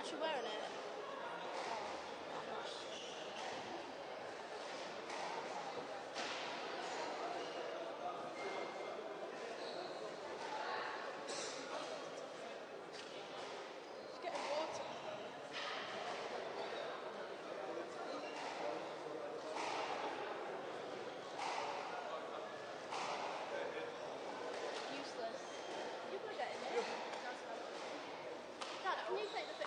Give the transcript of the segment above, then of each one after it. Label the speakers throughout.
Speaker 1: actually wearing it? Useless. You in there. Can you take the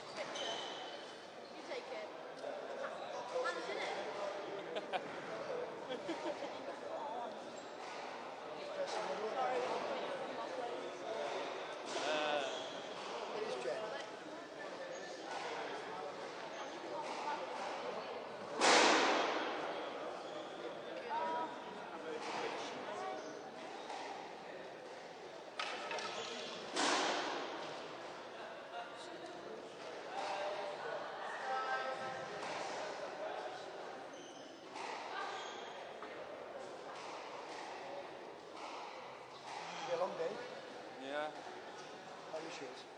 Speaker 2: long day?
Speaker 3: Yeah. No.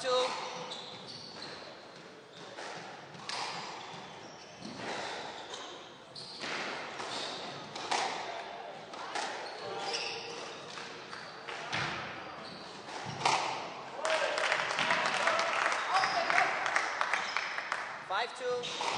Speaker 3: two. Five, two.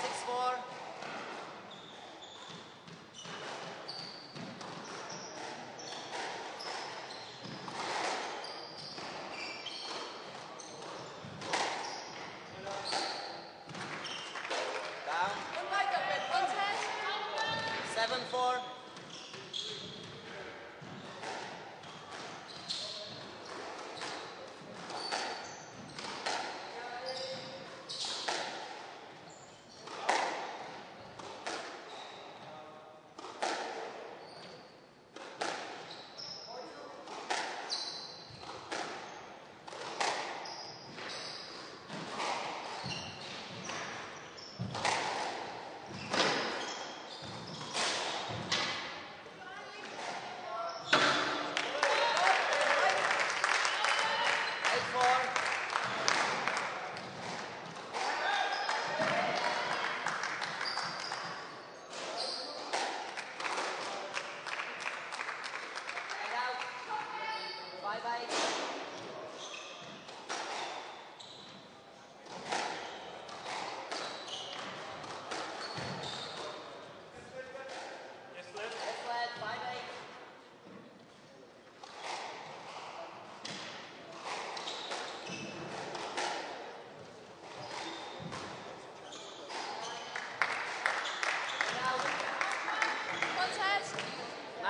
Speaker 3: six four. Seven four.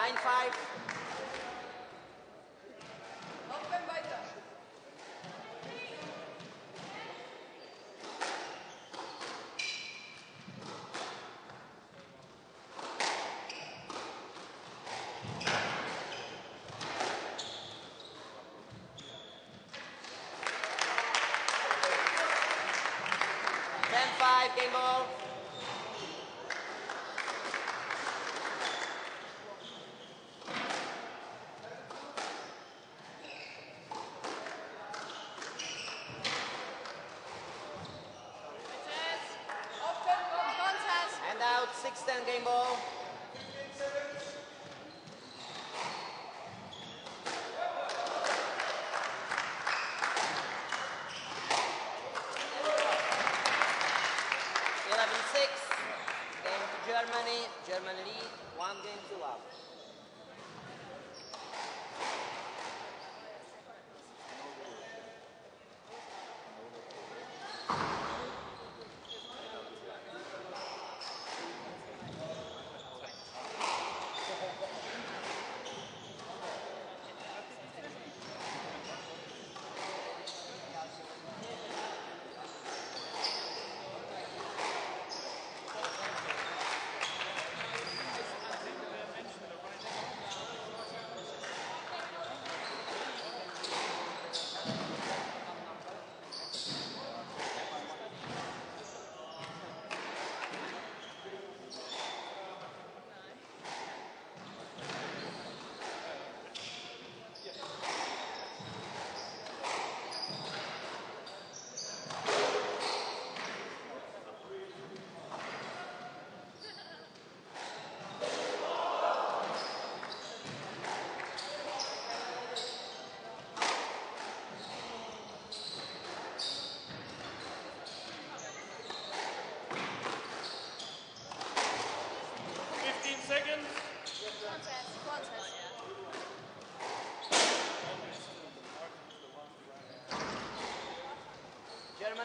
Speaker 3: Line 5. Game ball. six-stand game ball.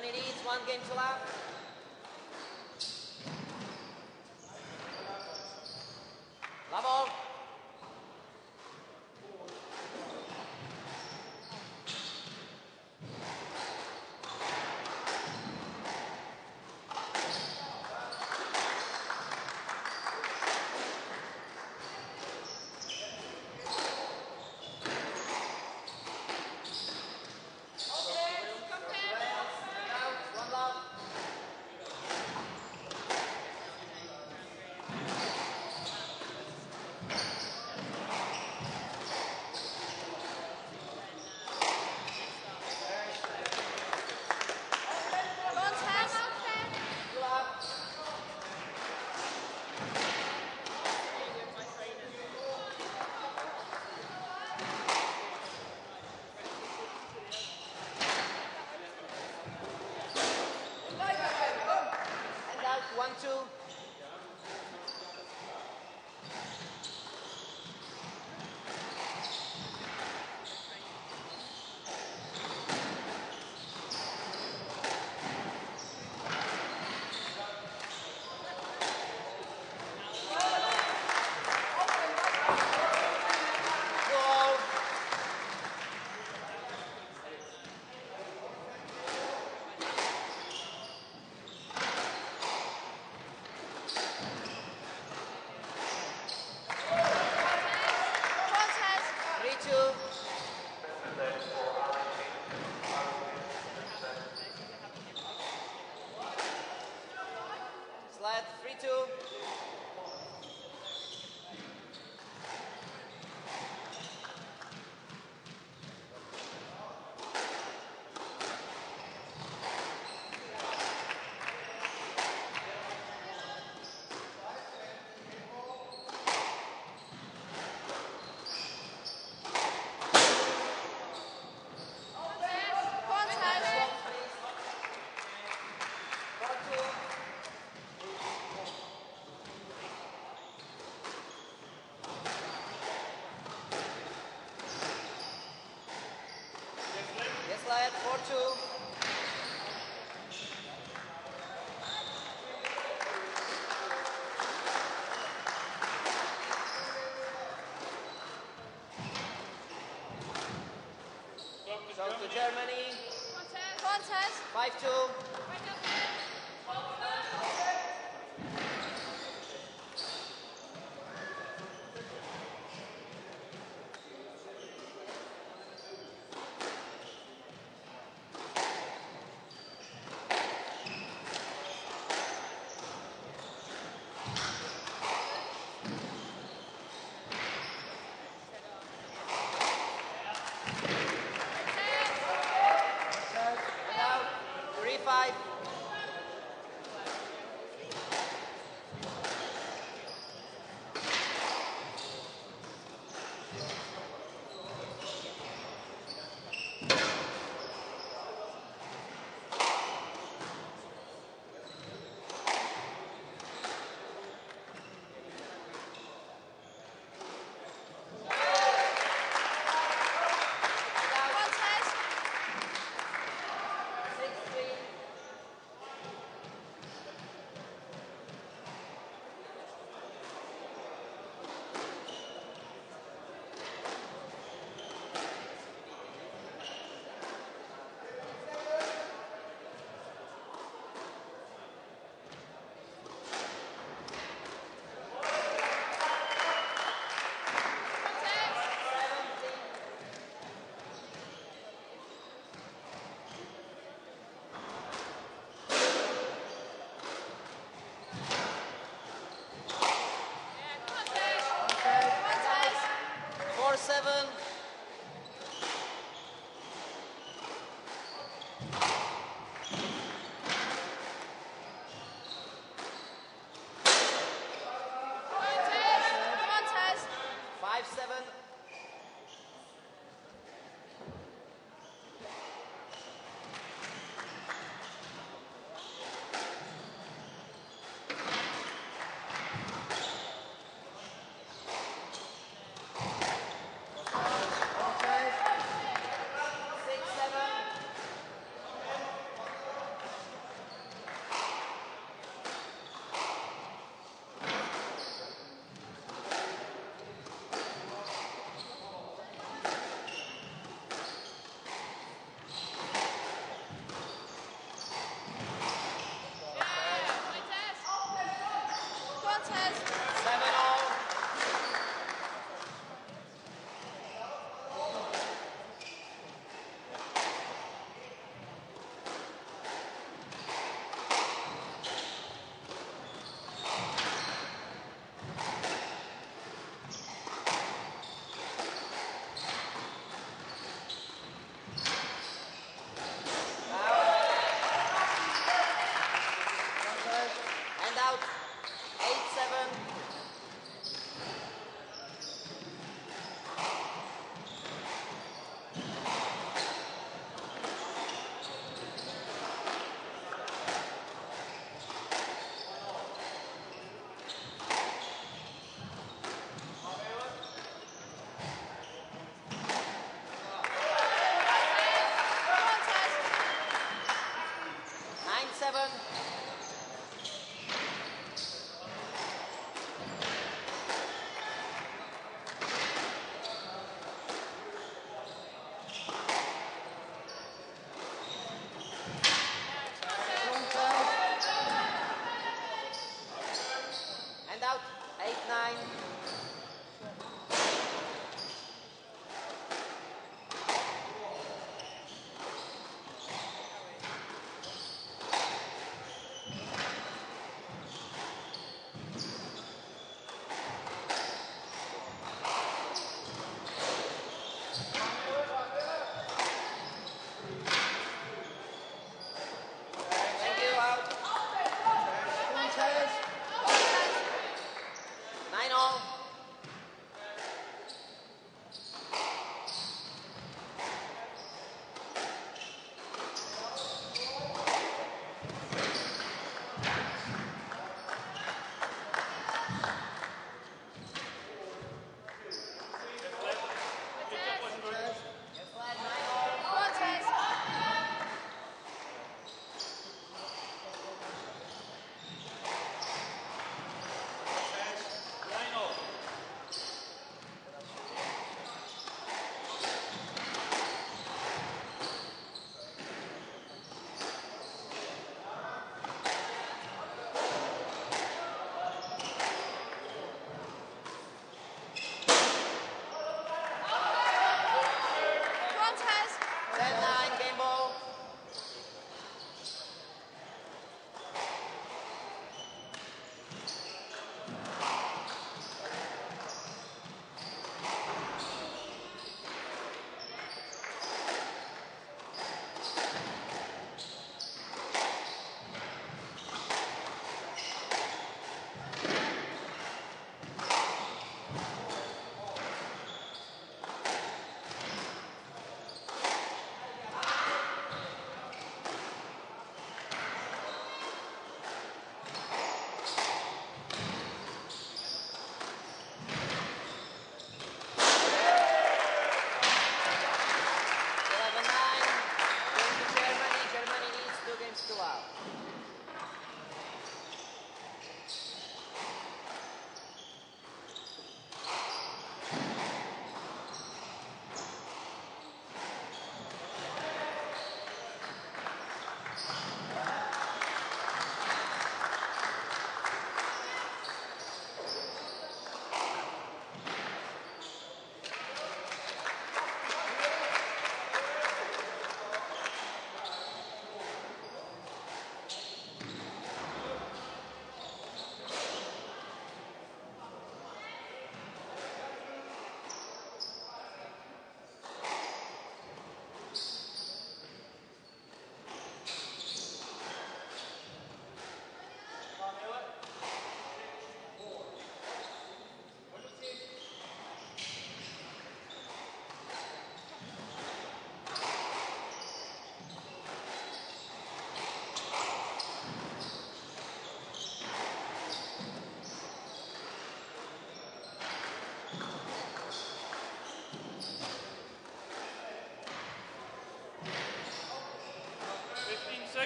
Speaker 3: needs one game to
Speaker 1: lap.
Speaker 3: Mitchell ahead, 4-2. South to Germany.
Speaker 1: Contest.
Speaker 3: 5-2.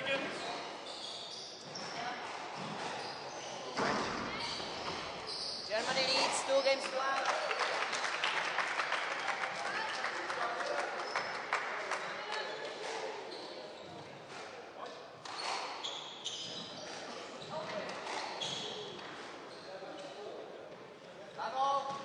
Speaker 4: Fifteen seconds.
Speaker 3: Germany needs two games to out. Bravo.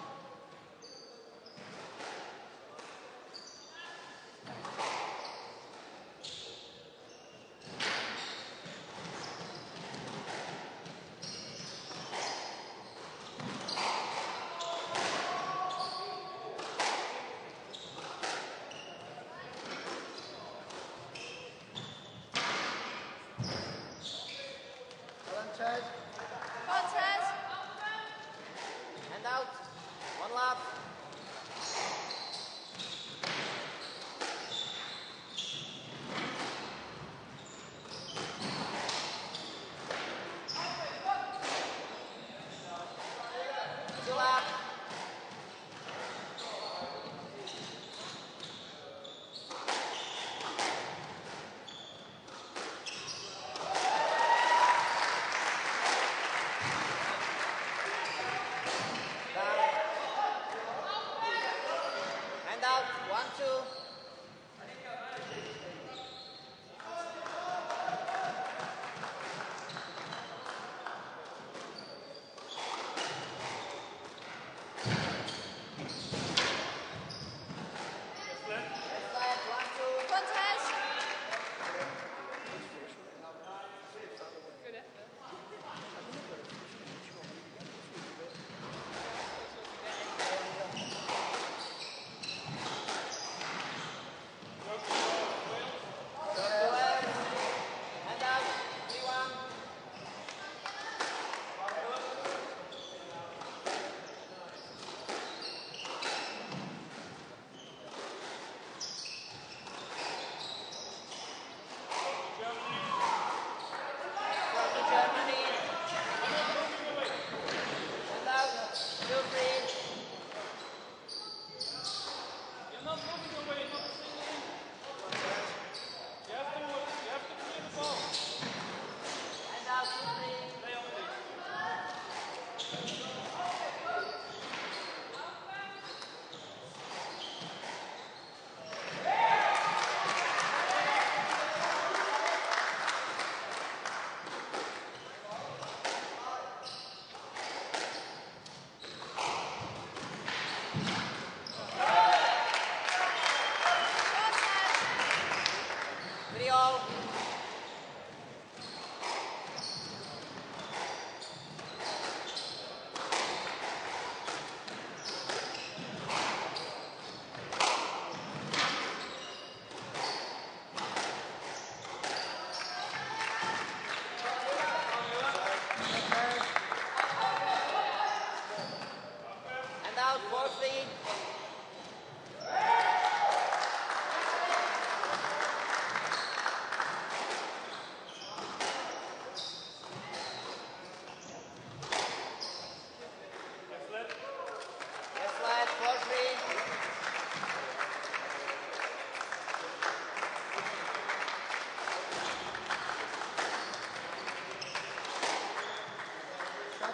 Speaker 2: Sanchez.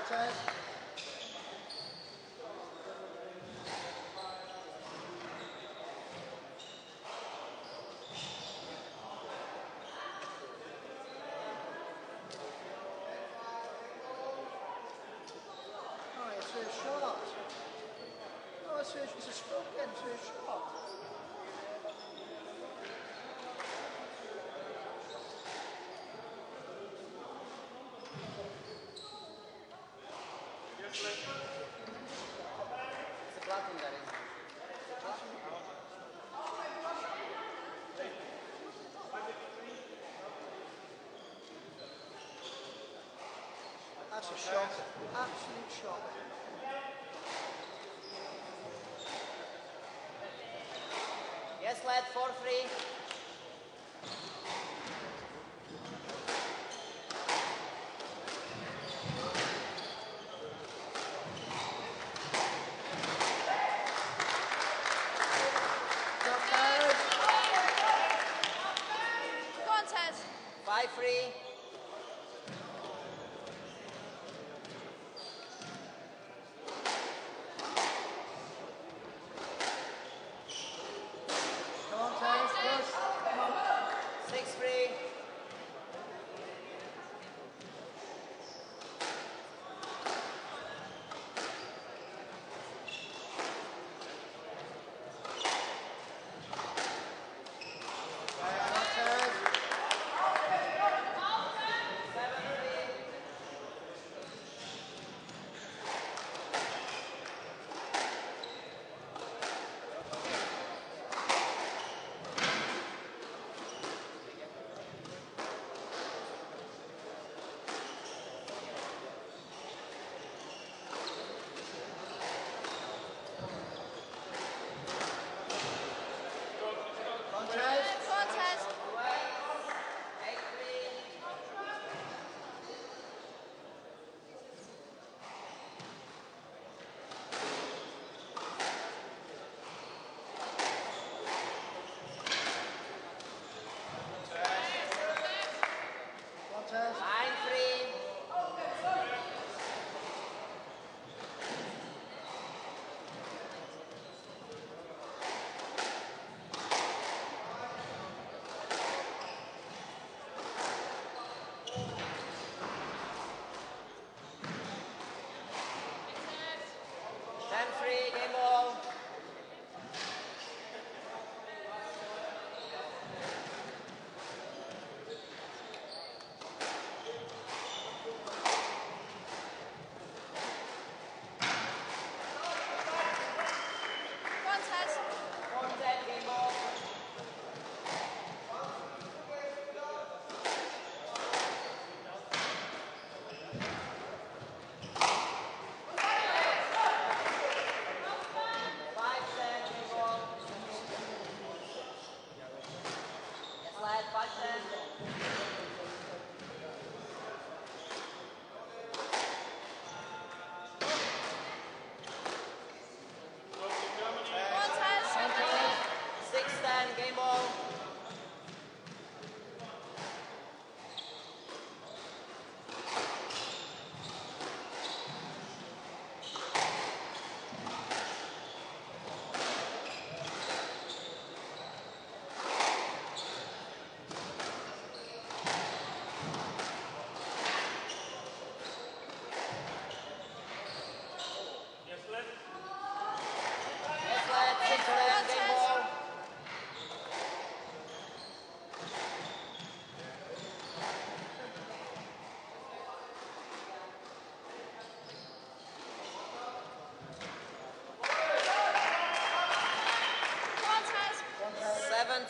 Speaker 2: Sanchez. That's a shock. Absolute shock.
Speaker 3: Yes, lad, for free.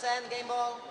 Speaker 3: 10, game ball.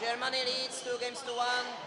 Speaker 3: Germany leads two games to one.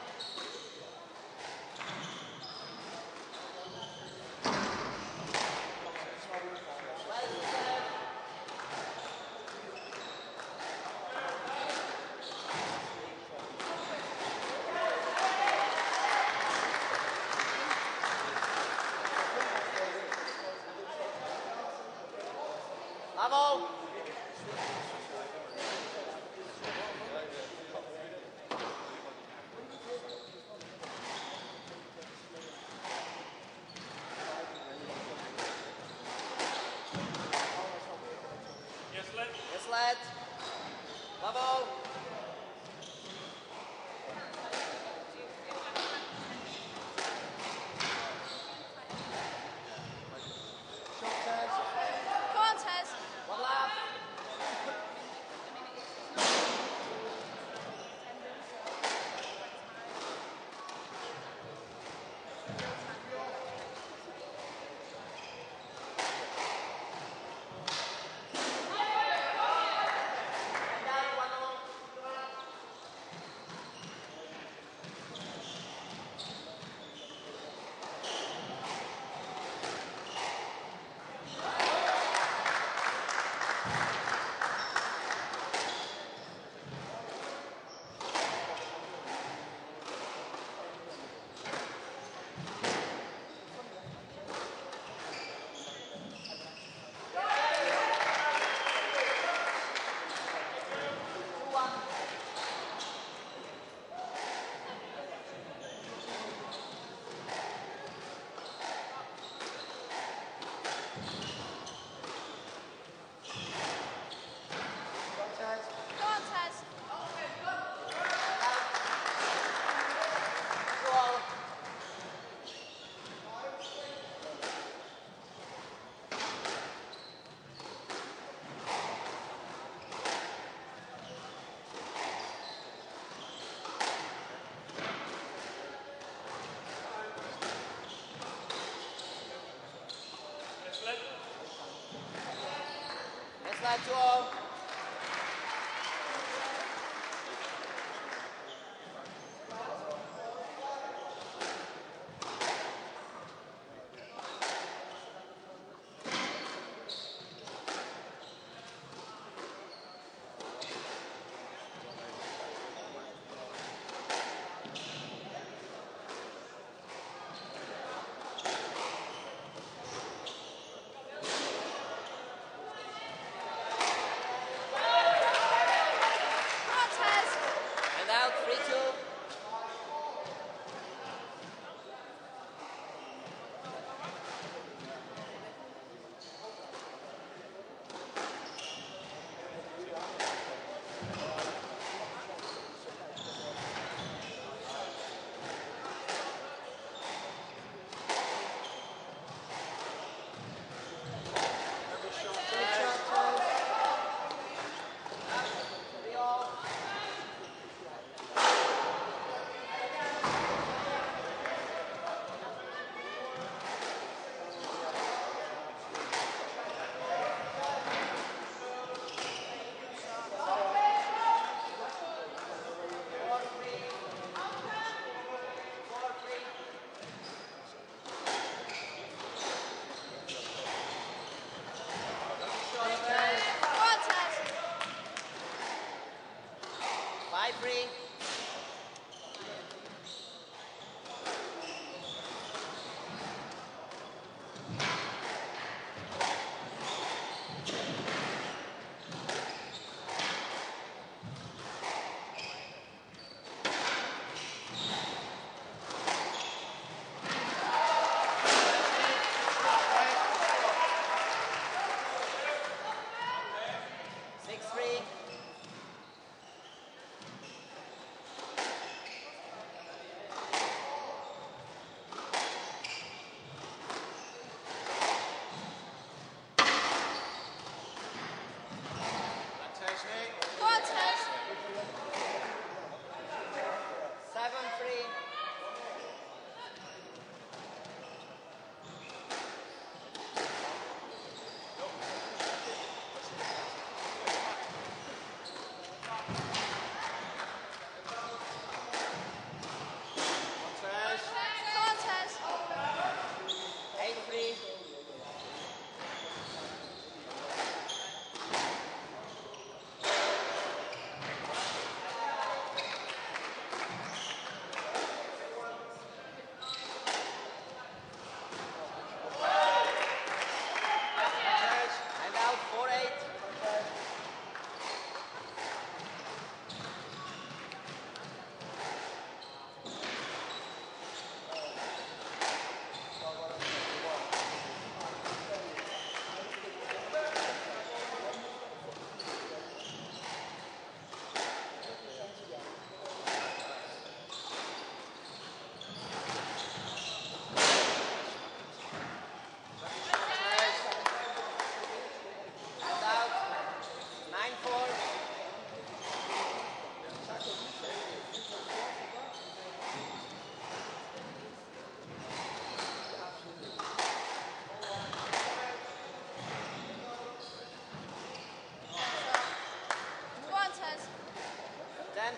Speaker 4: Let.
Speaker 3: All.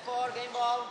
Speaker 3: 10-4, game ball.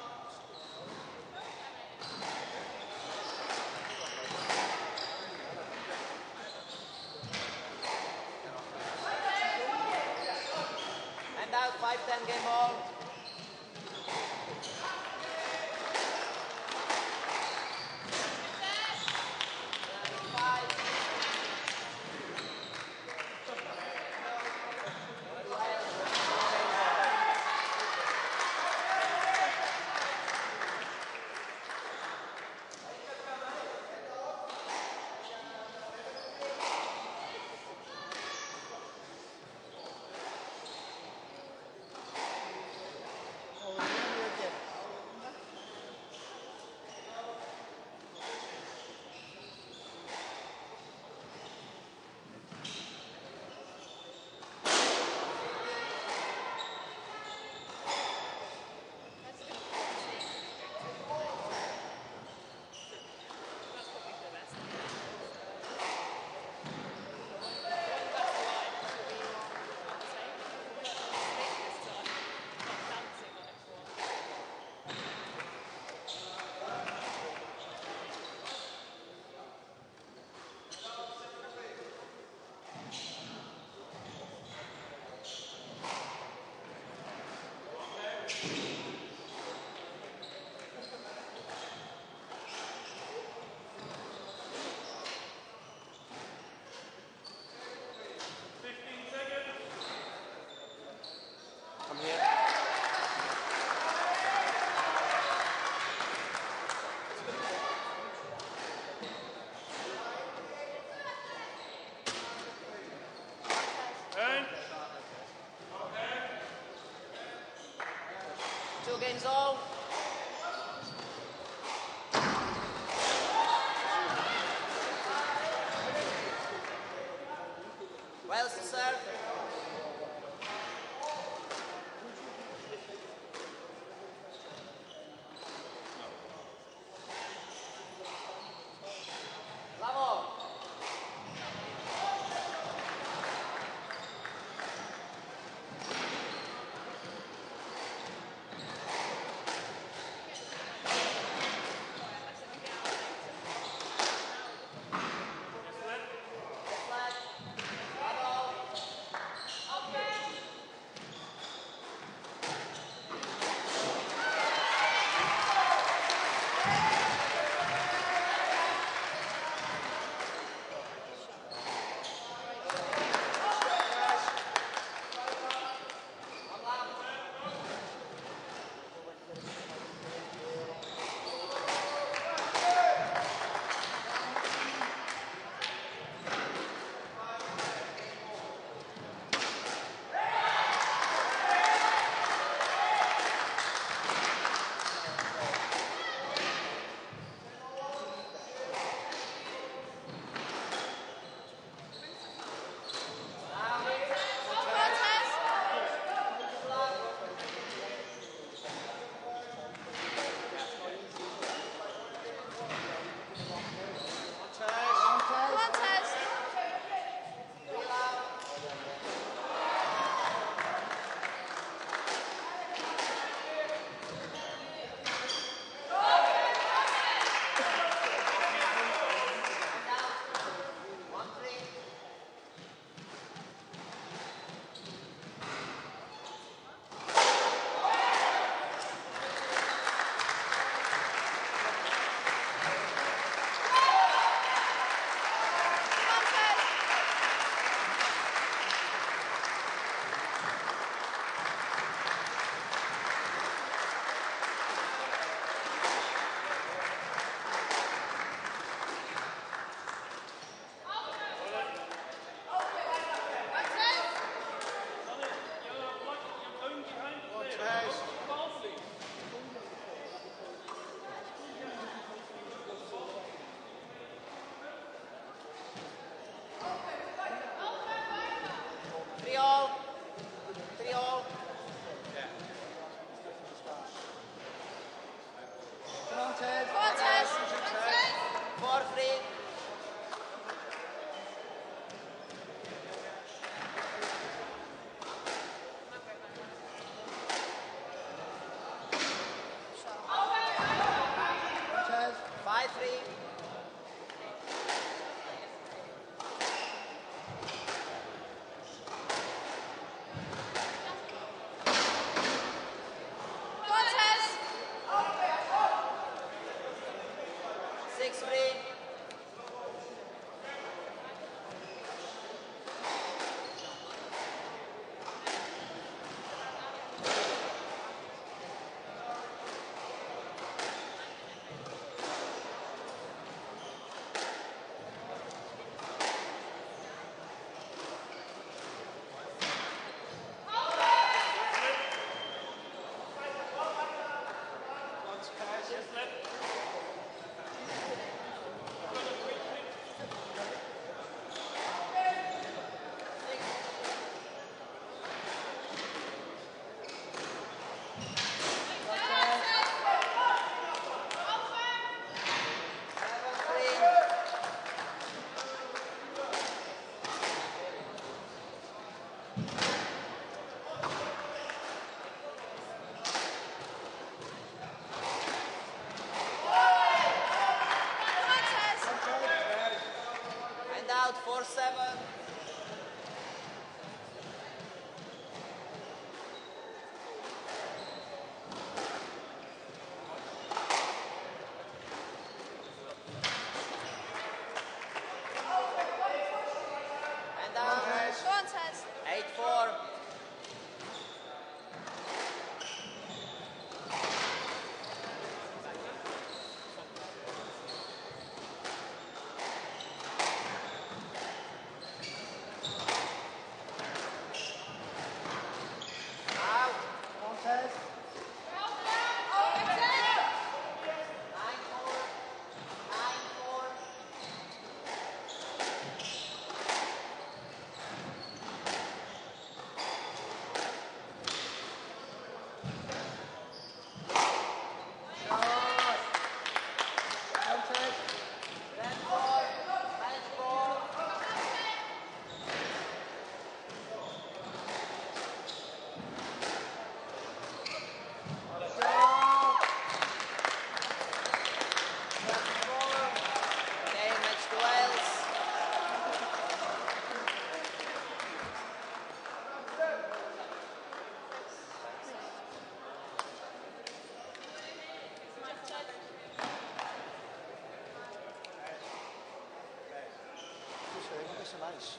Speaker 2: Just hurt, give us some ice.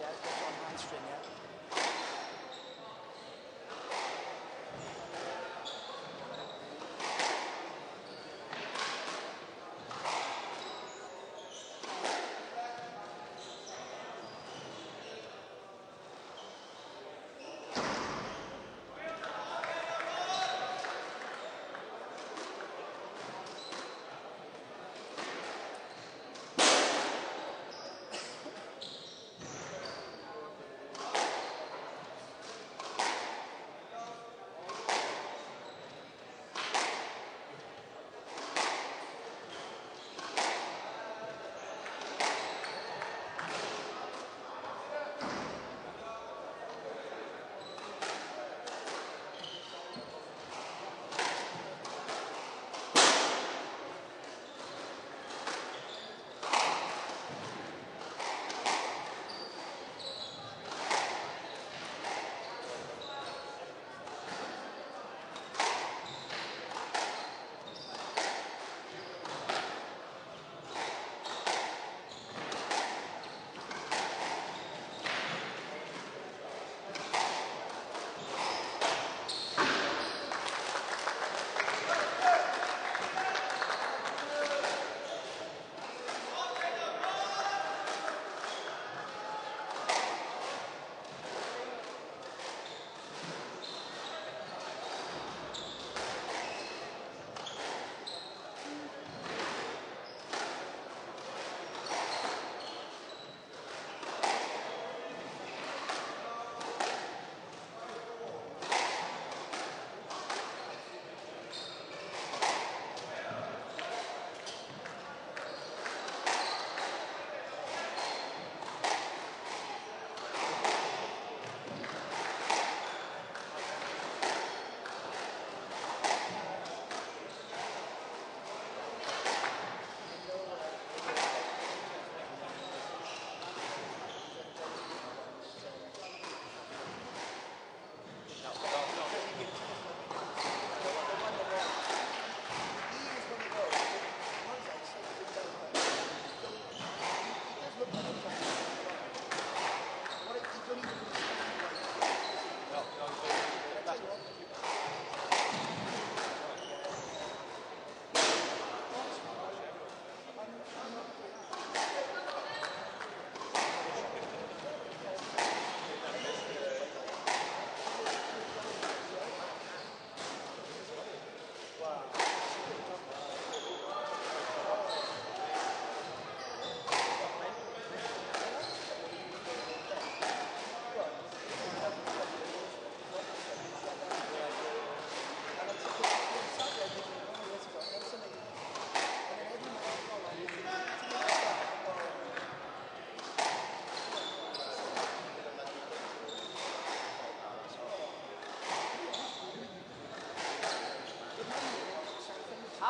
Speaker 2: Yeah, it's got one hamstring, yeah.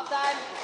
Speaker 4: Time.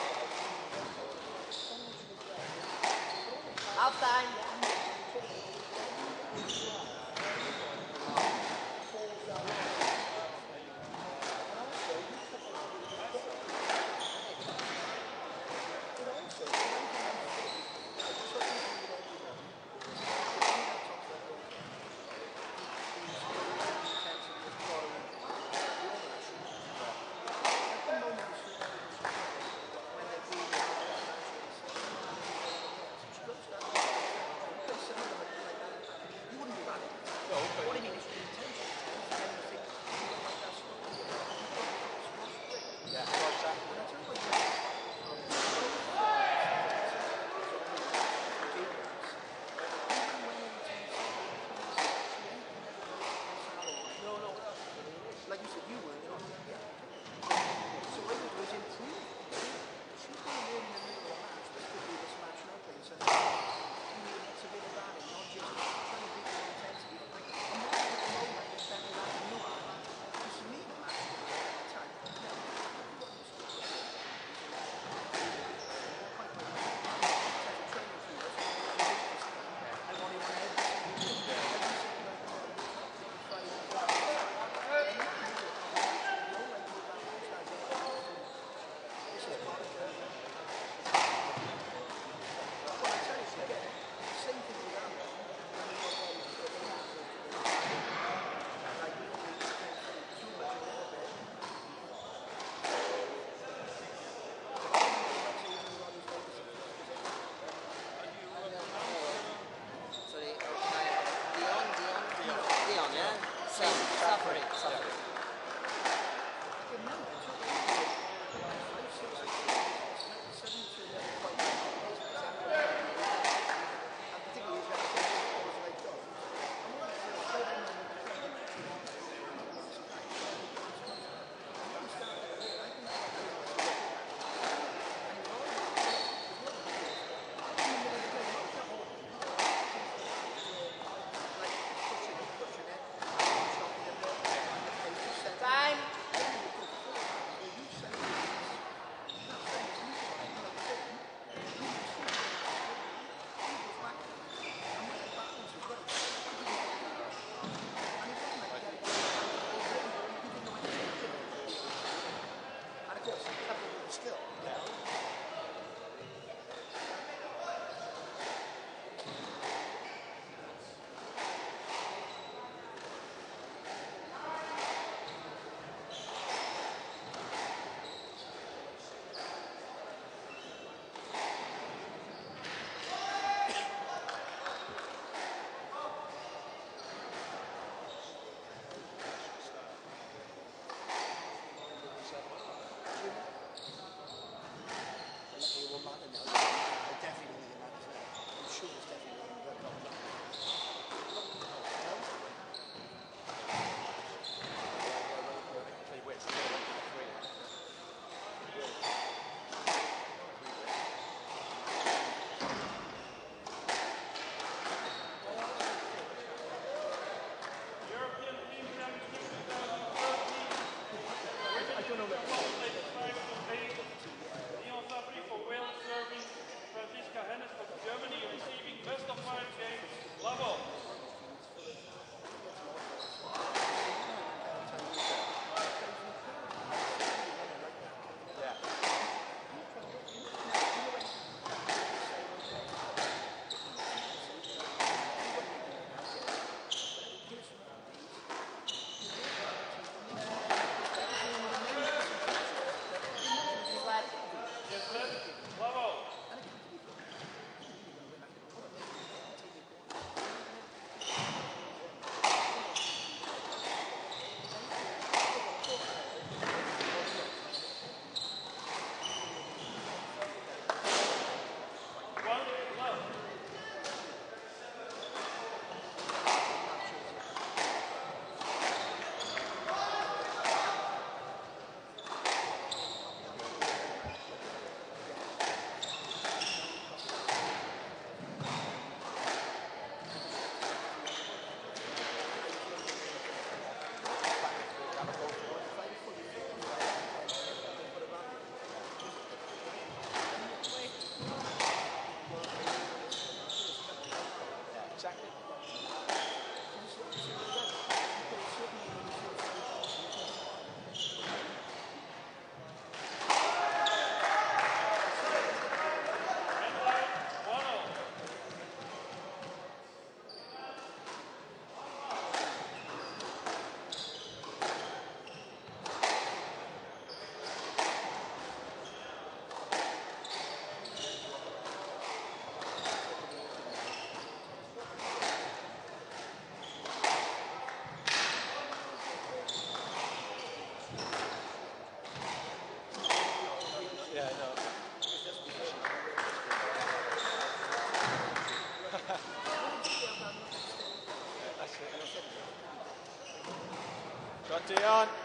Speaker 5: Dion.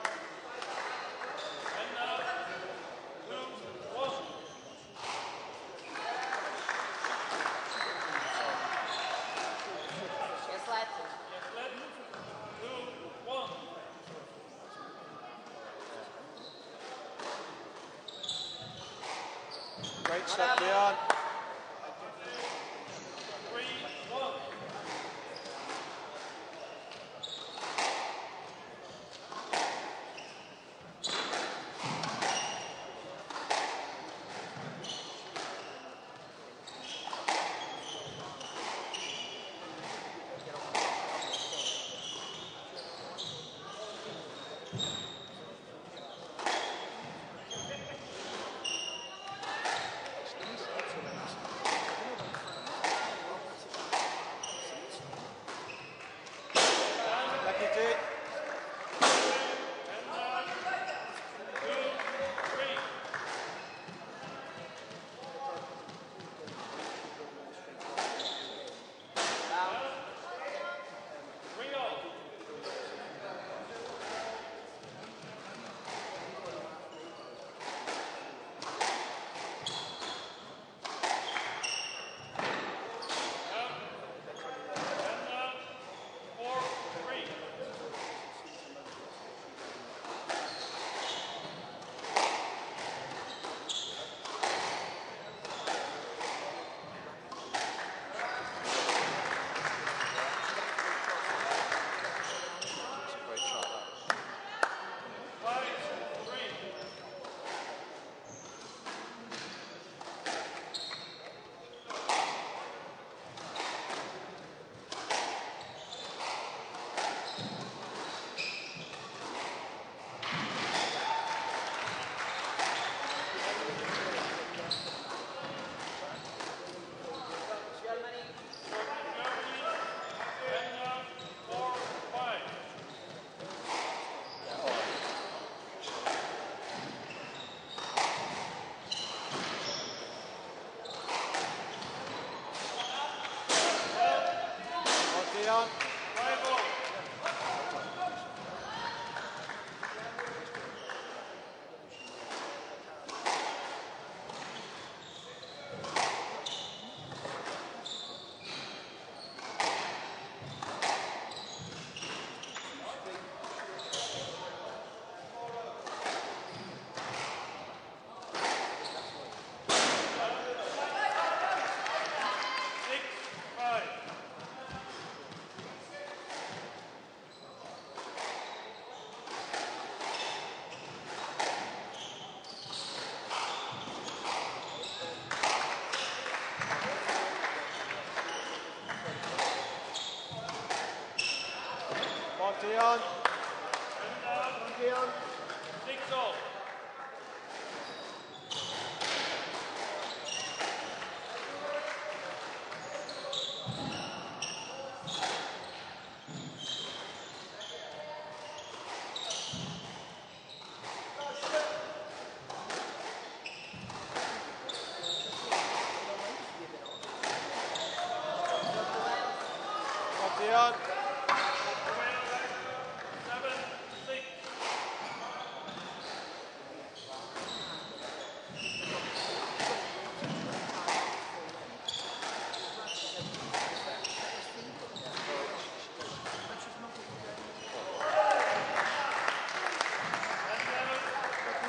Speaker 6: On, Dion.
Speaker 3: And now,
Speaker 6: Dion.
Speaker 3: six all.
Speaker 6: On, Dion.
Speaker 3: Seven, six. And now,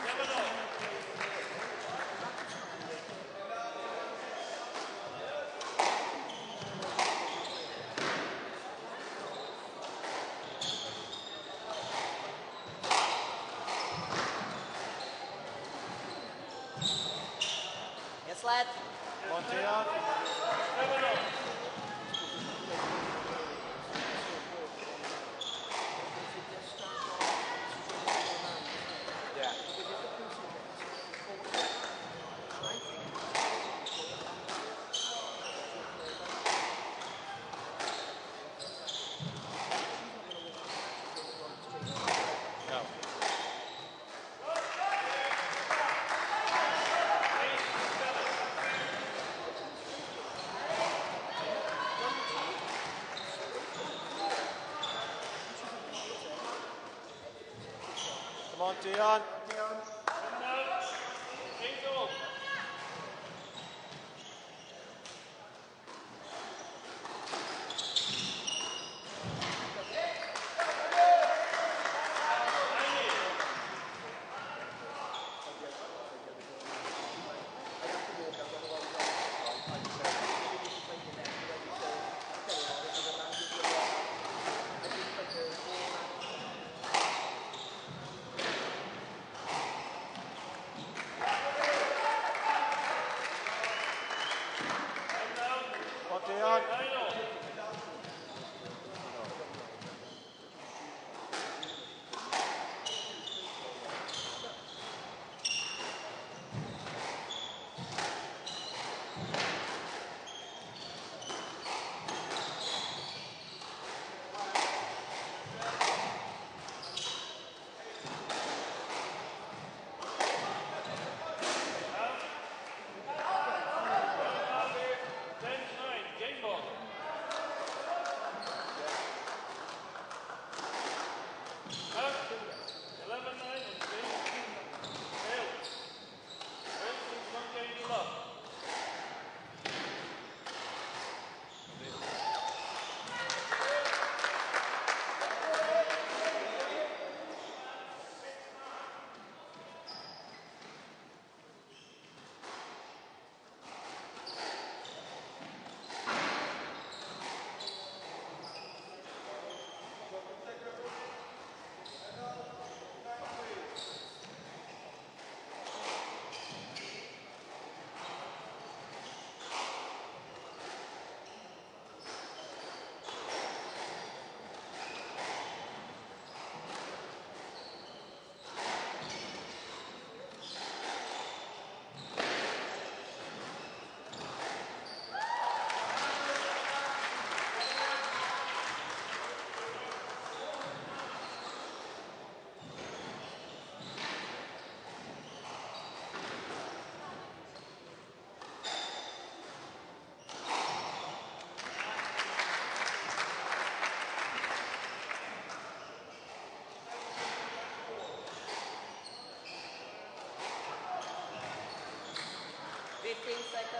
Speaker 3: seven all.
Speaker 4: Yes, Deon.
Speaker 3: Fifteen seconds.
Speaker 4: Wales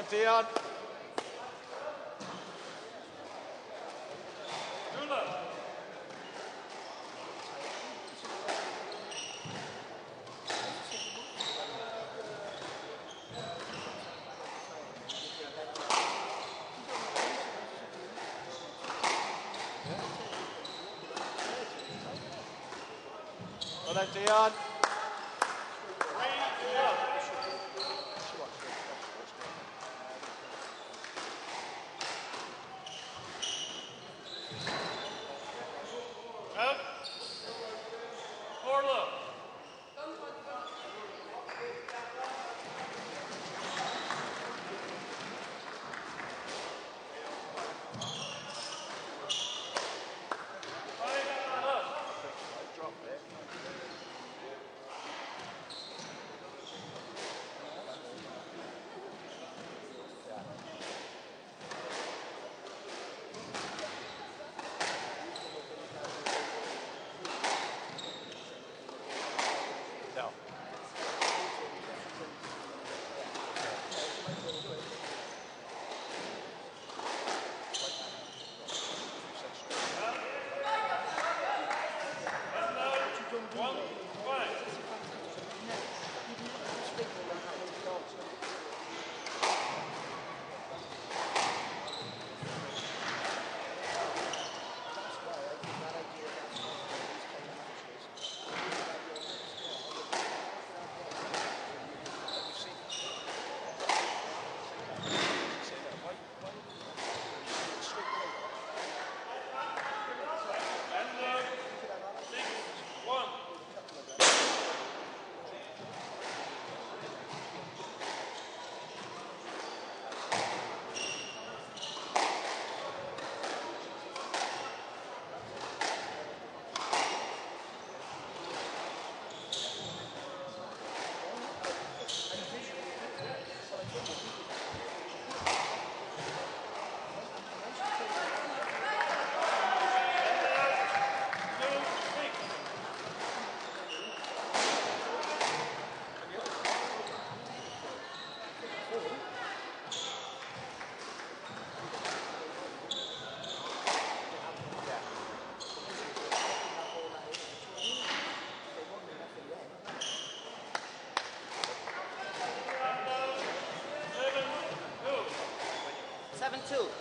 Speaker 7: konzentrieren.
Speaker 4: Konzentrieren. 7-2.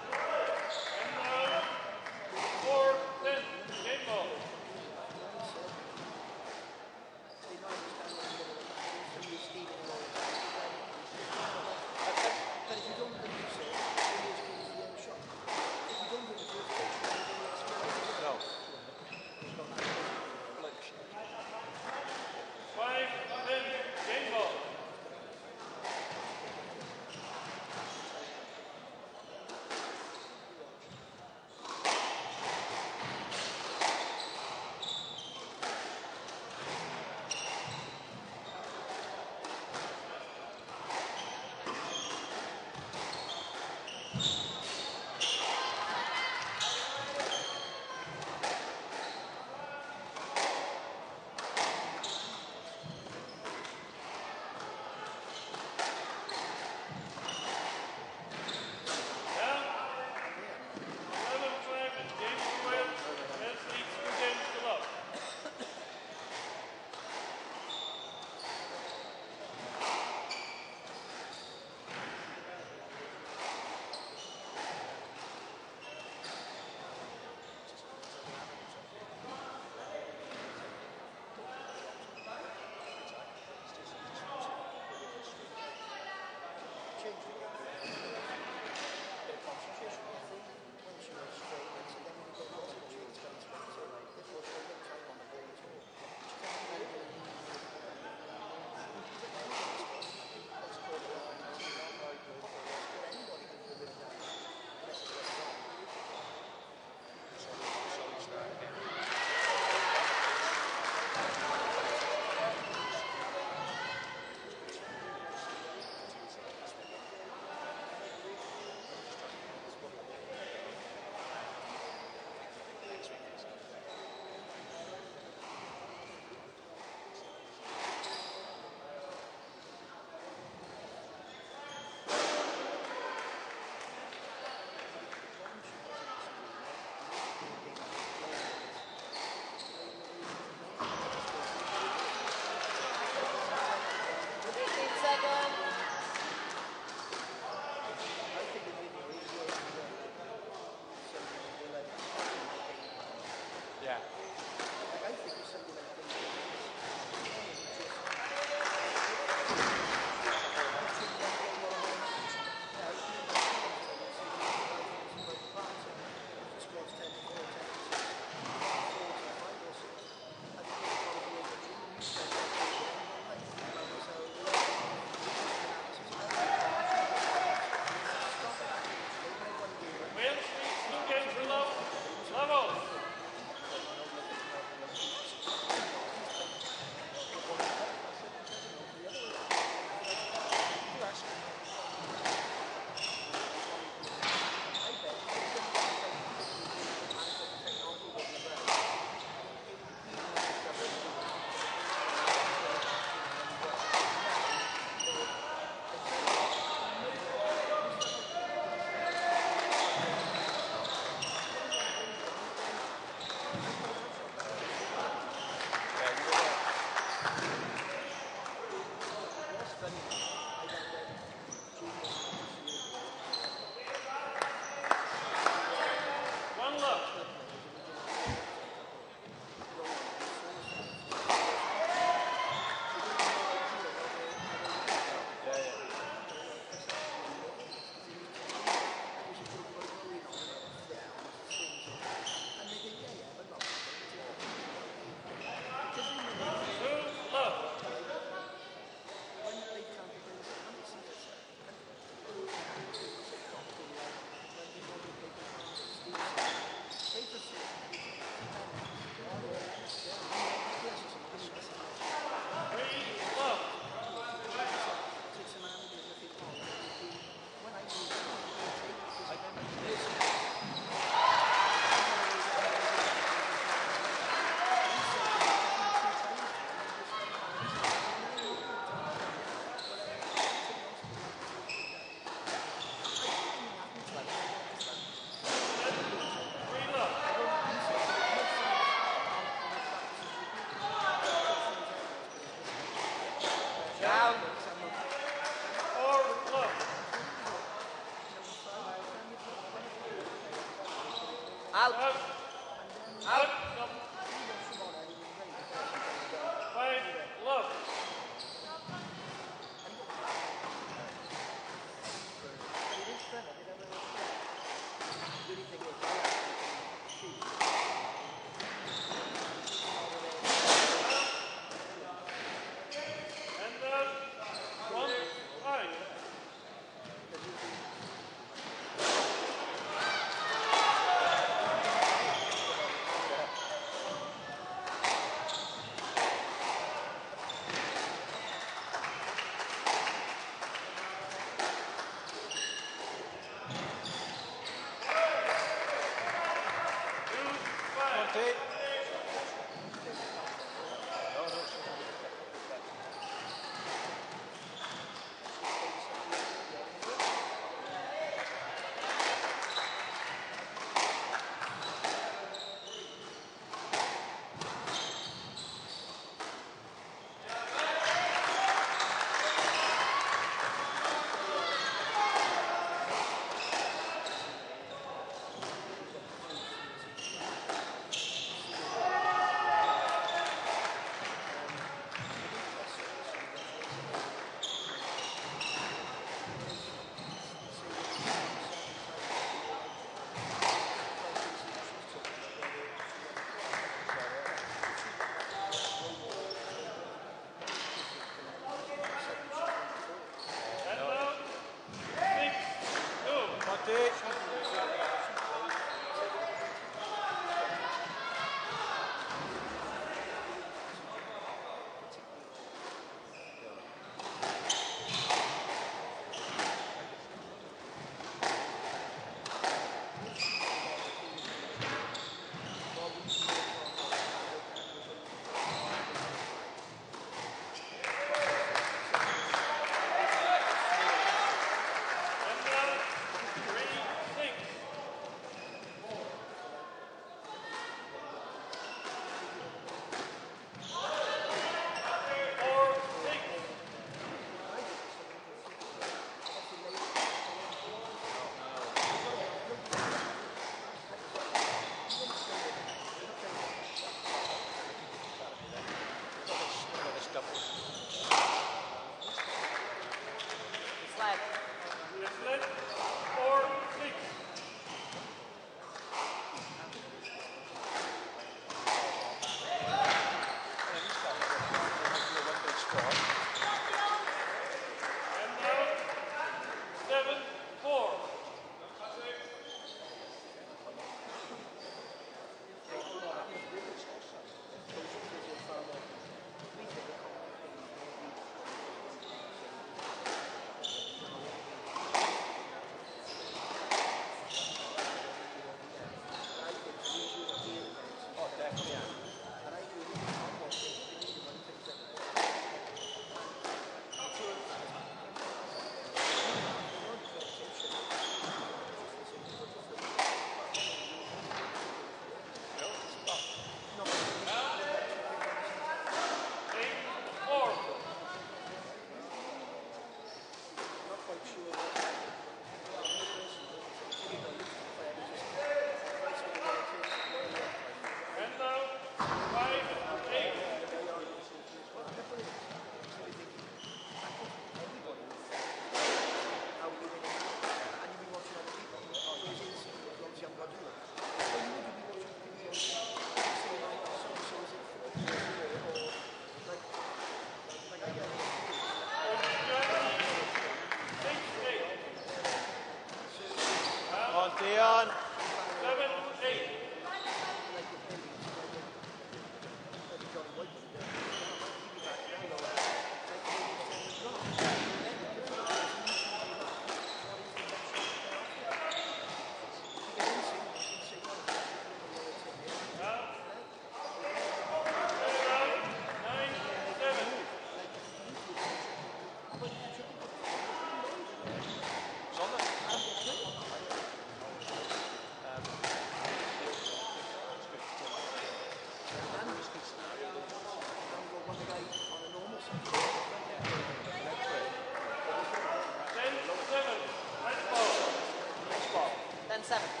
Speaker 4: seven.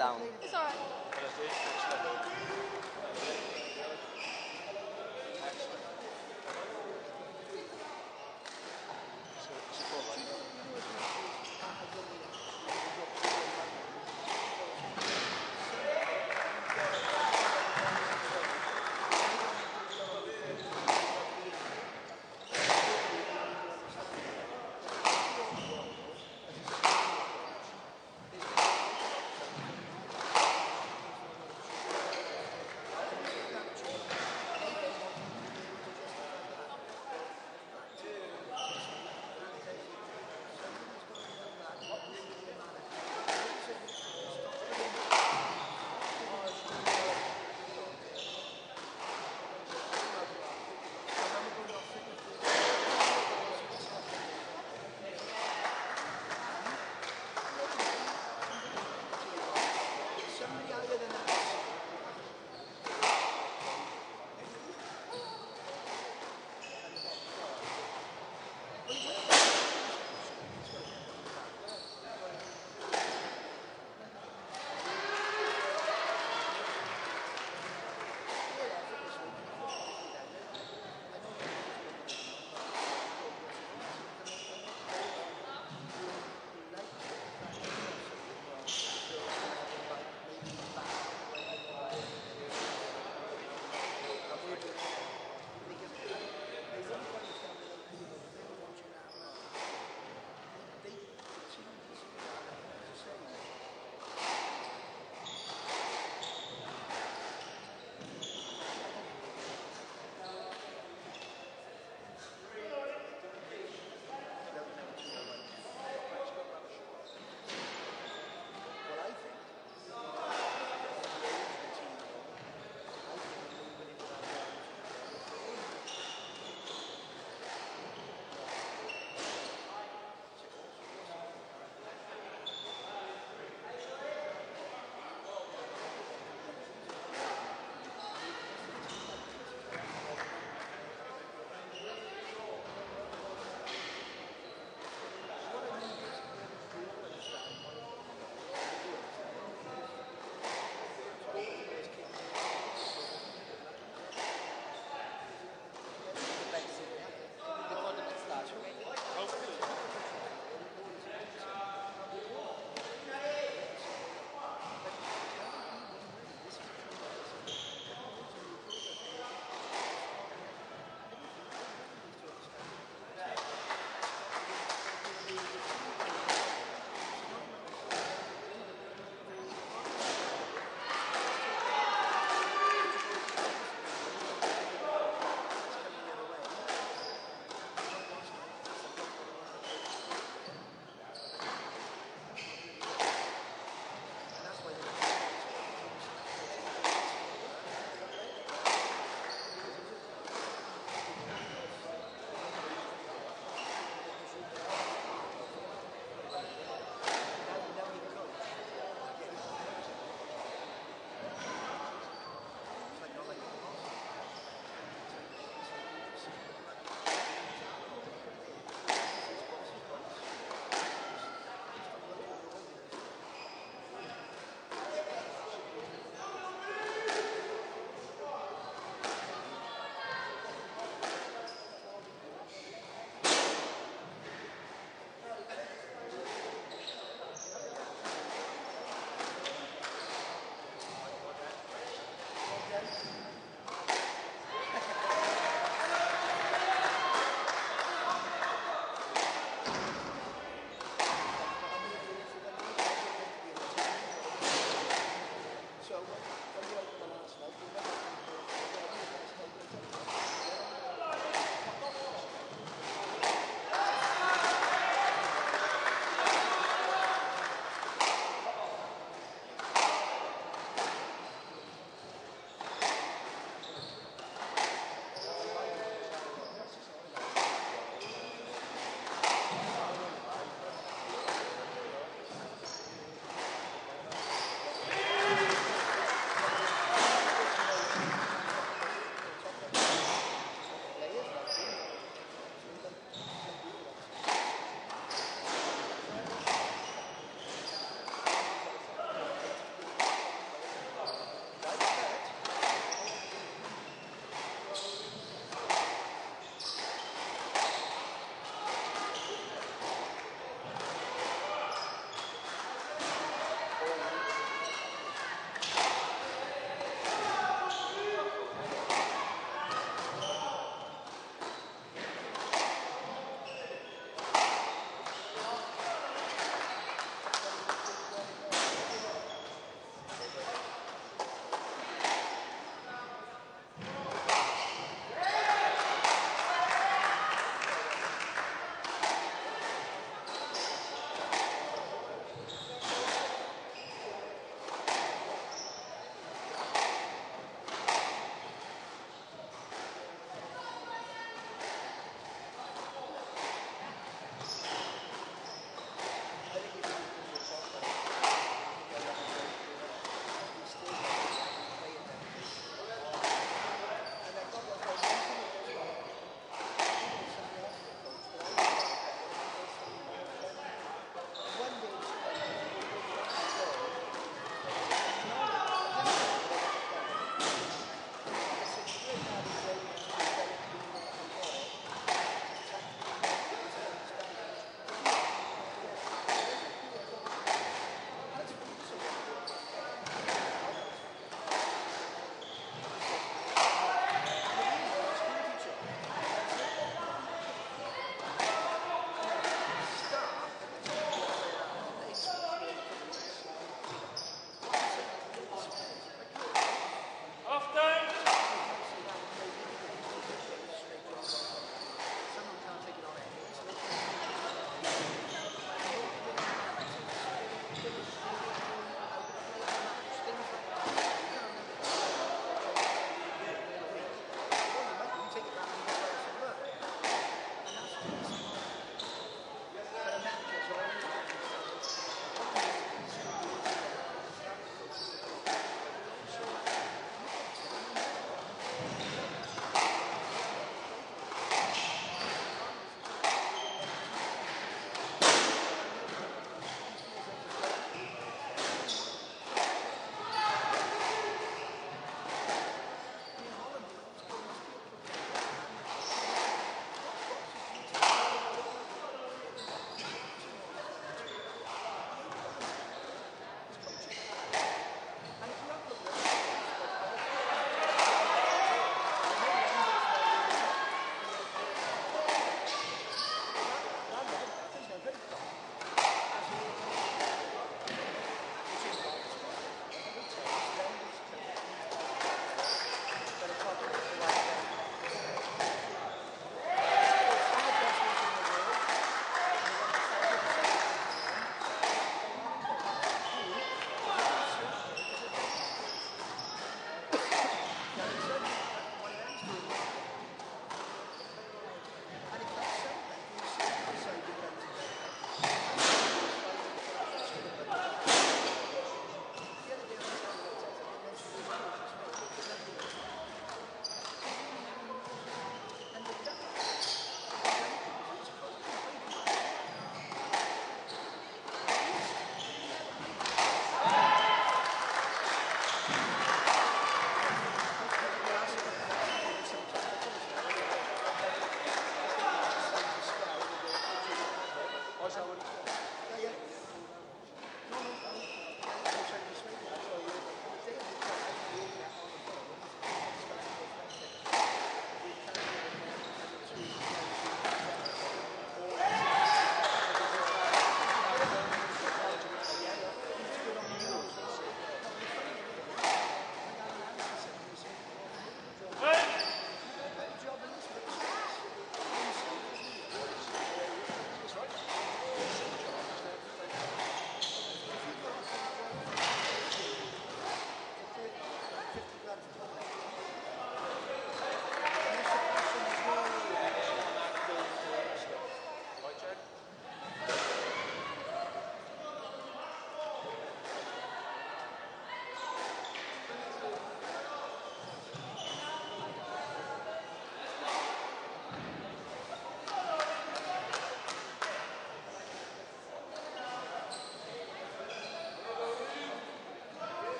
Speaker 4: Down.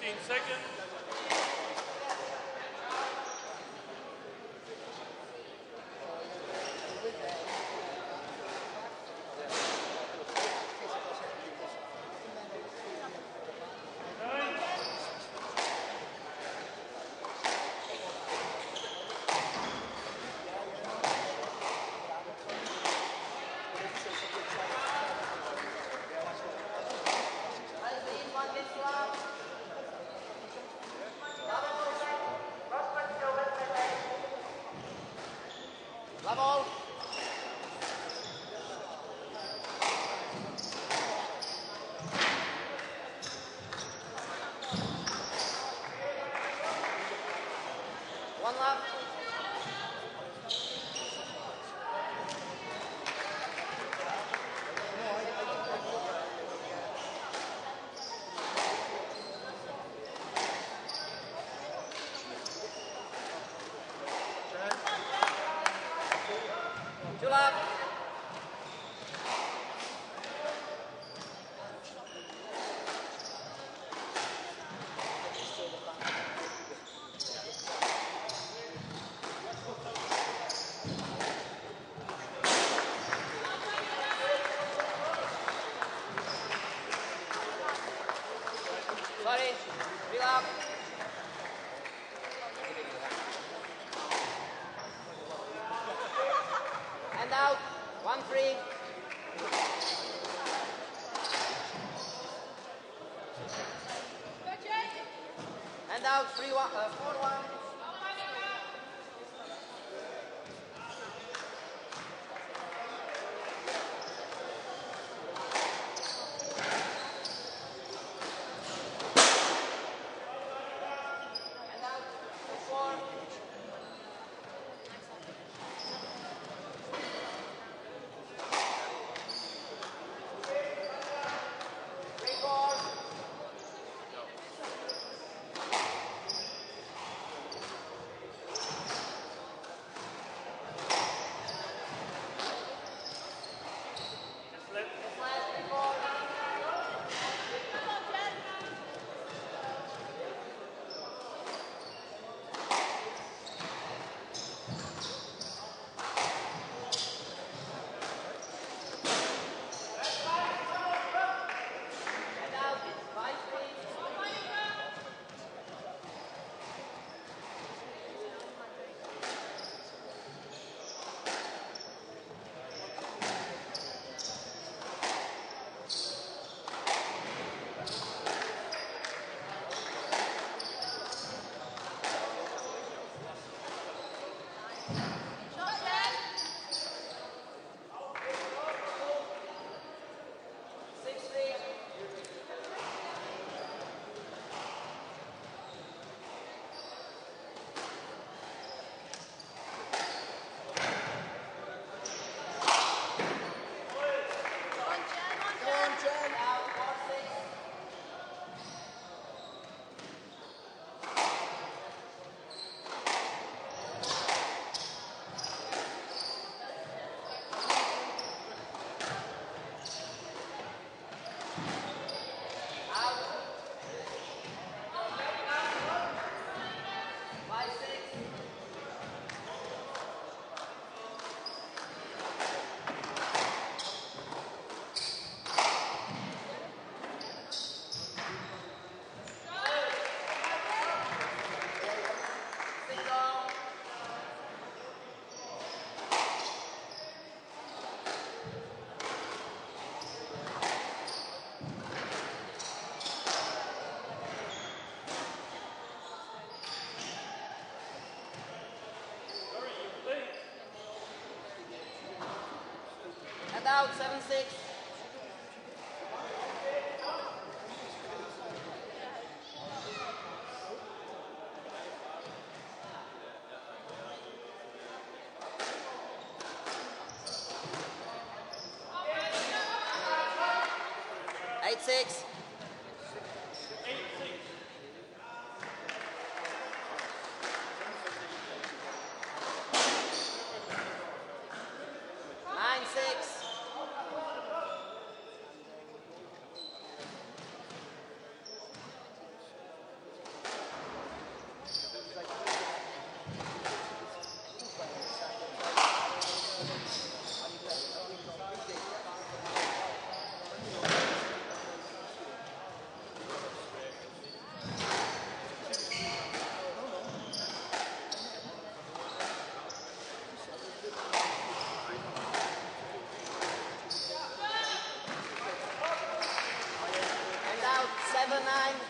Speaker 4: 15 seconds.
Speaker 3: Level. One left. Two left. Sorry, three left. And out. One free. And out. Three. Uh, out. Seven six. Bye.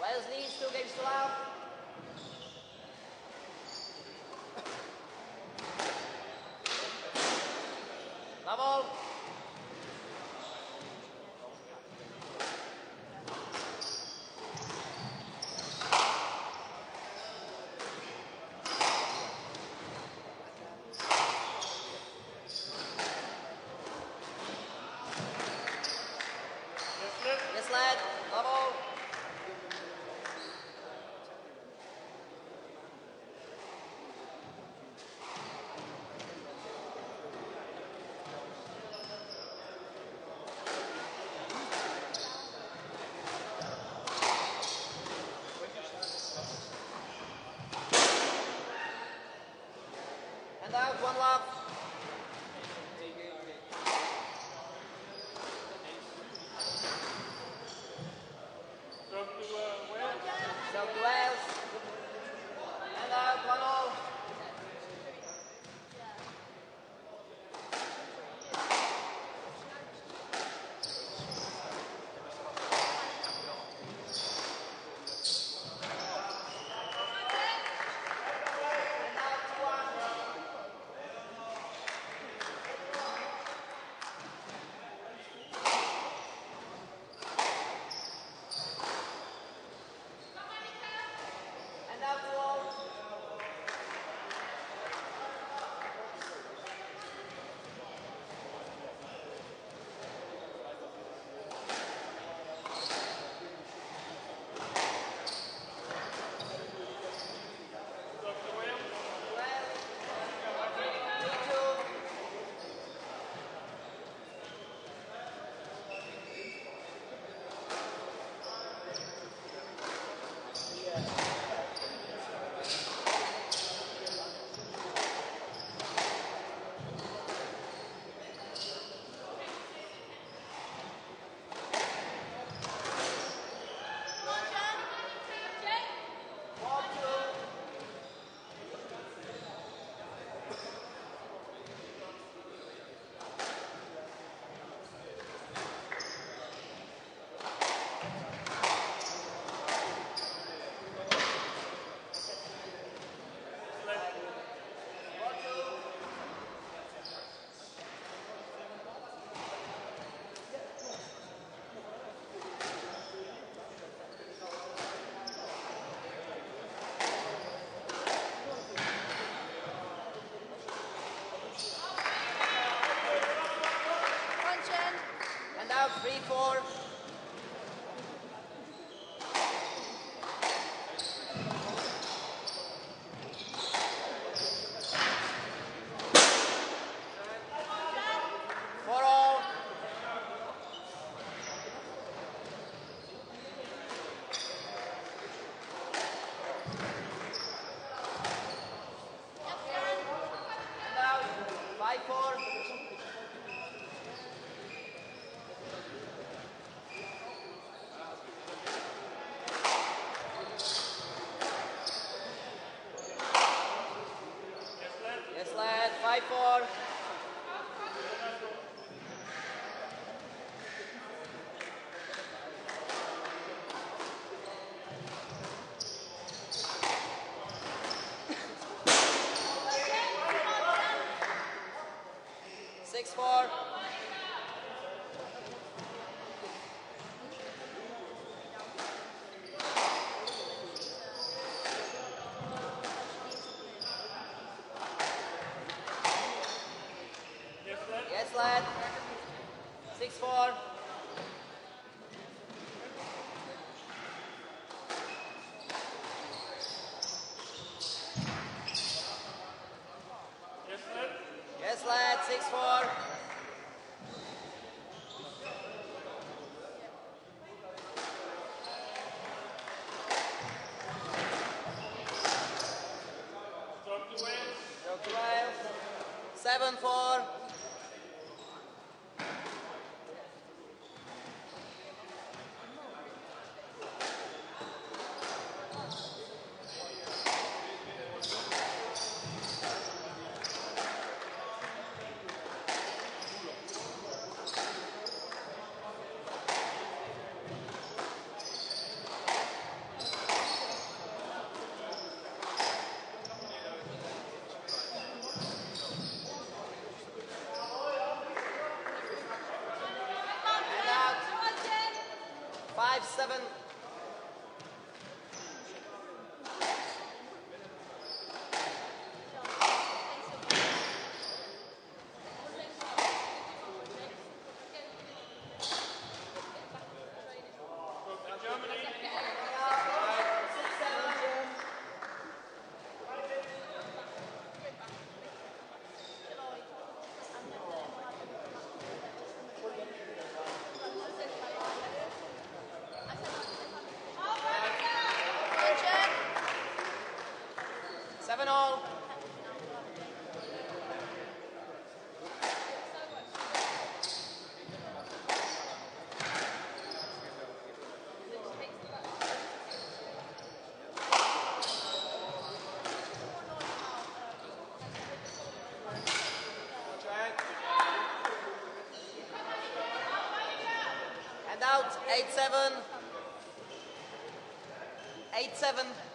Speaker 3: Wesley still games to out. love, one love. Bye for 7 4 five seven 8-7. 8-7.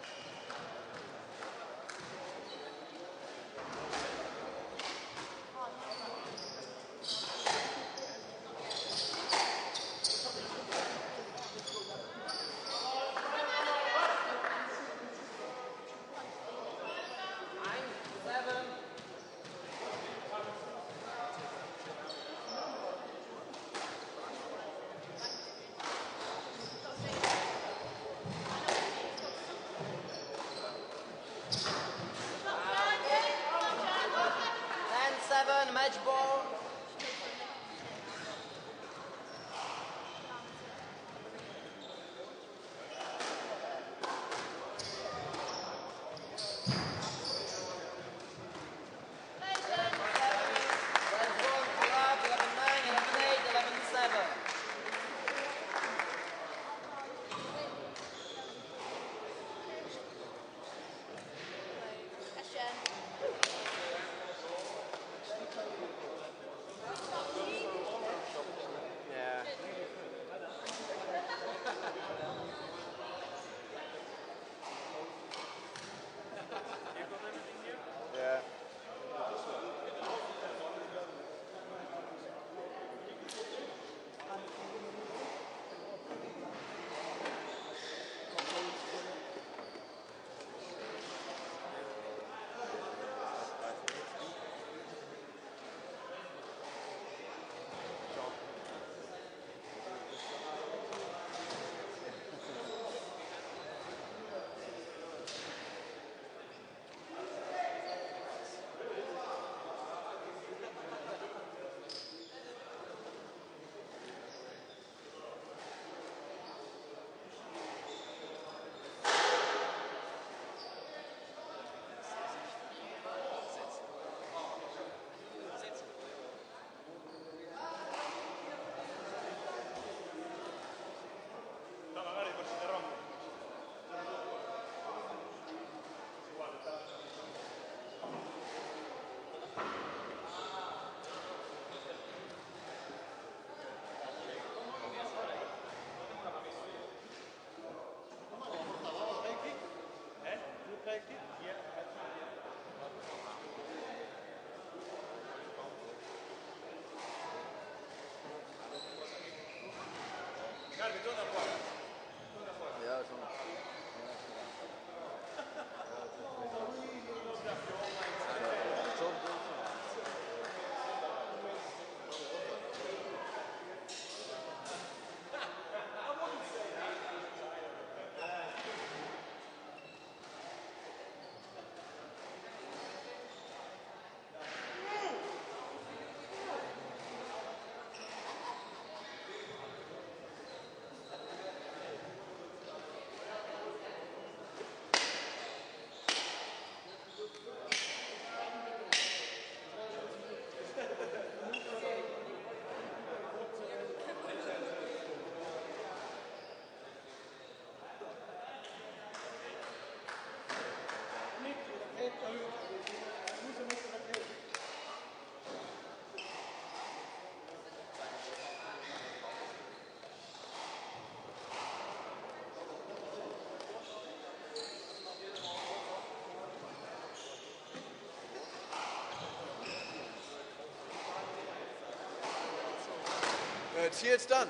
Speaker 3: Serve
Speaker 8: toda a bola.
Speaker 9: It's here, it's done.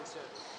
Speaker 9: Being served.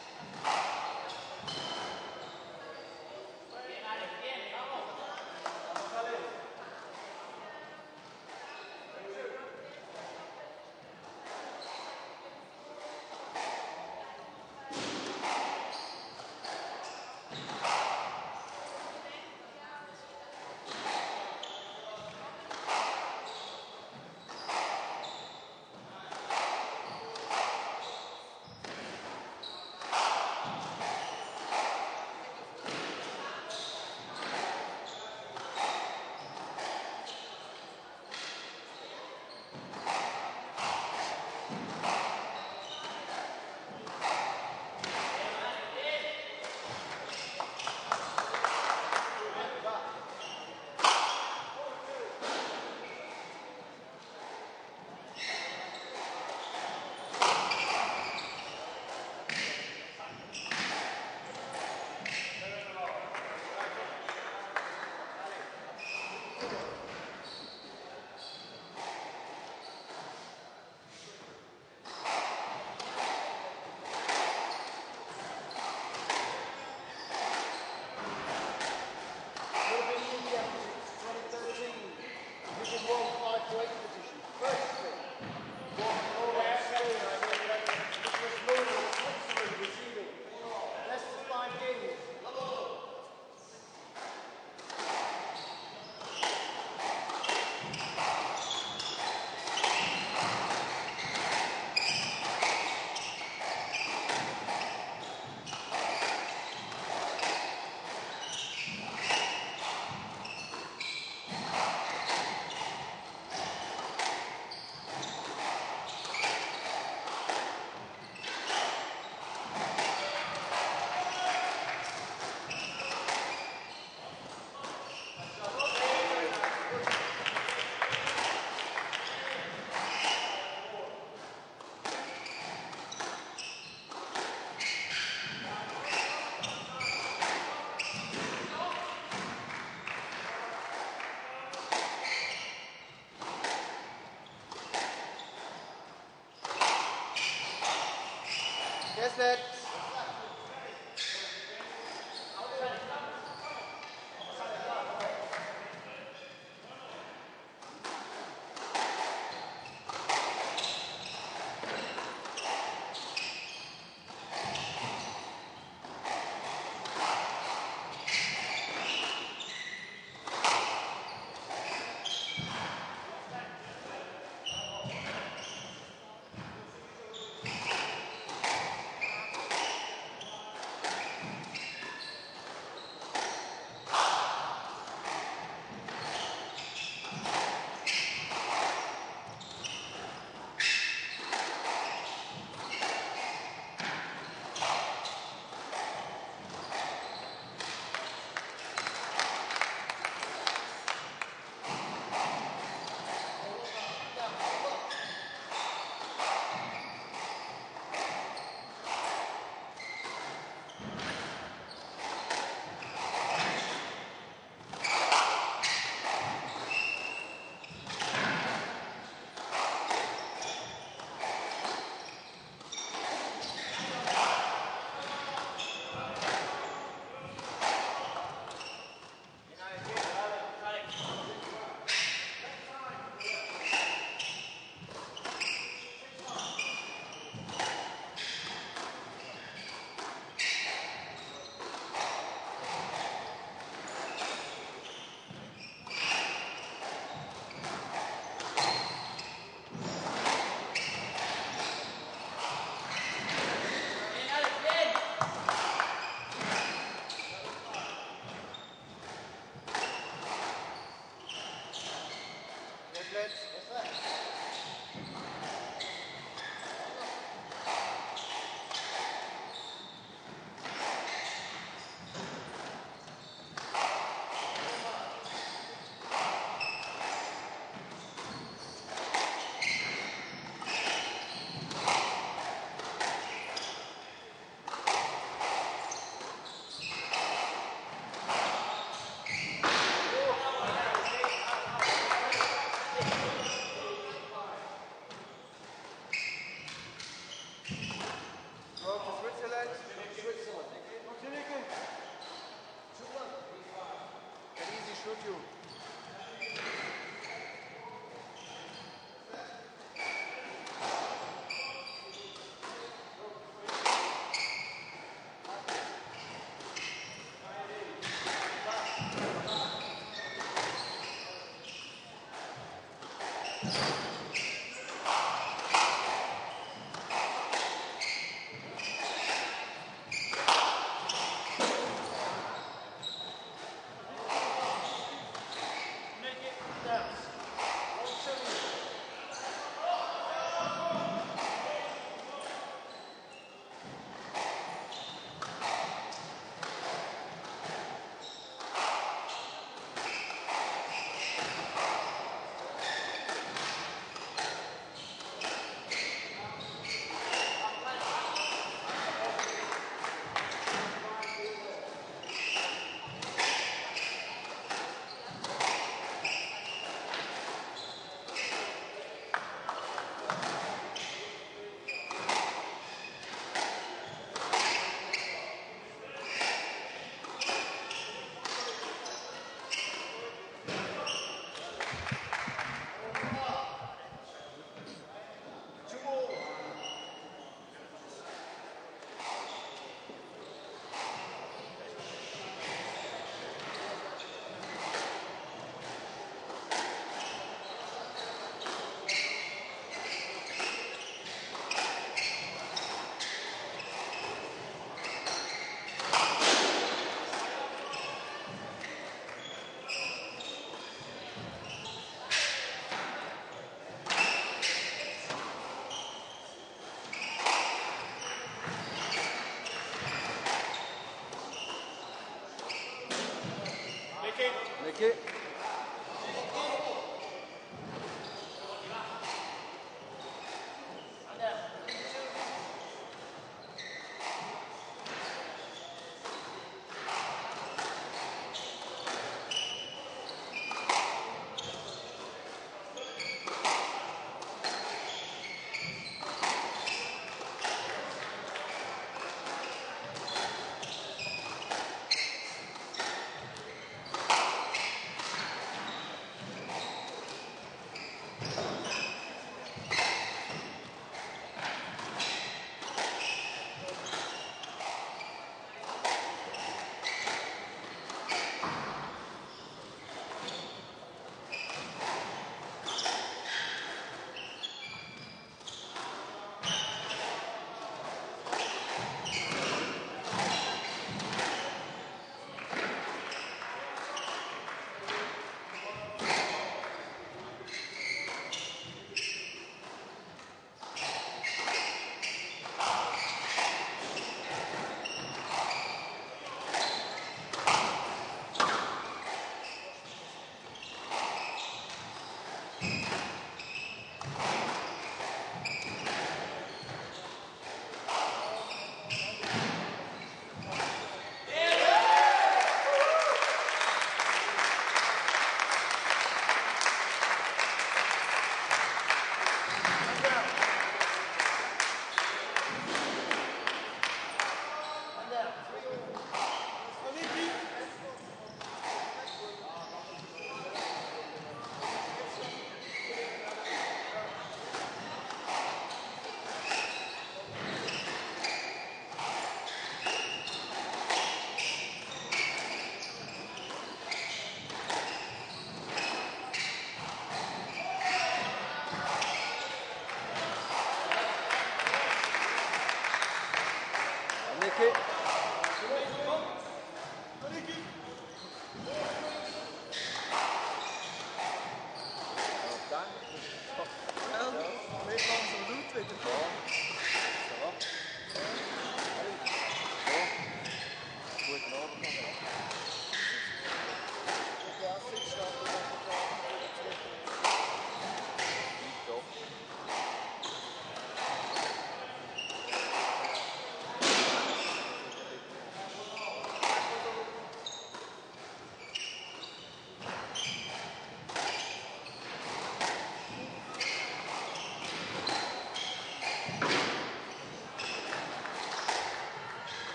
Speaker 9: Teslet.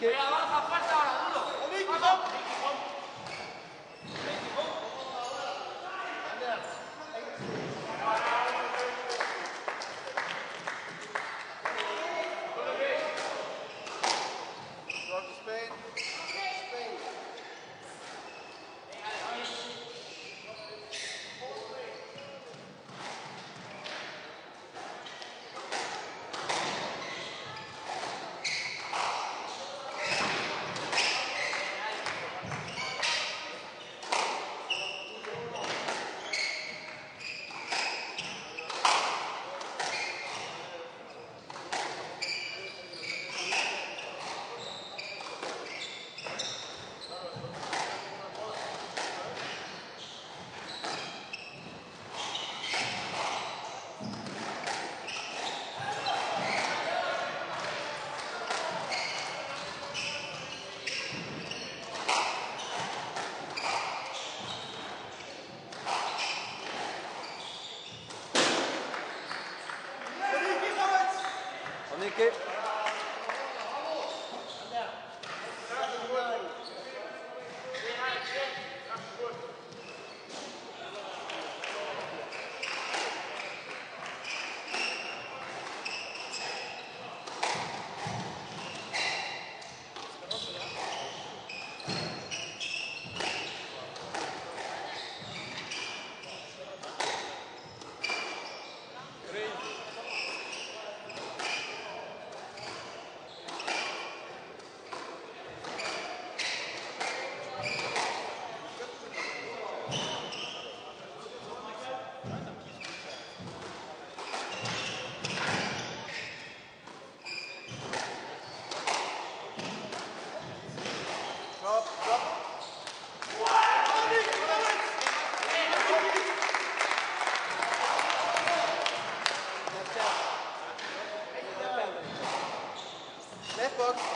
Speaker 10: que
Speaker 11: box.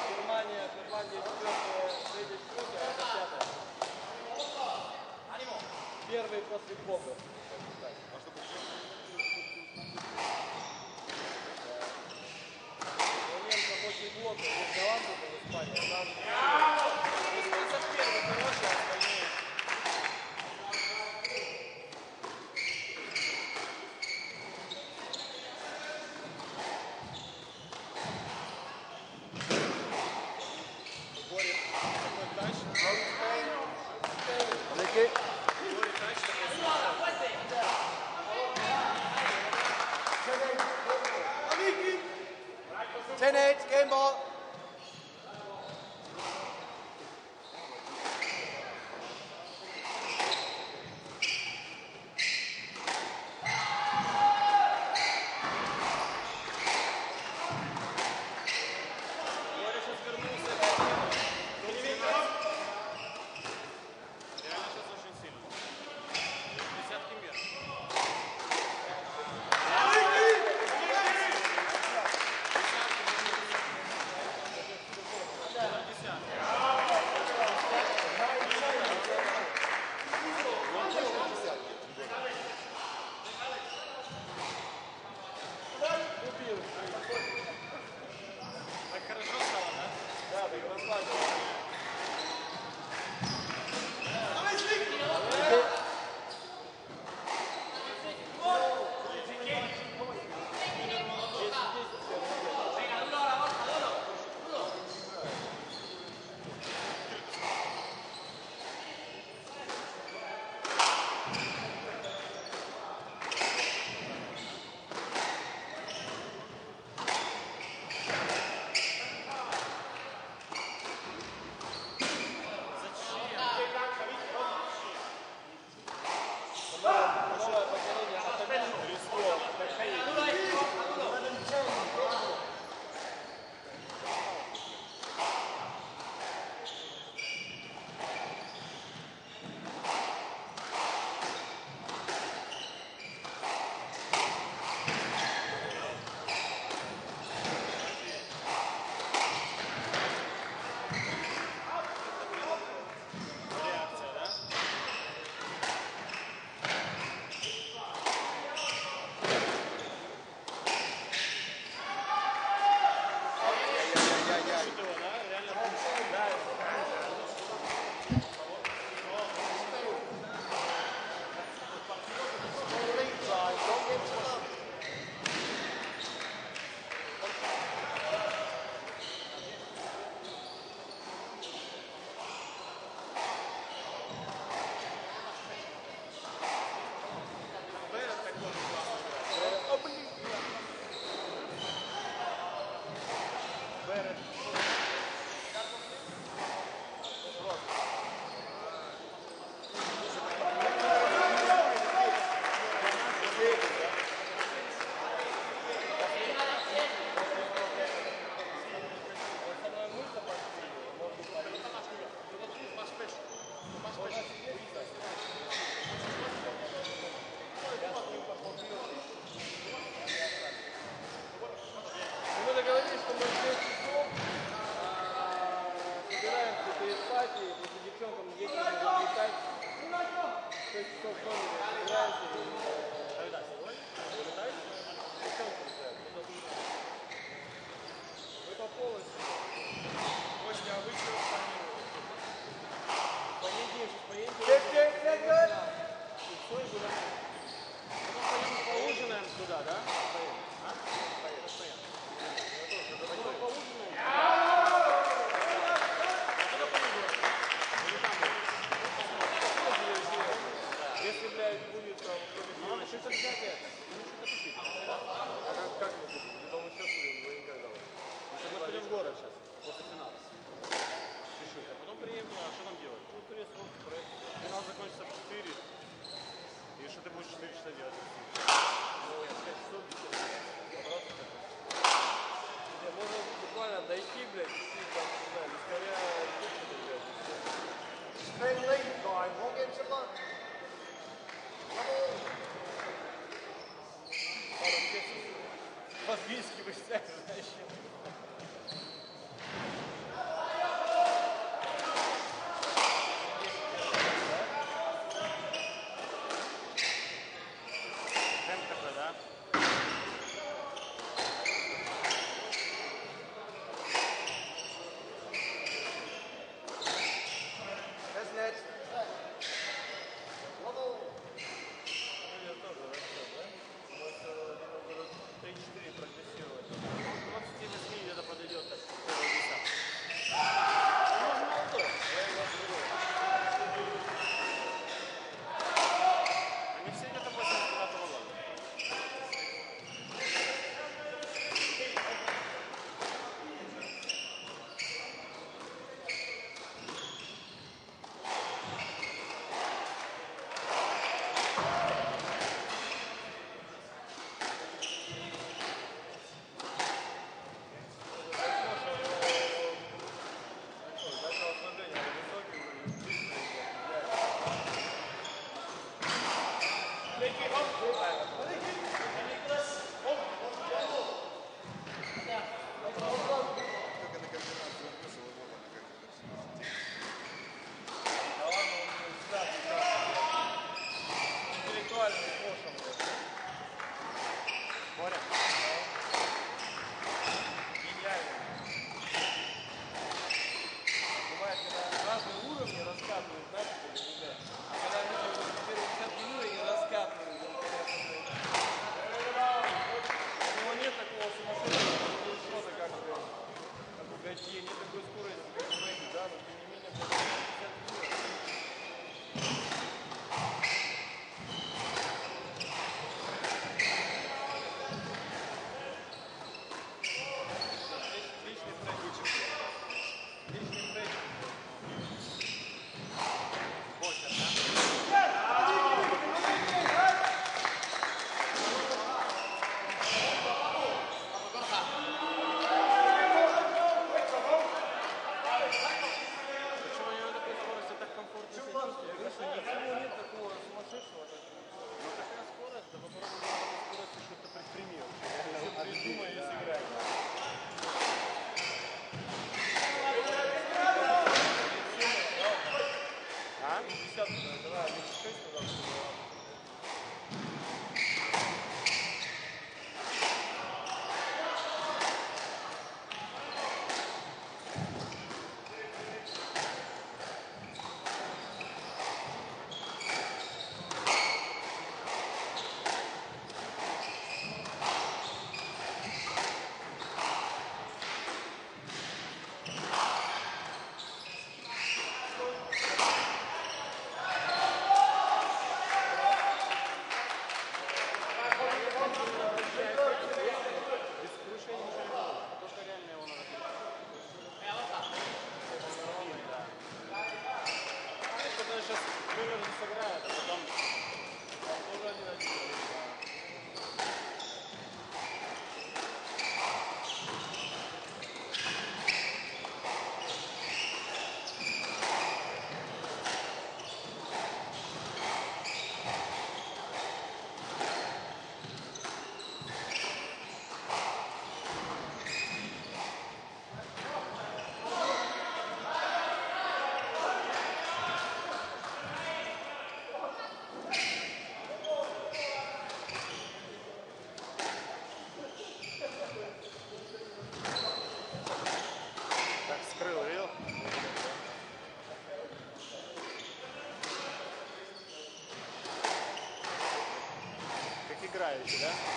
Speaker 11: Israel, ¿verdad?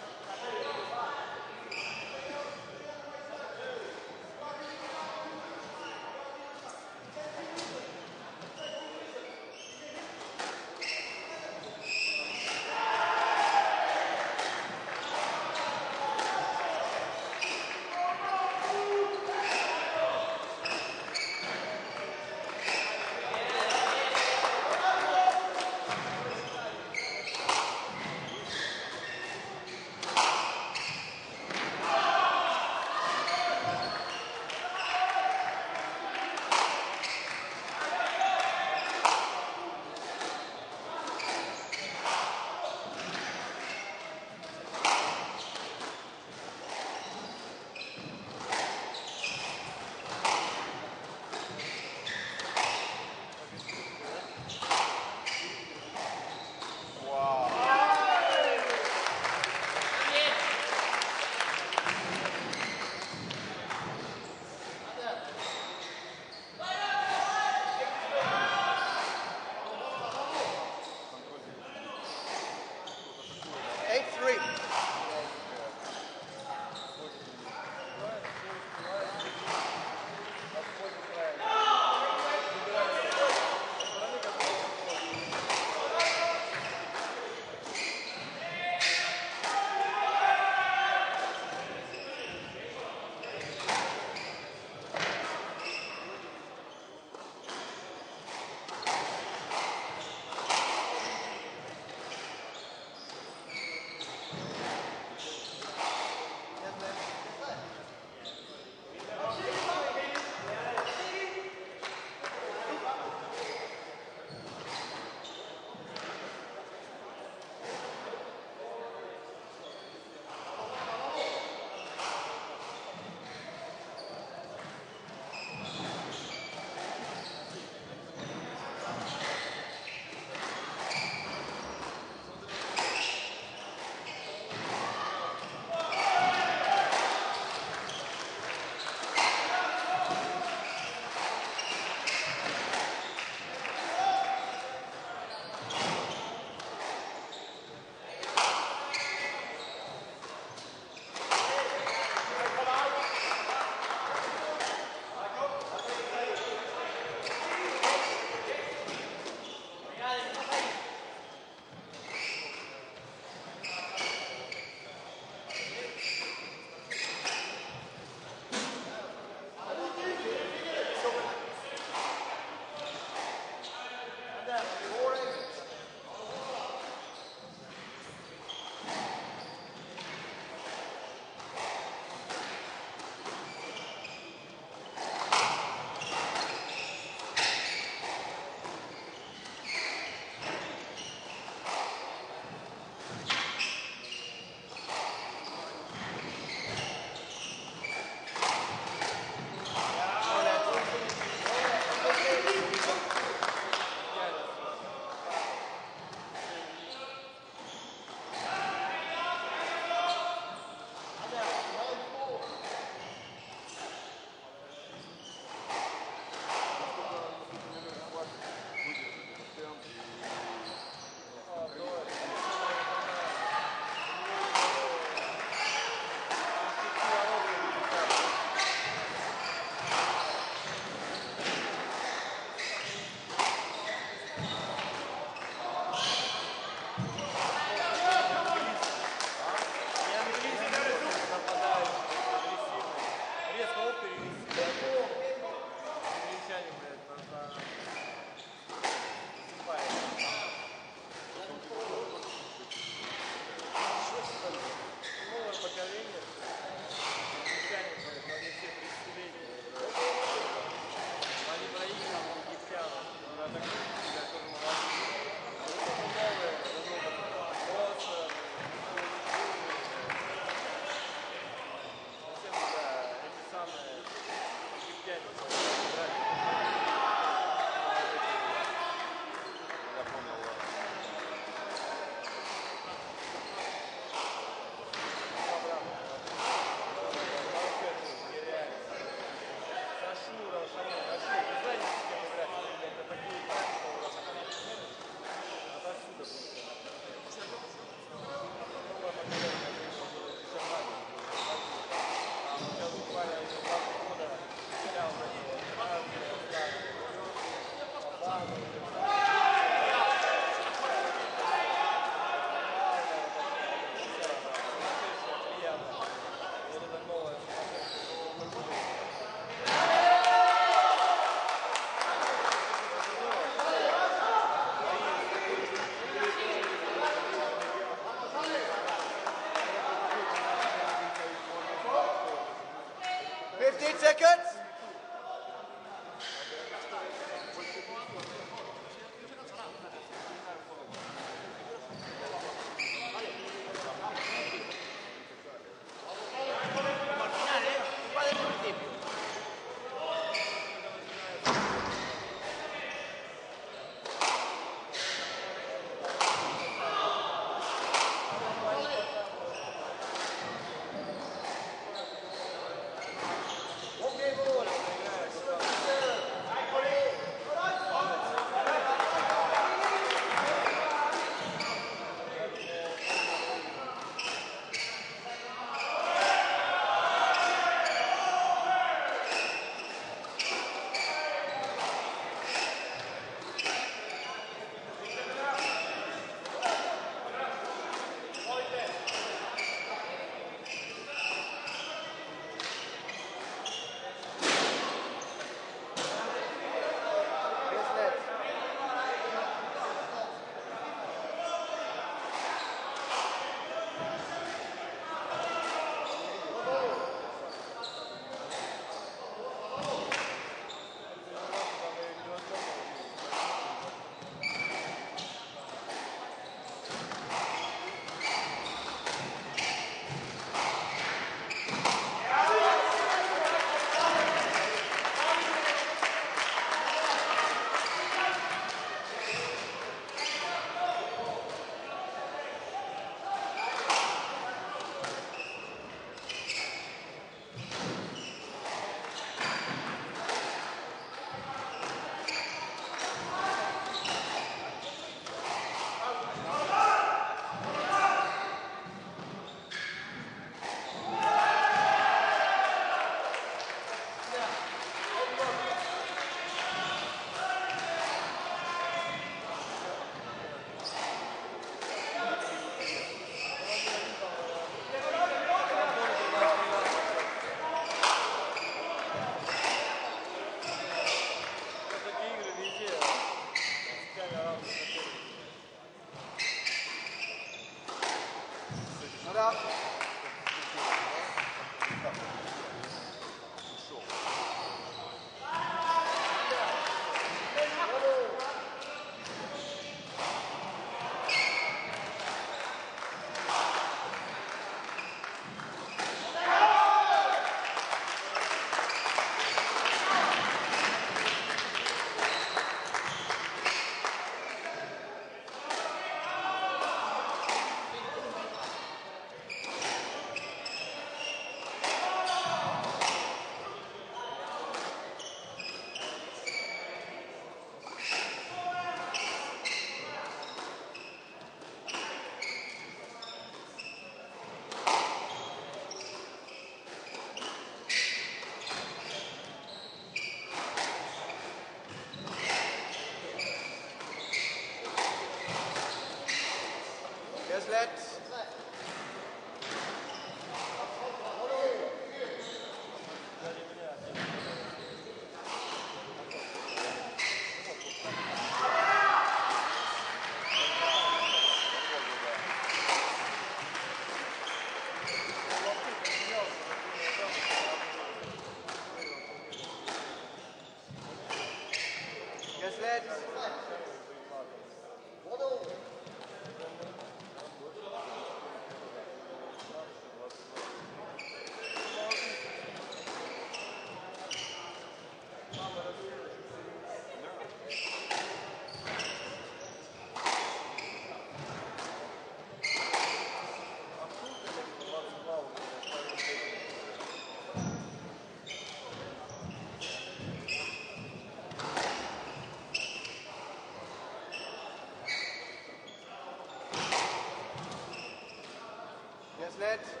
Speaker 11: Yes,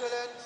Speaker 11: excellent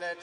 Speaker 11: Yes,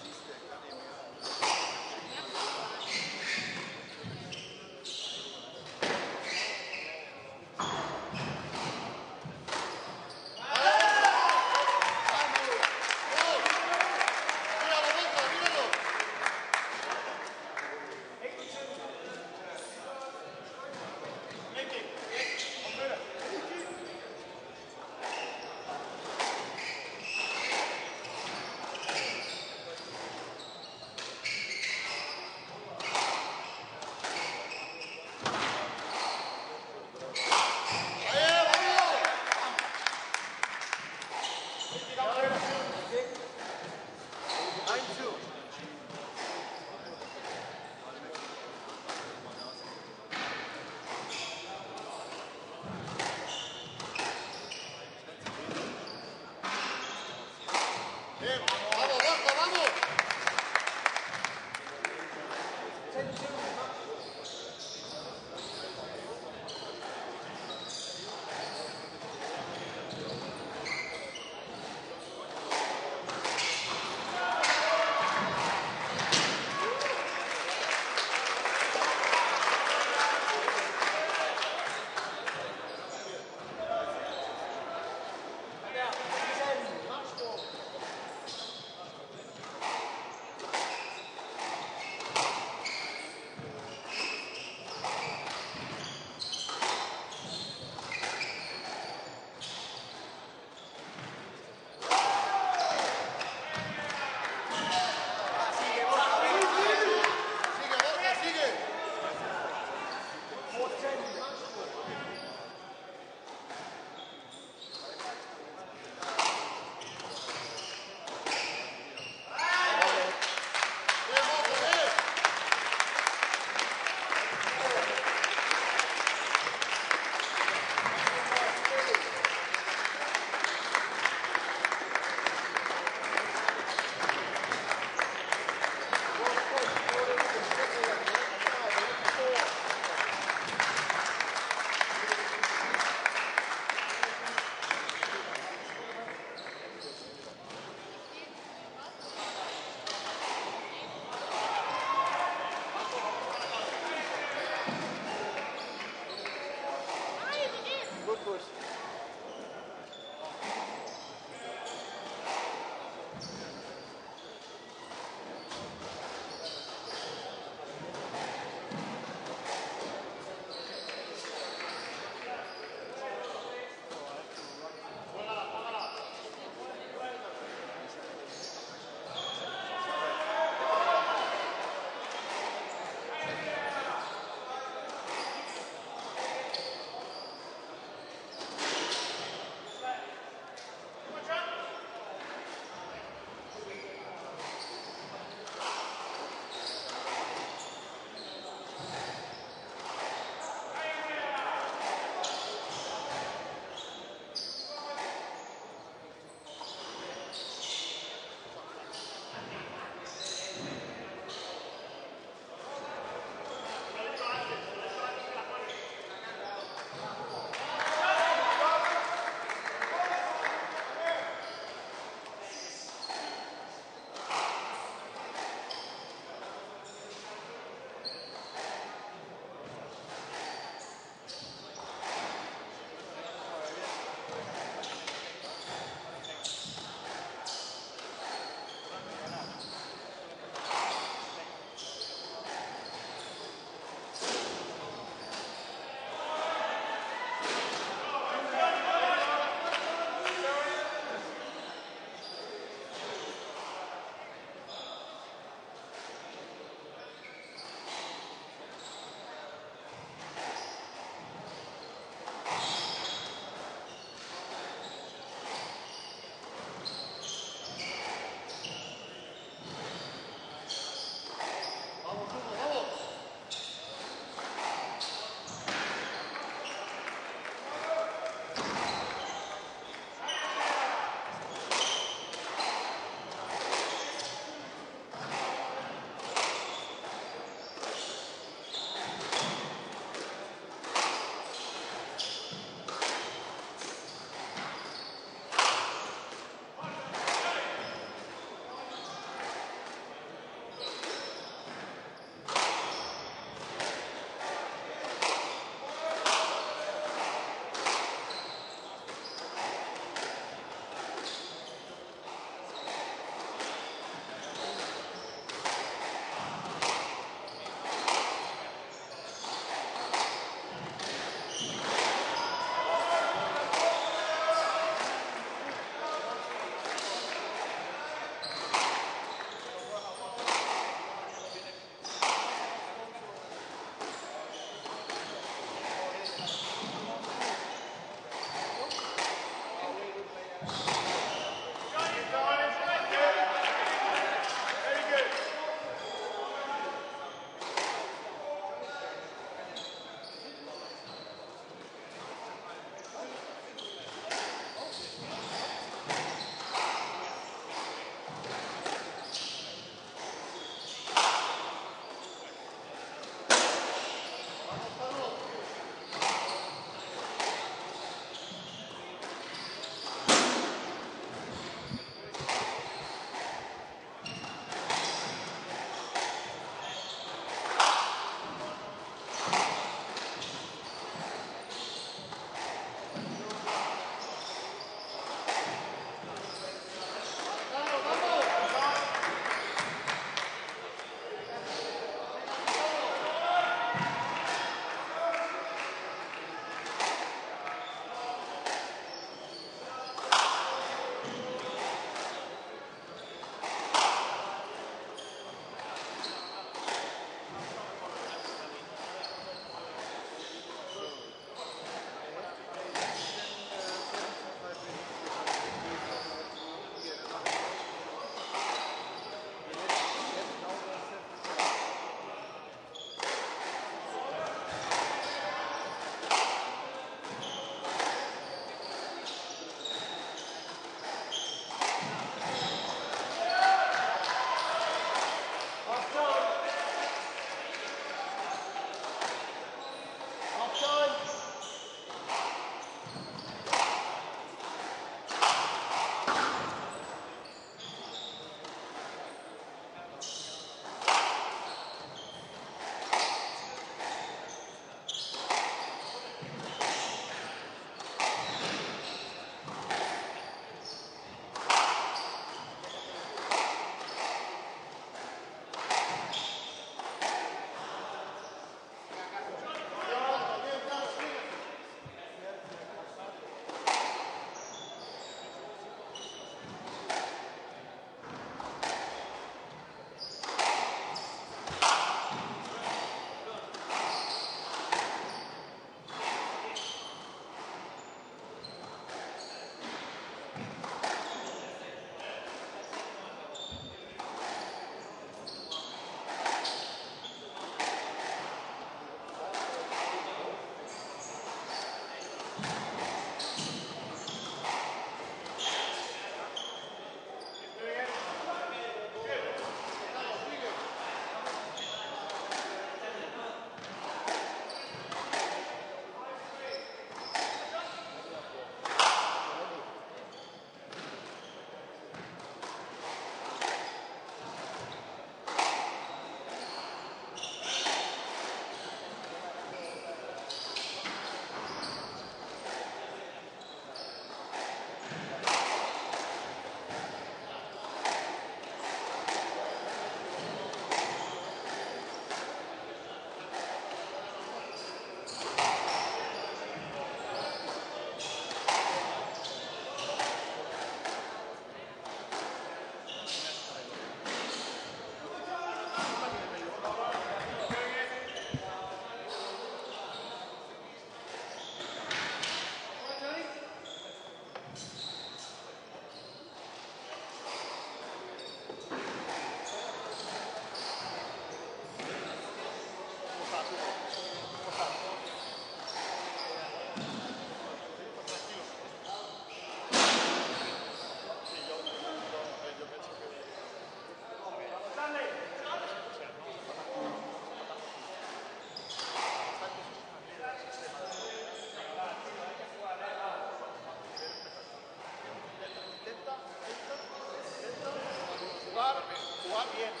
Speaker 11: bien,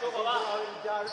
Speaker 12: 说好了一家
Speaker 9: 人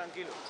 Speaker 9: tranquilo.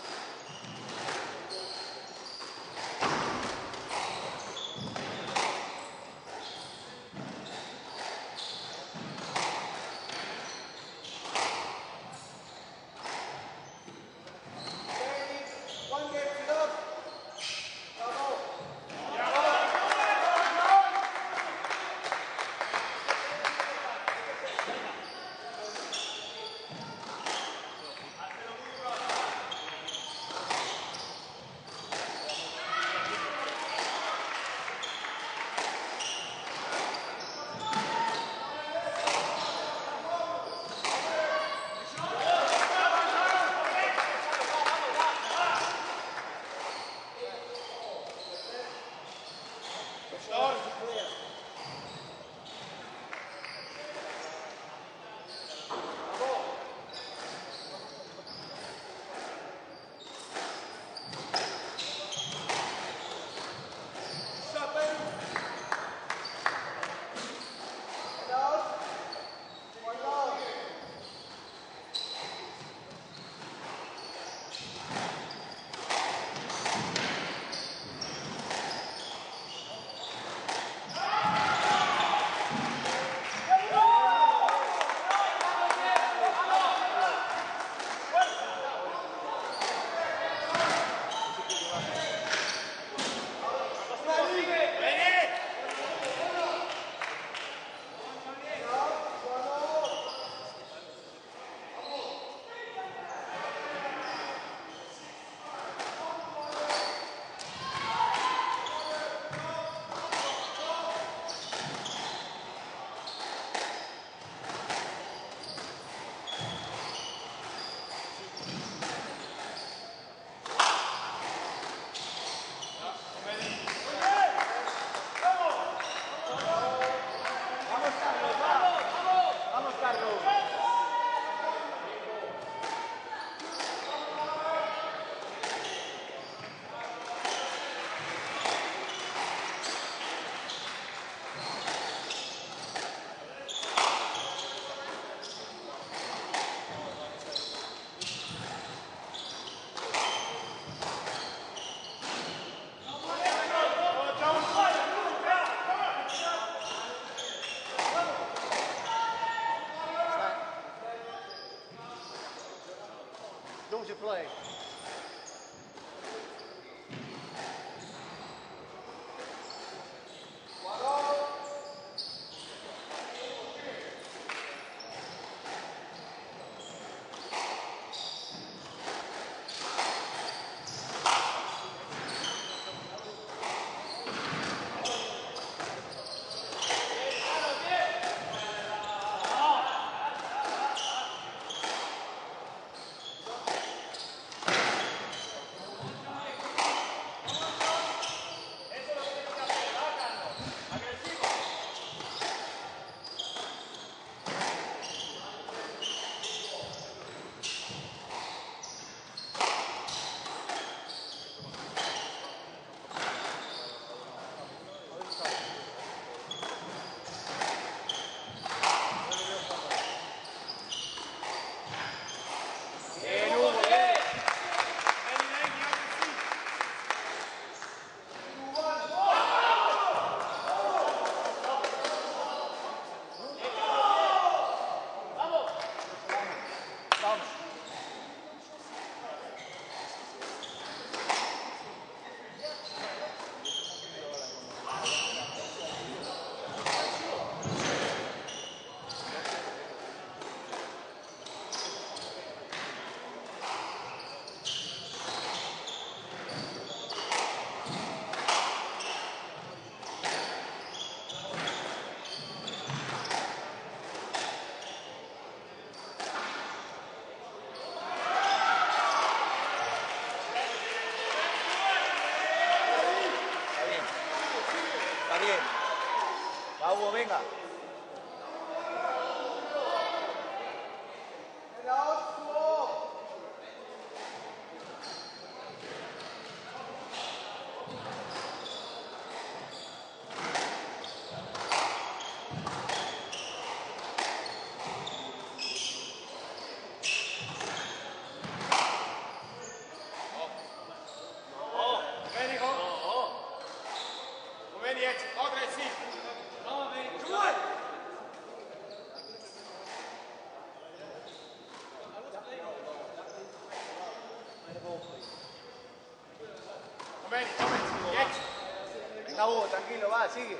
Speaker 9: Play.
Speaker 13: 我问啊。Sigue.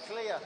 Speaker 9: Clear.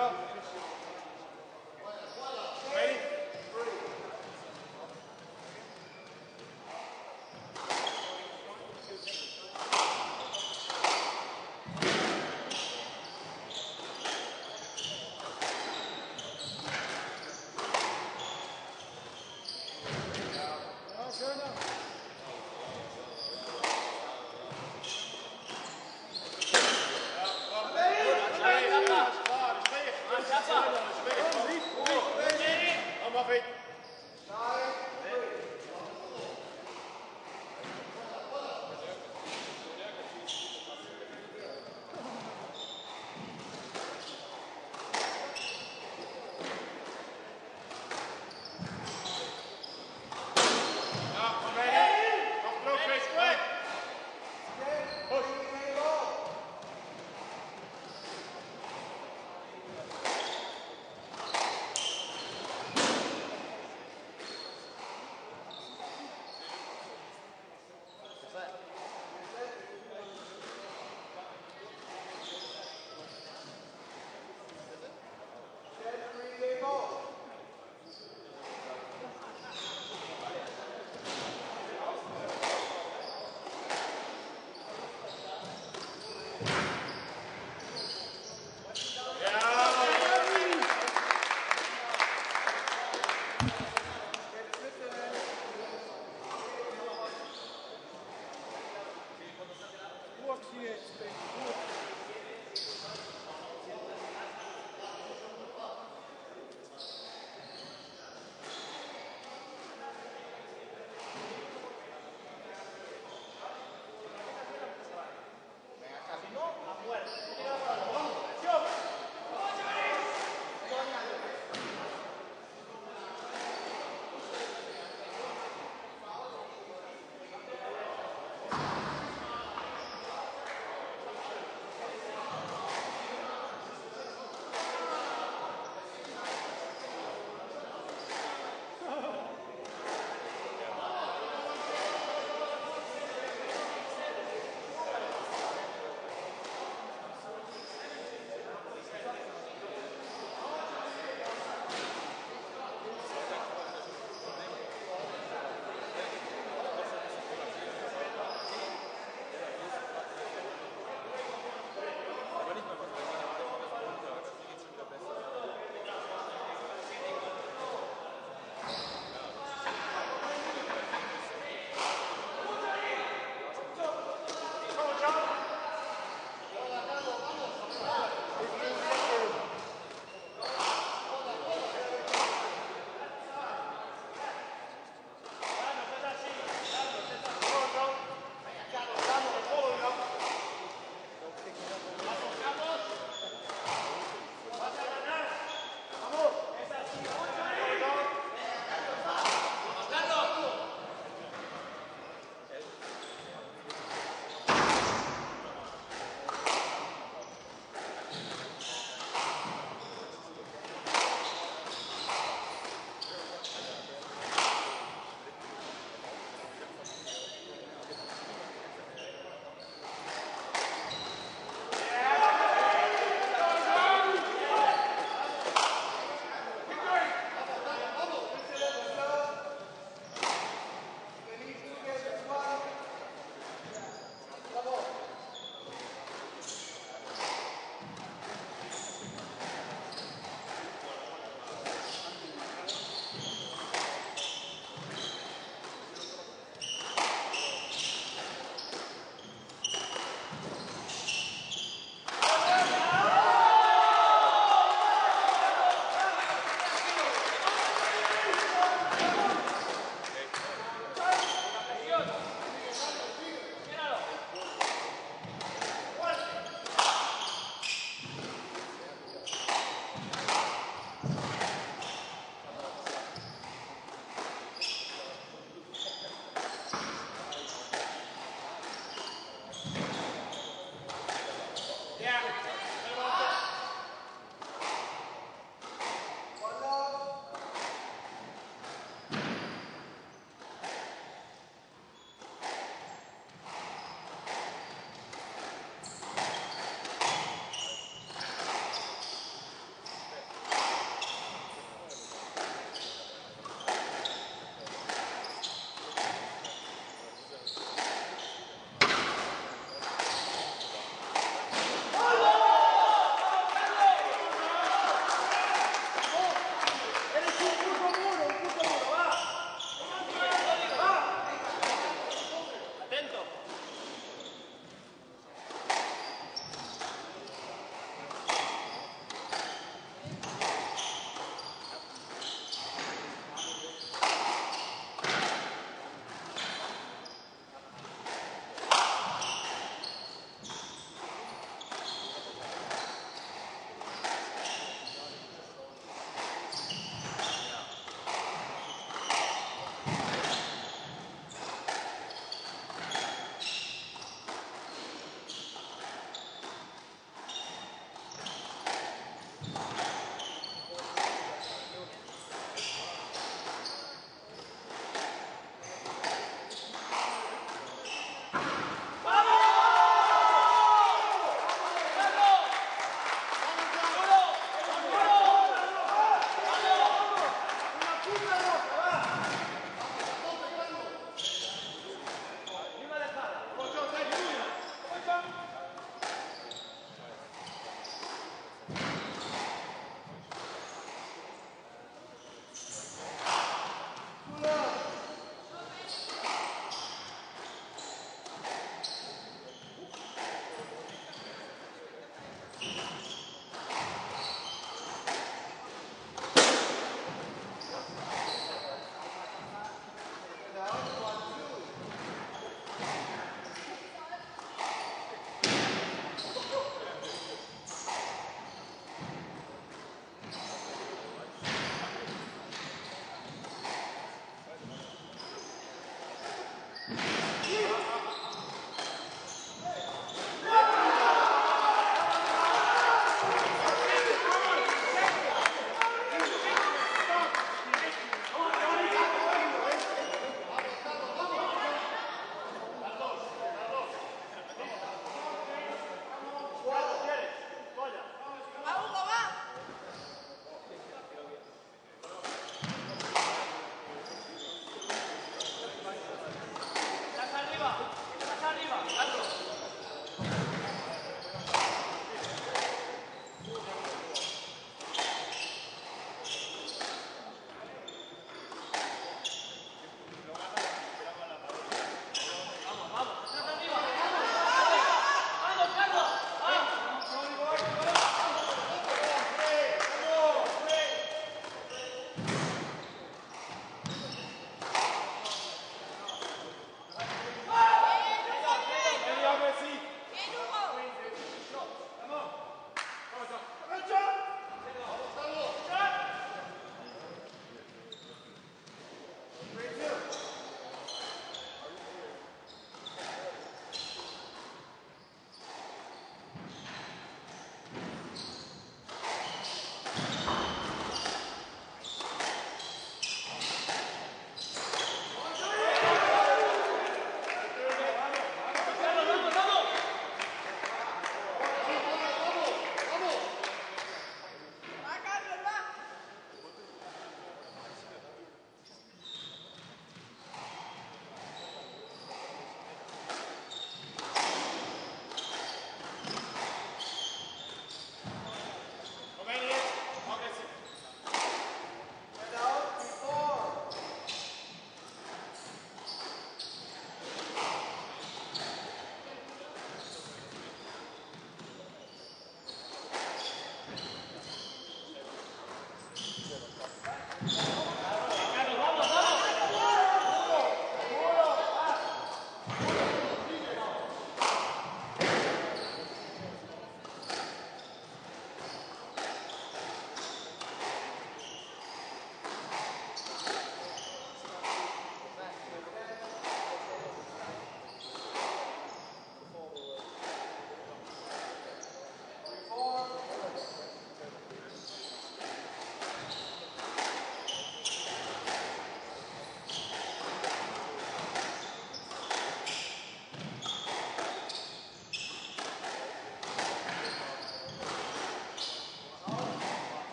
Speaker 14: Wait,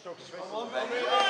Speaker 9: Stocks fest.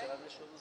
Speaker 9: Selamlaşıyoruz.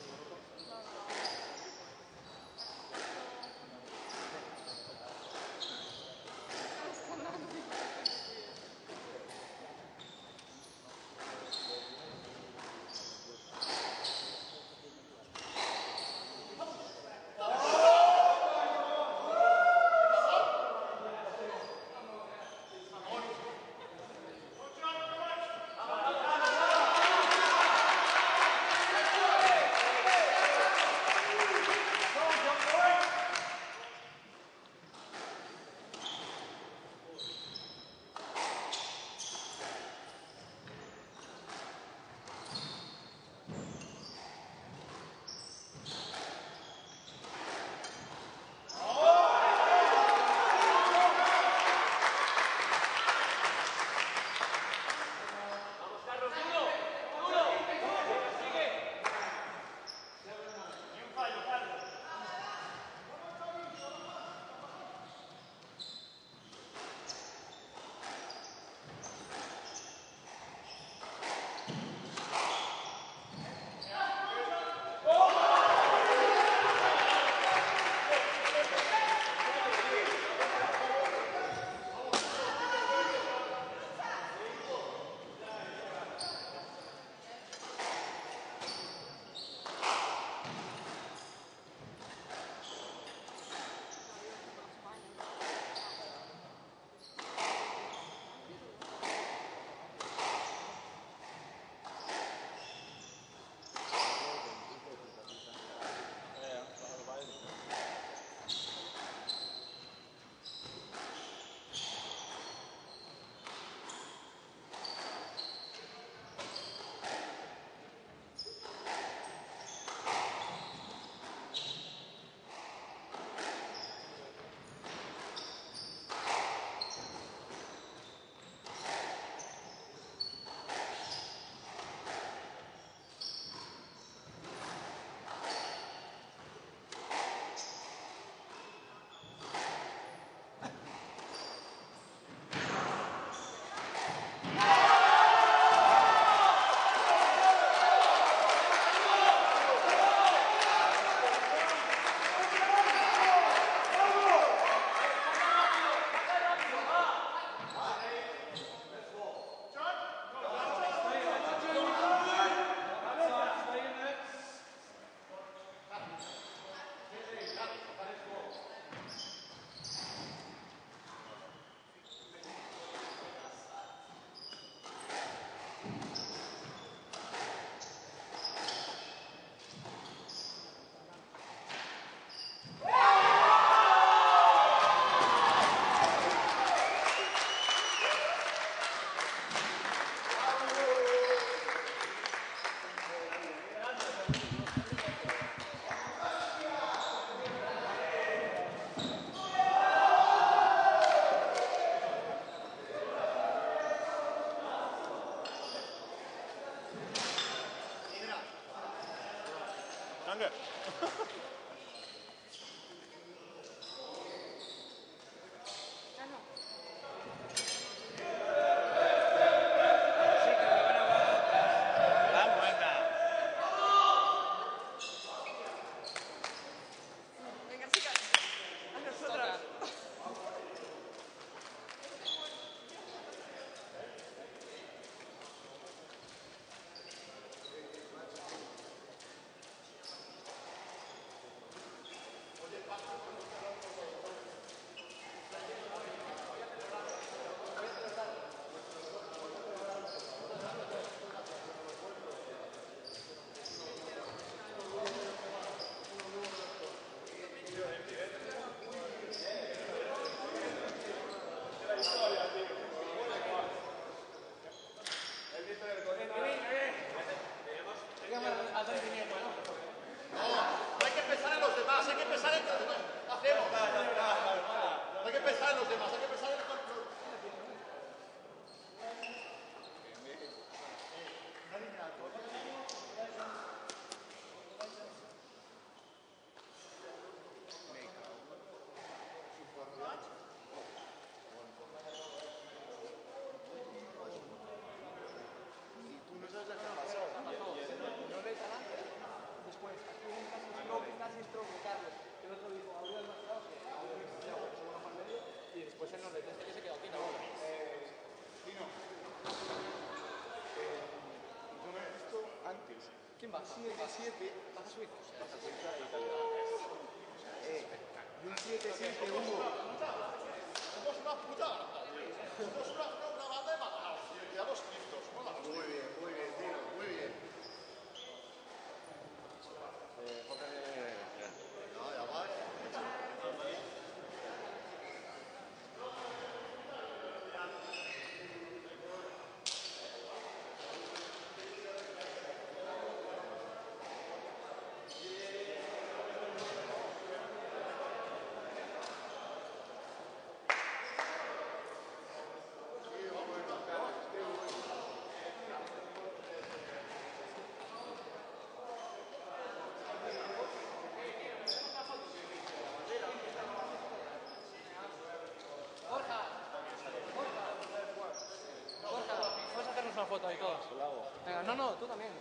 Speaker 15: ¿Quién
Speaker 9: baja? 7, 7, baja Suiza. 1.
Speaker 16: no,
Speaker 15: no, tú también.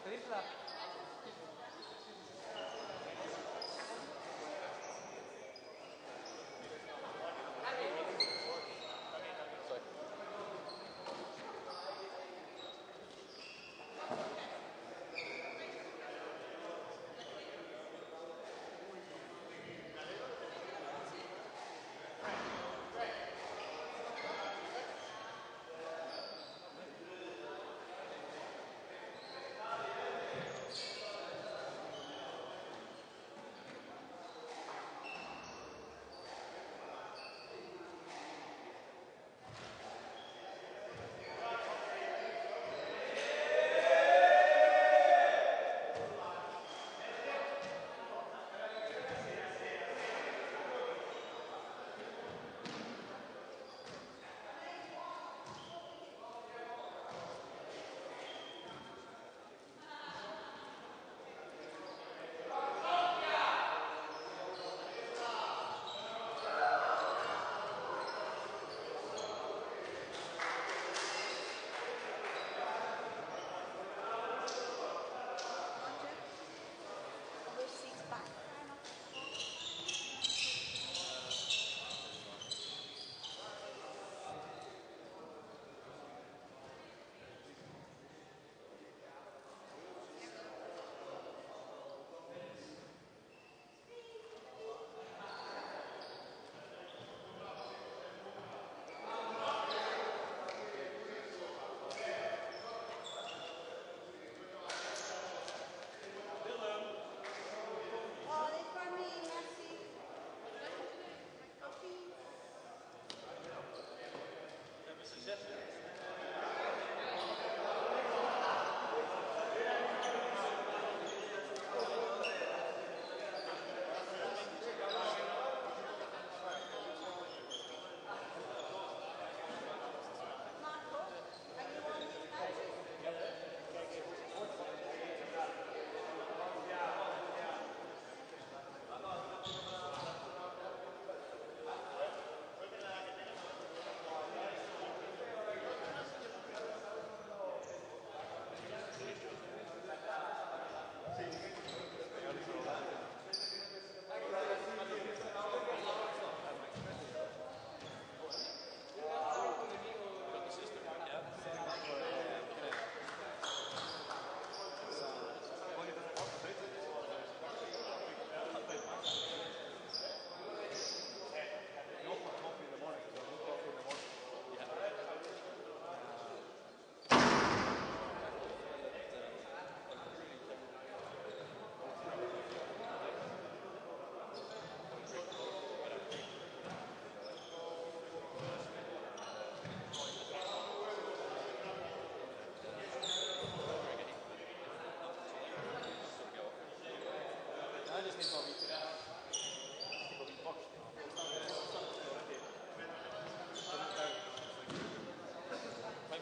Speaker 15: 今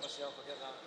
Speaker 17: 試合をかけた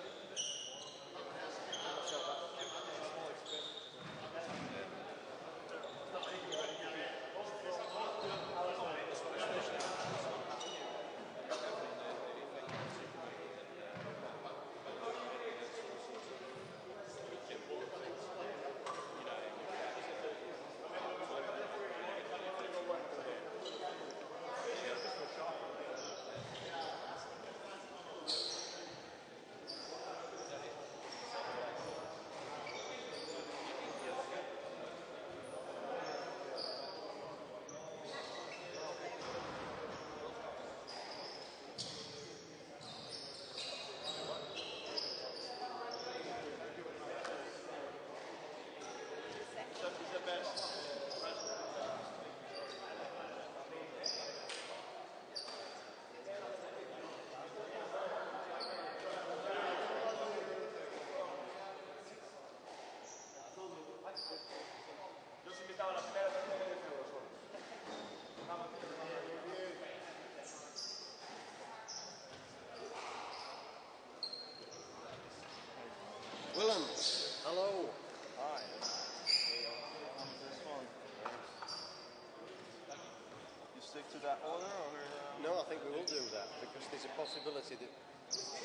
Speaker 17: that
Speaker 11: order or? Uh,
Speaker 9: No, I think we will do that because there's a possibility that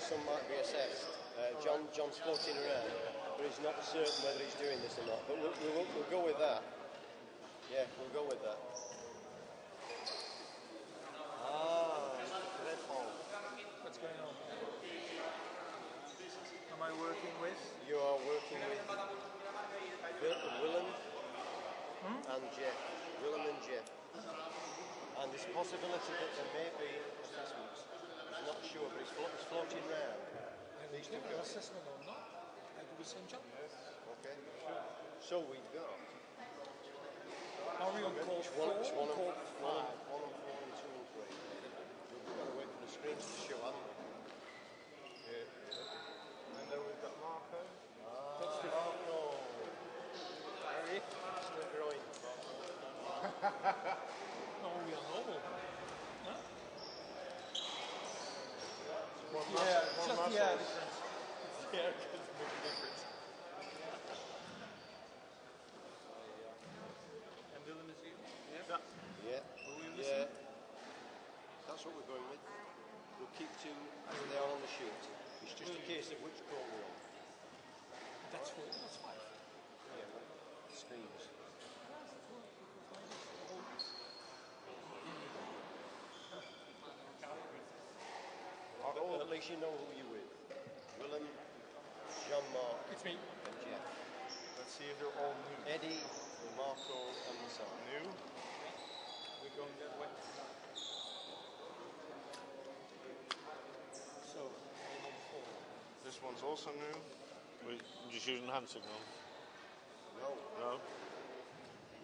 Speaker 9: some might be assessed. Uh, John, John's floating around, but he's not certain whether he's doing this or not. But we'll, we'll, we'll go with that. Yeah, we'll go with that.
Speaker 17: Ah, Red Hall. What's going on? Am I working with?
Speaker 9: You are working with Bill, Willem and Jeff. Willem and Jeff. And there's a possibility that there may be assessments. He's not sure, but he's, flo- he's floating round. Guys.
Speaker 17: assessment or not? I do the same job.
Speaker 9: Okay. So we've got
Speaker 17: Are we on call four
Speaker 9: one, it's
Speaker 17: or
Speaker 9: one, and,
Speaker 17: call
Speaker 9: one,
Speaker 17: five?
Speaker 9: one and four and two and three. We've got to wait for the screens to show up.
Speaker 11: and then we've got Marco.
Speaker 9: That's the Marco. Harry, still growing.
Speaker 17: No, we are normal. Huh? Yeah,
Speaker 11: muscle, one
Speaker 17: just
Speaker 11: muscle.
Speaker 17: the air difference. The air does make a difference.
Speaker 4: And Willem is here?
Speaker 11: Yeah.
Speaker 9: Yeah.
Speaker 4: We
Speaker 9: Yeah. That's what we're going with. We'll keep two as they are on the sheet. It's just a case of which court we're on.
Speaker 17: That's four. That's five.
Speaker 9: Yeah. Screens. But at least you know who you're with. Willem, Jean-Marc,
Speaker 17: It's me.
Speaker 9: and Jeff.
Speaker 11: Let's see if they're all new.
Speaker 9: Eddie, Marco, and myself.
Speaker 11: New?
Speaker 17: We're going that way. So, I'm on four.
Speaker 11: This one's also new.
Speaker 4: We're just using hand signal.
Speaker 9: No,
Speaker 4: No?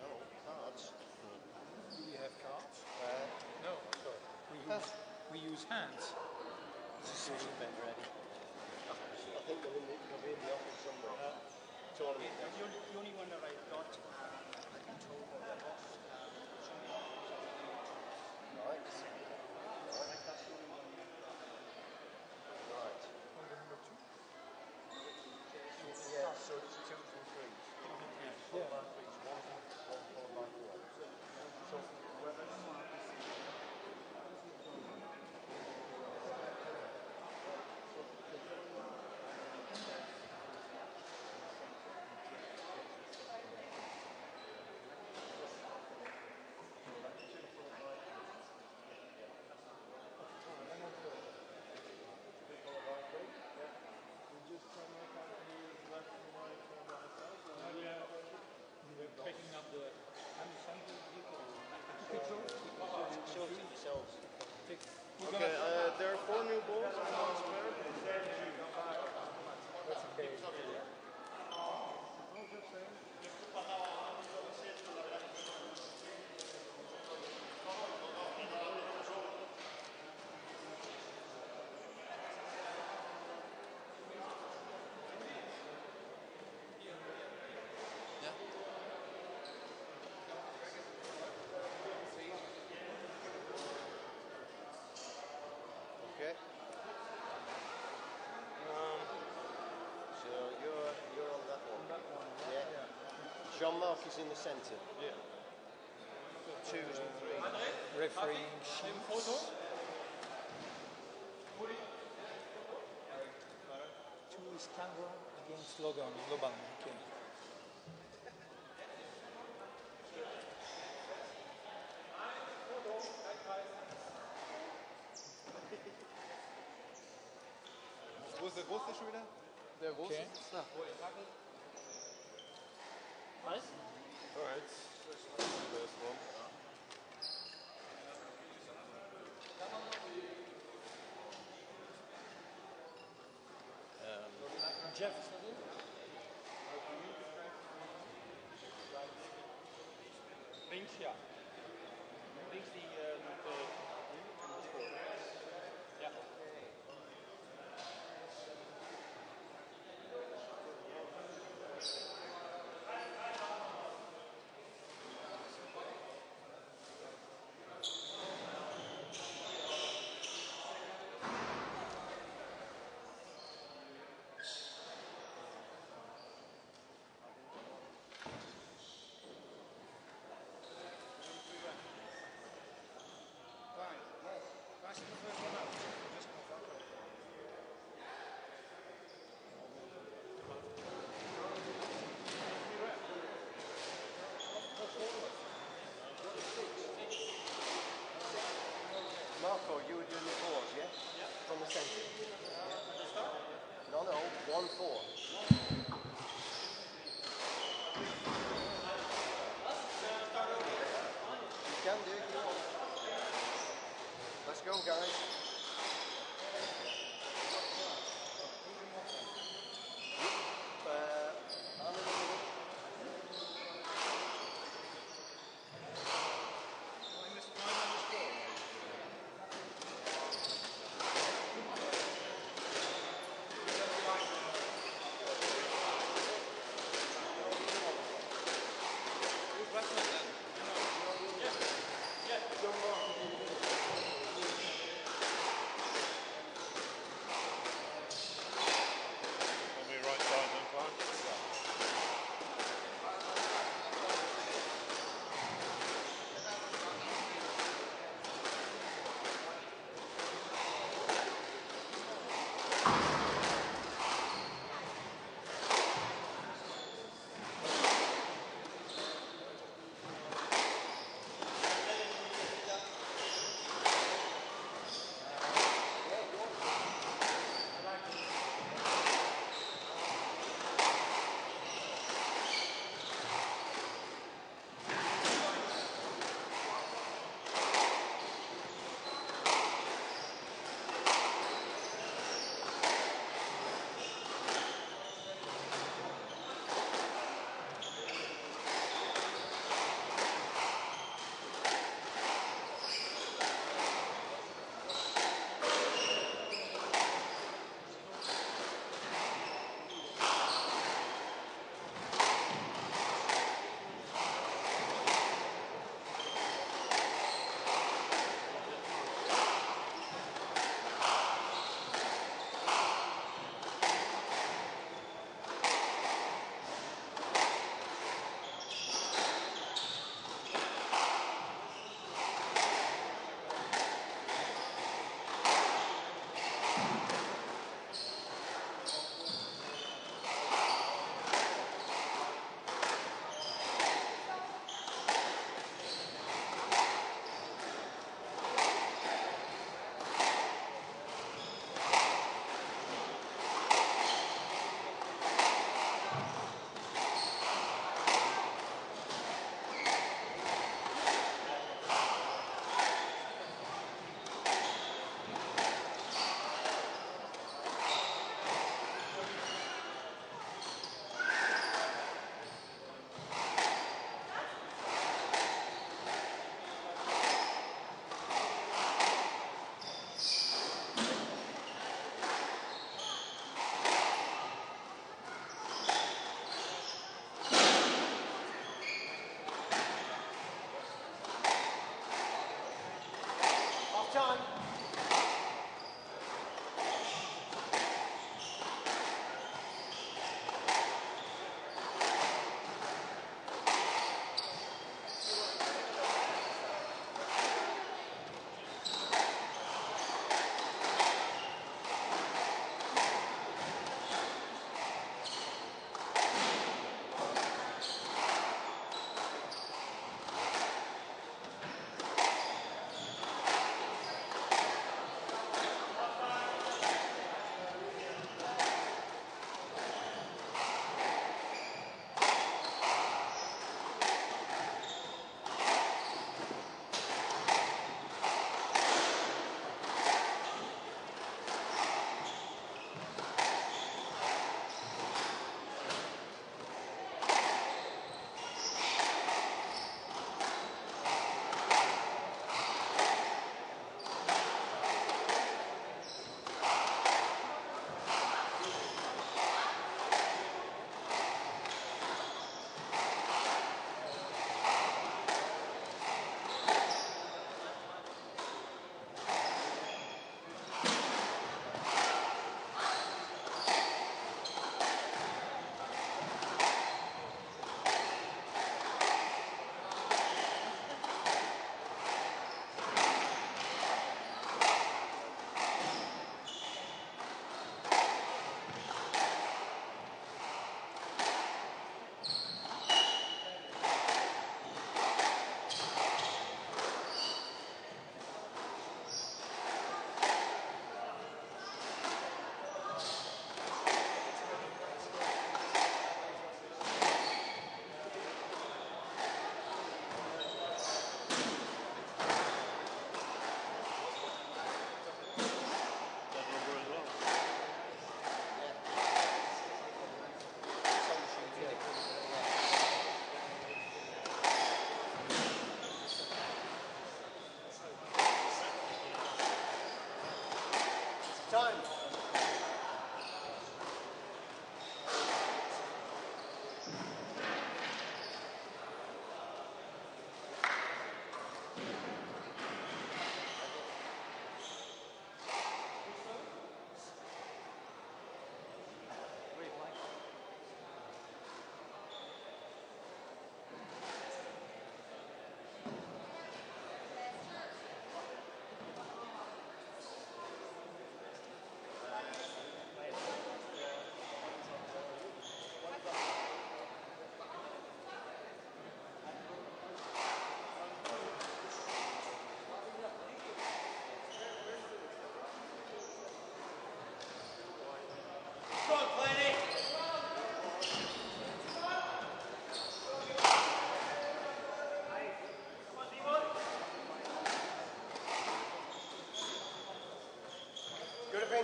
Speaker 9: no, cards.
Speaker 17: Do we have cards?
Speaker 9: Uh,
Speaker 17: No, sorry. We use, we use hands.
Speaker 9: I think they're in the, they'll be in the office somewhere. Tournament.
Speaker 2: The only, the only one that I got, uh, I've been the boss,
Speaker 9: Right. Right. Right. Yeah, so it's two from three. Four by threes, one, one, four by four. So whoever Jean Marc is in the centre.
Speaker 18: Yeah.
Speaker 9: Twos and threes.
Speaker 17: Refereeing sheets. Two is Tango against Logan. Loban. Okay.
Speaker 18: Wo ist der Große schon wieder? Der Große?
Speaker 17: Okay.
Speaker 2: Was?
Speaker 18: Alright. First one.
Speaker 17: Jeff.
Speaker 2: Links, ja.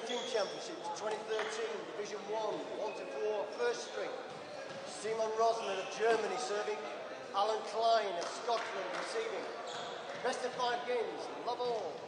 Speaker 9: Championships 2013, Division 1, 1 to 4, first string. Simon Rösner of Germany serving. Alan Clyne of Scotland receiving. Best of five games, love all.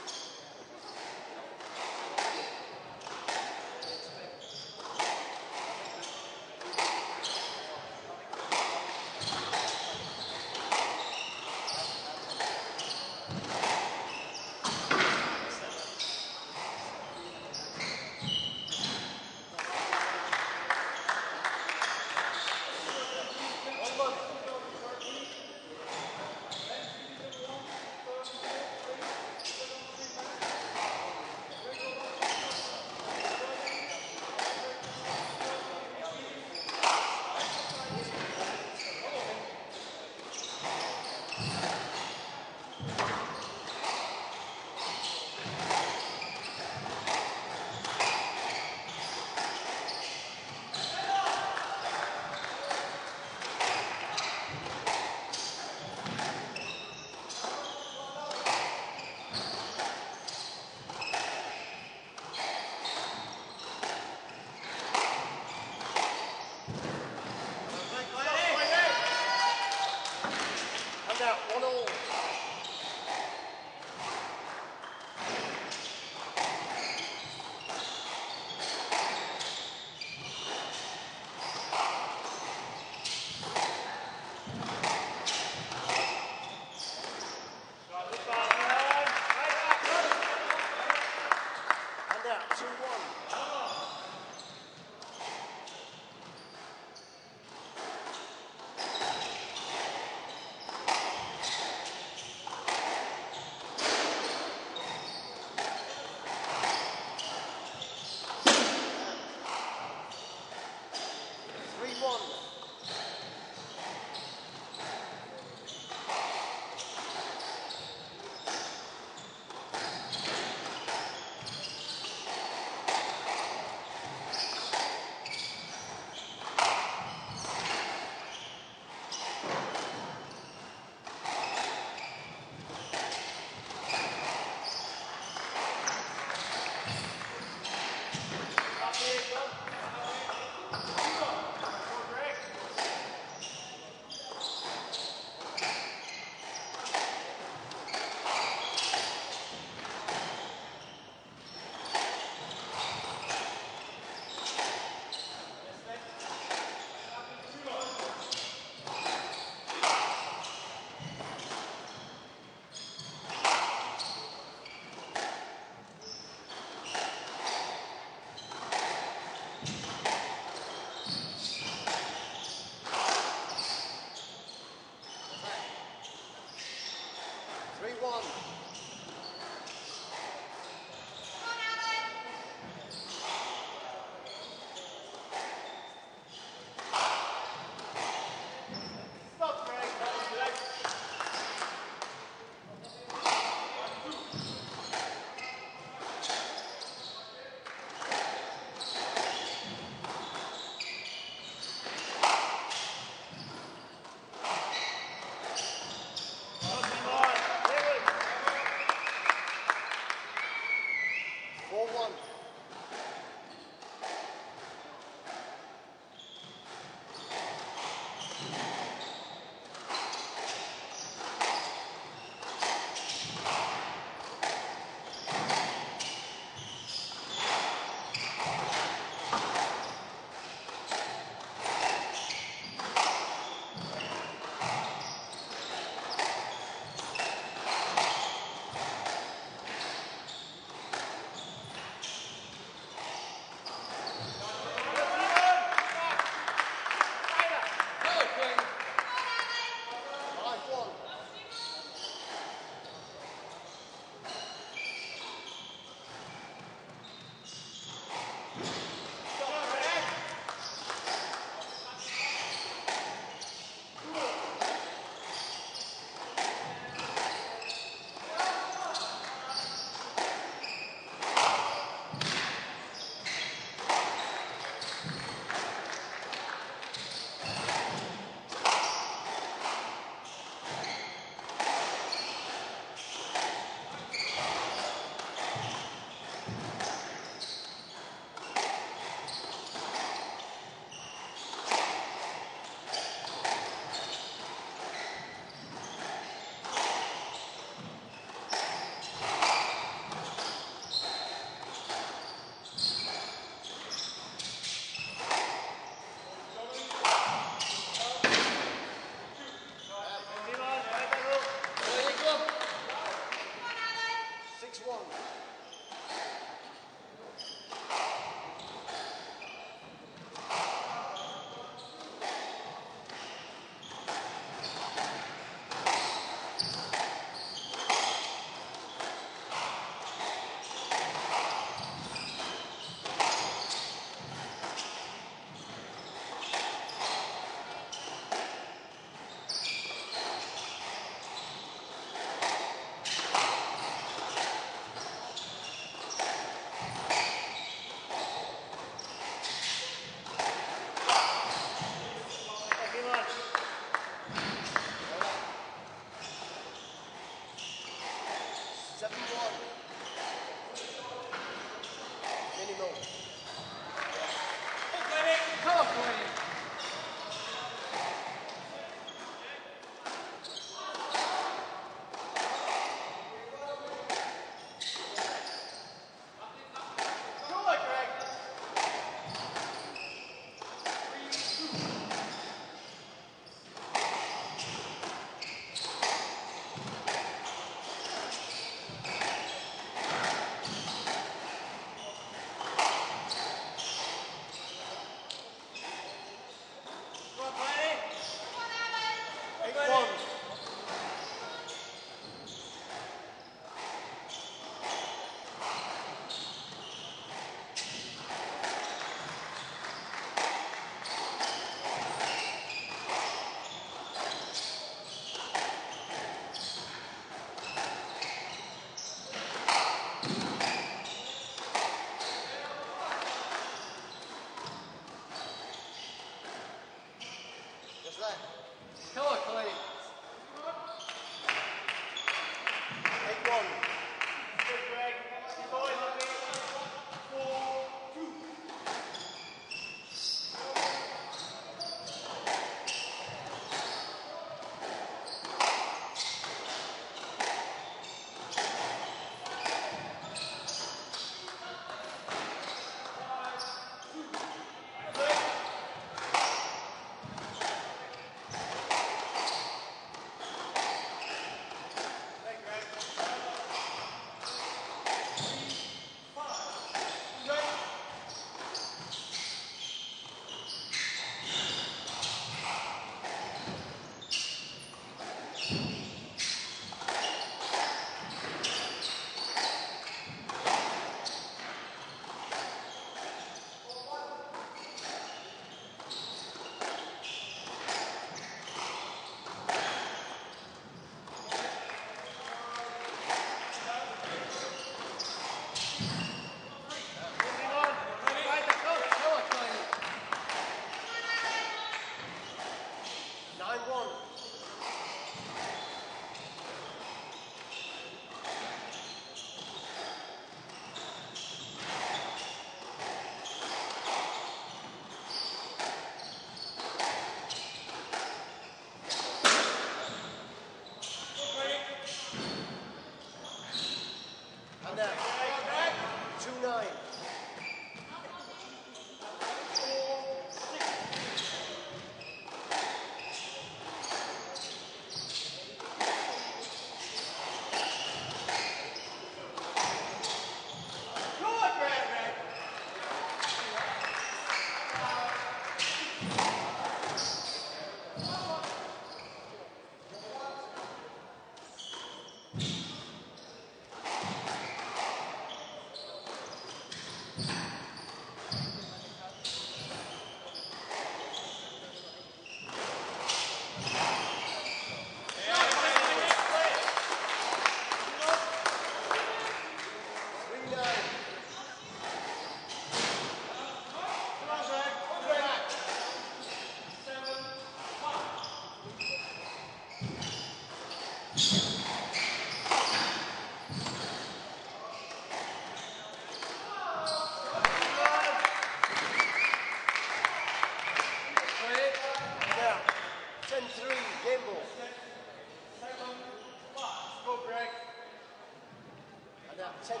Speaker 9: Now 10-3,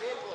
Speaker 9: game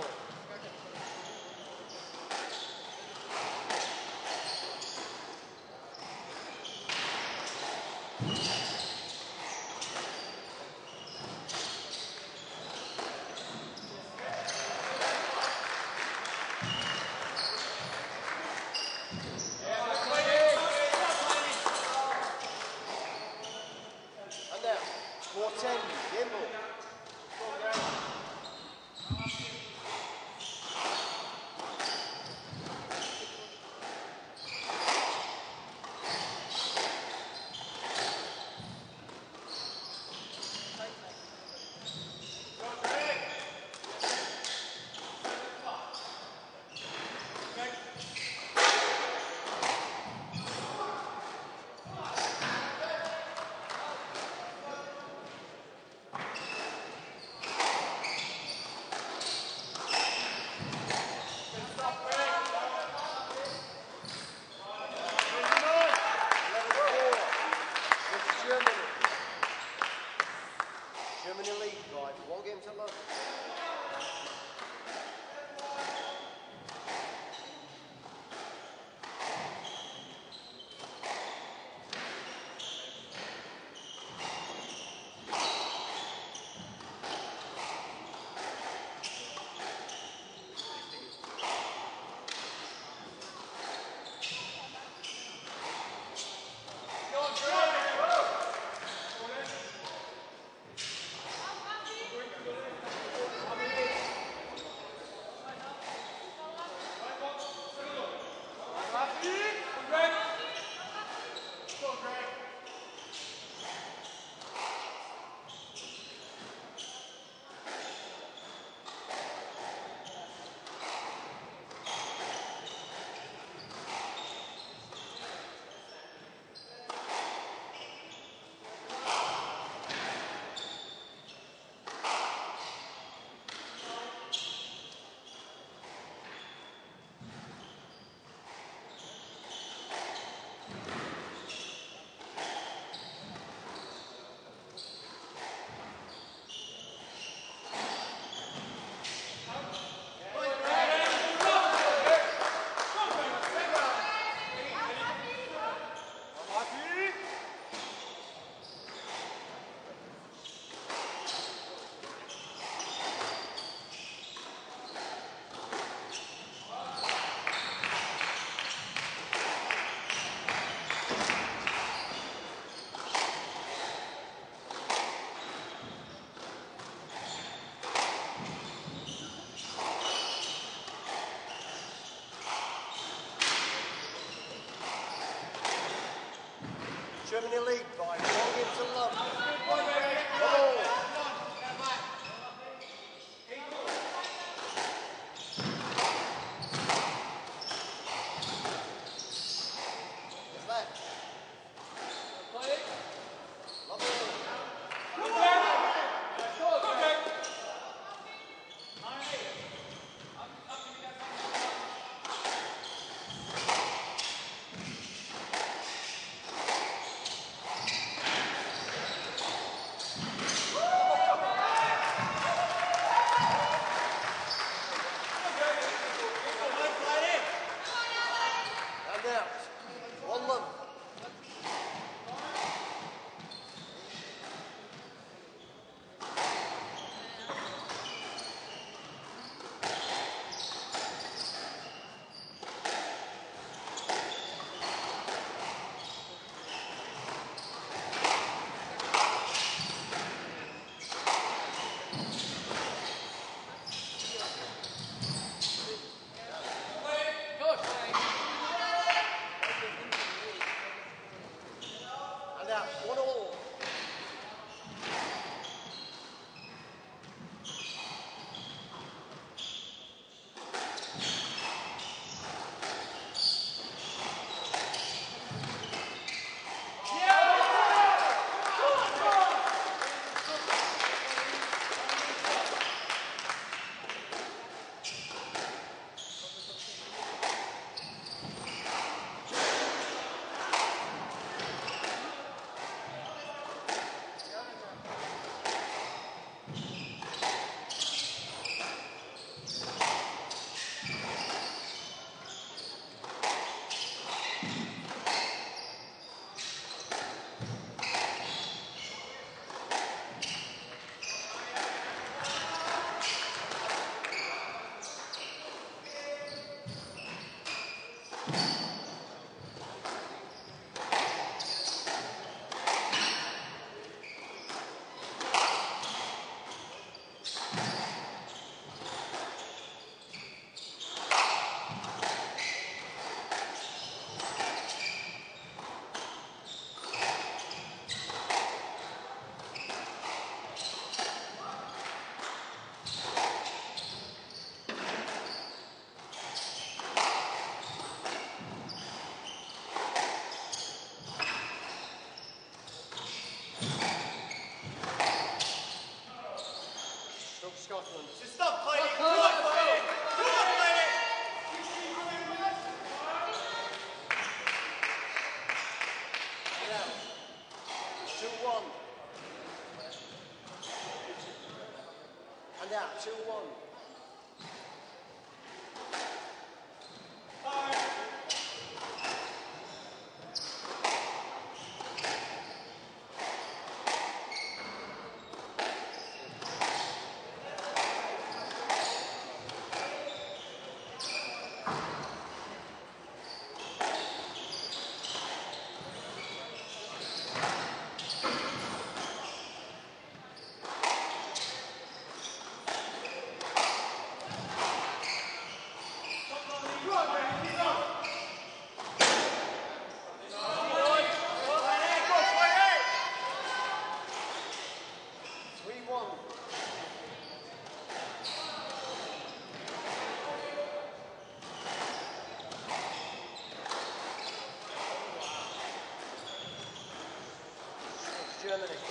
Speaker 9: Germany lead two one. Three one. Germany. And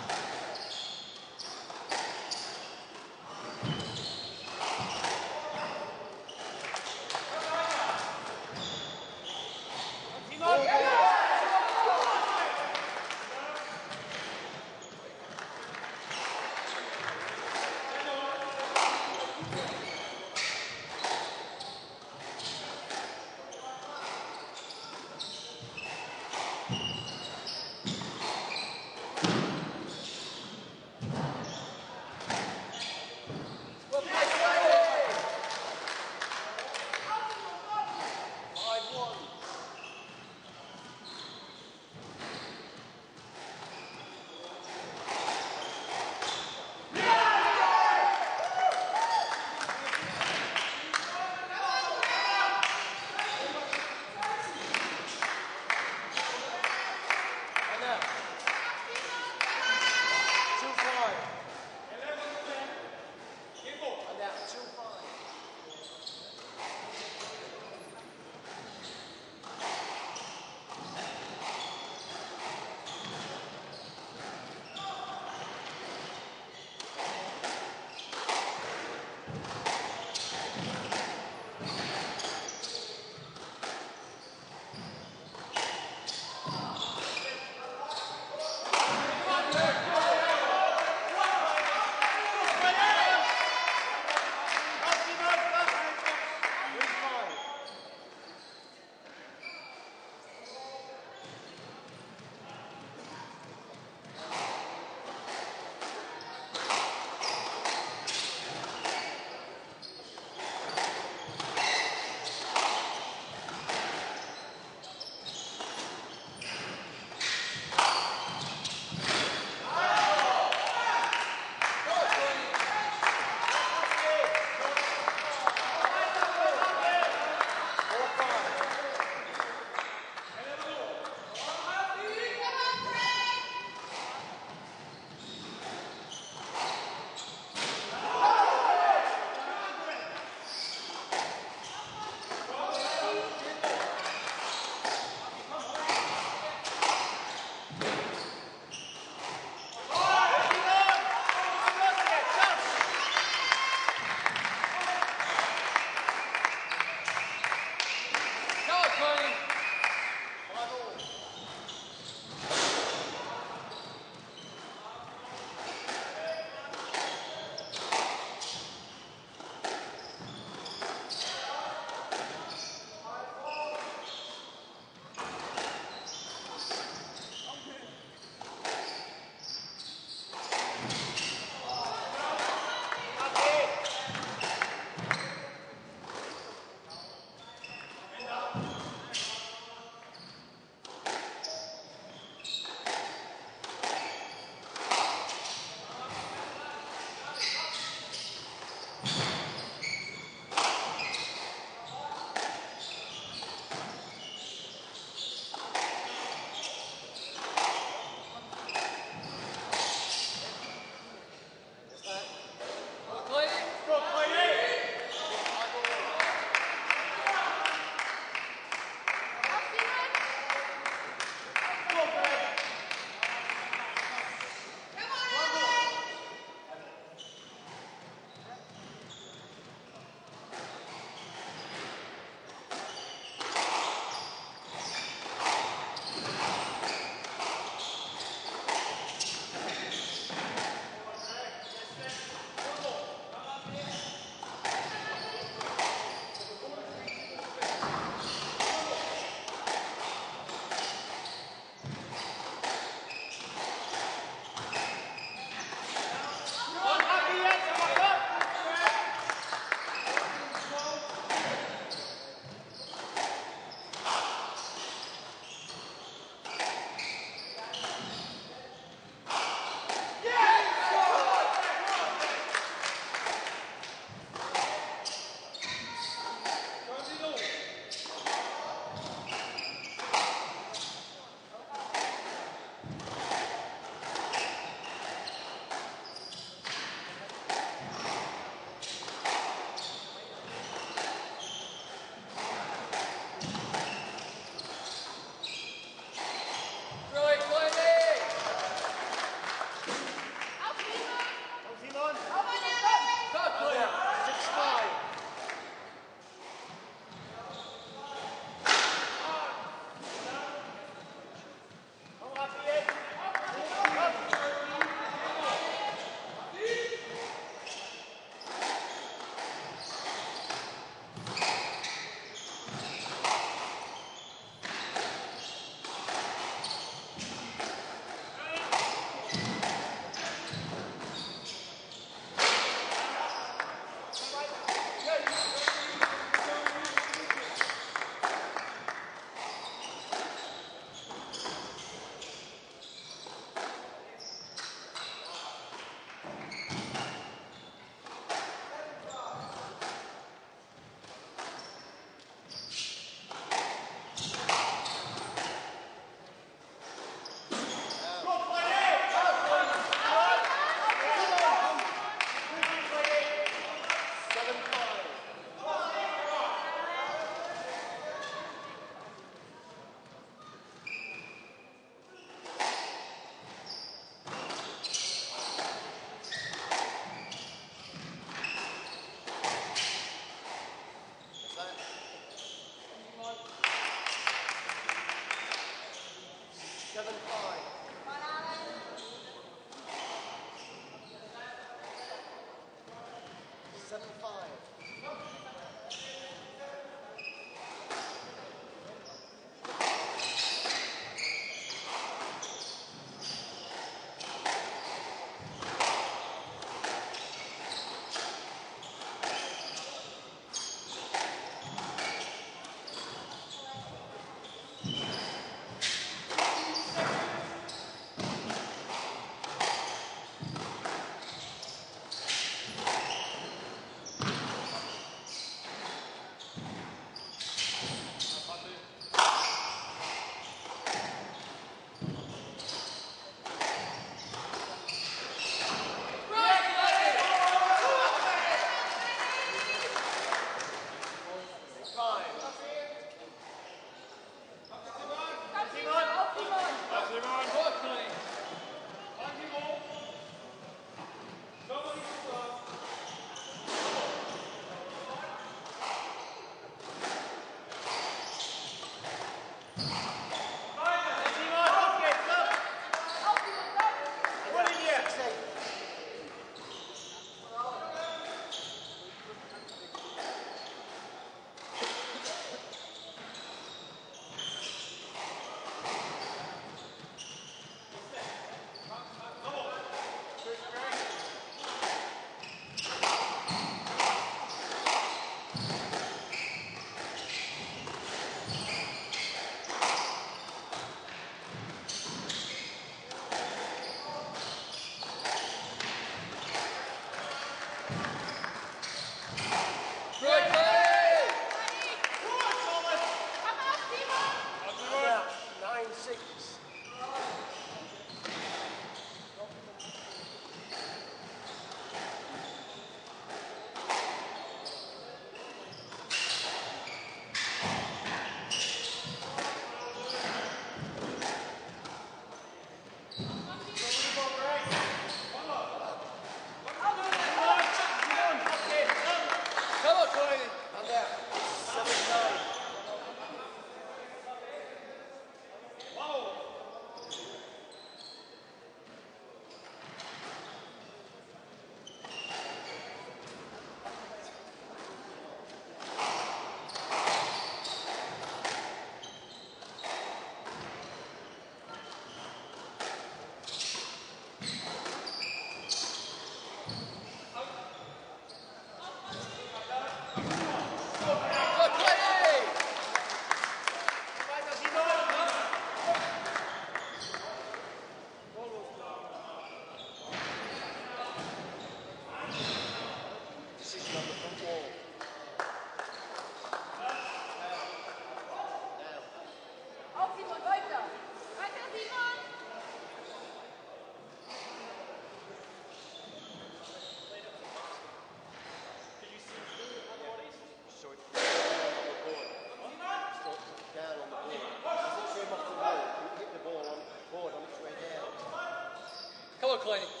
Speaker 9: on,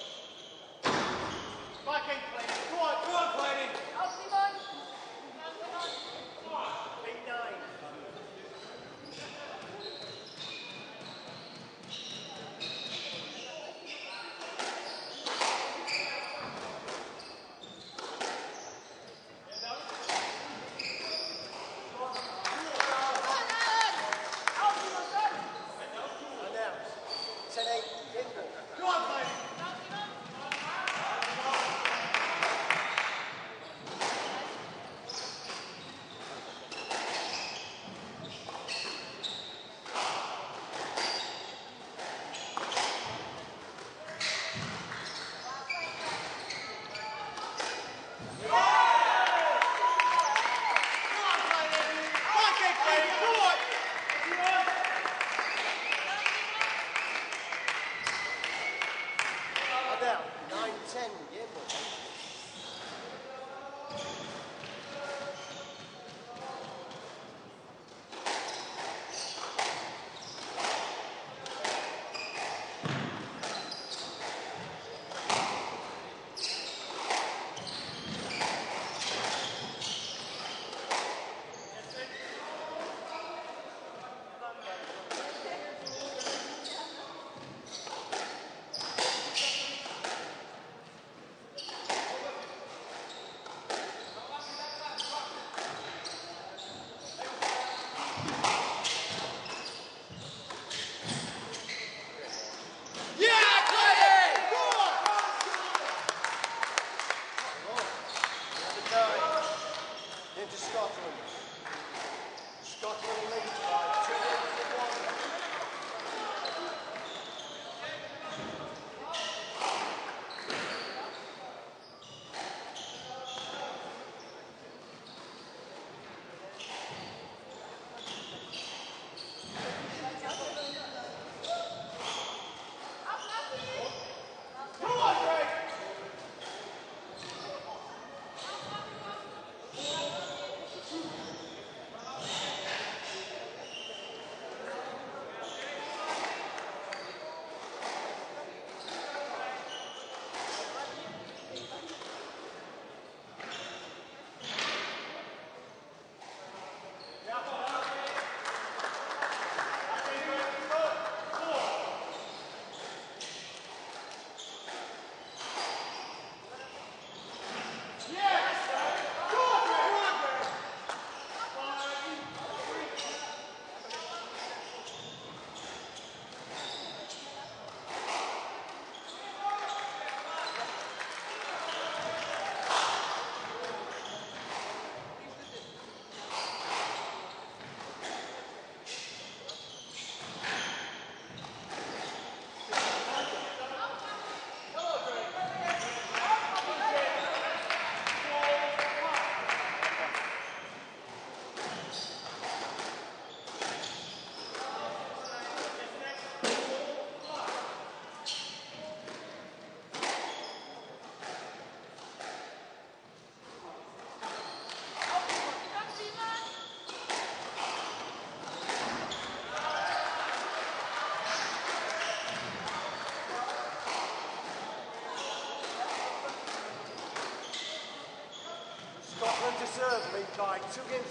Speaker 19: Scotland to serve, lead by 2 games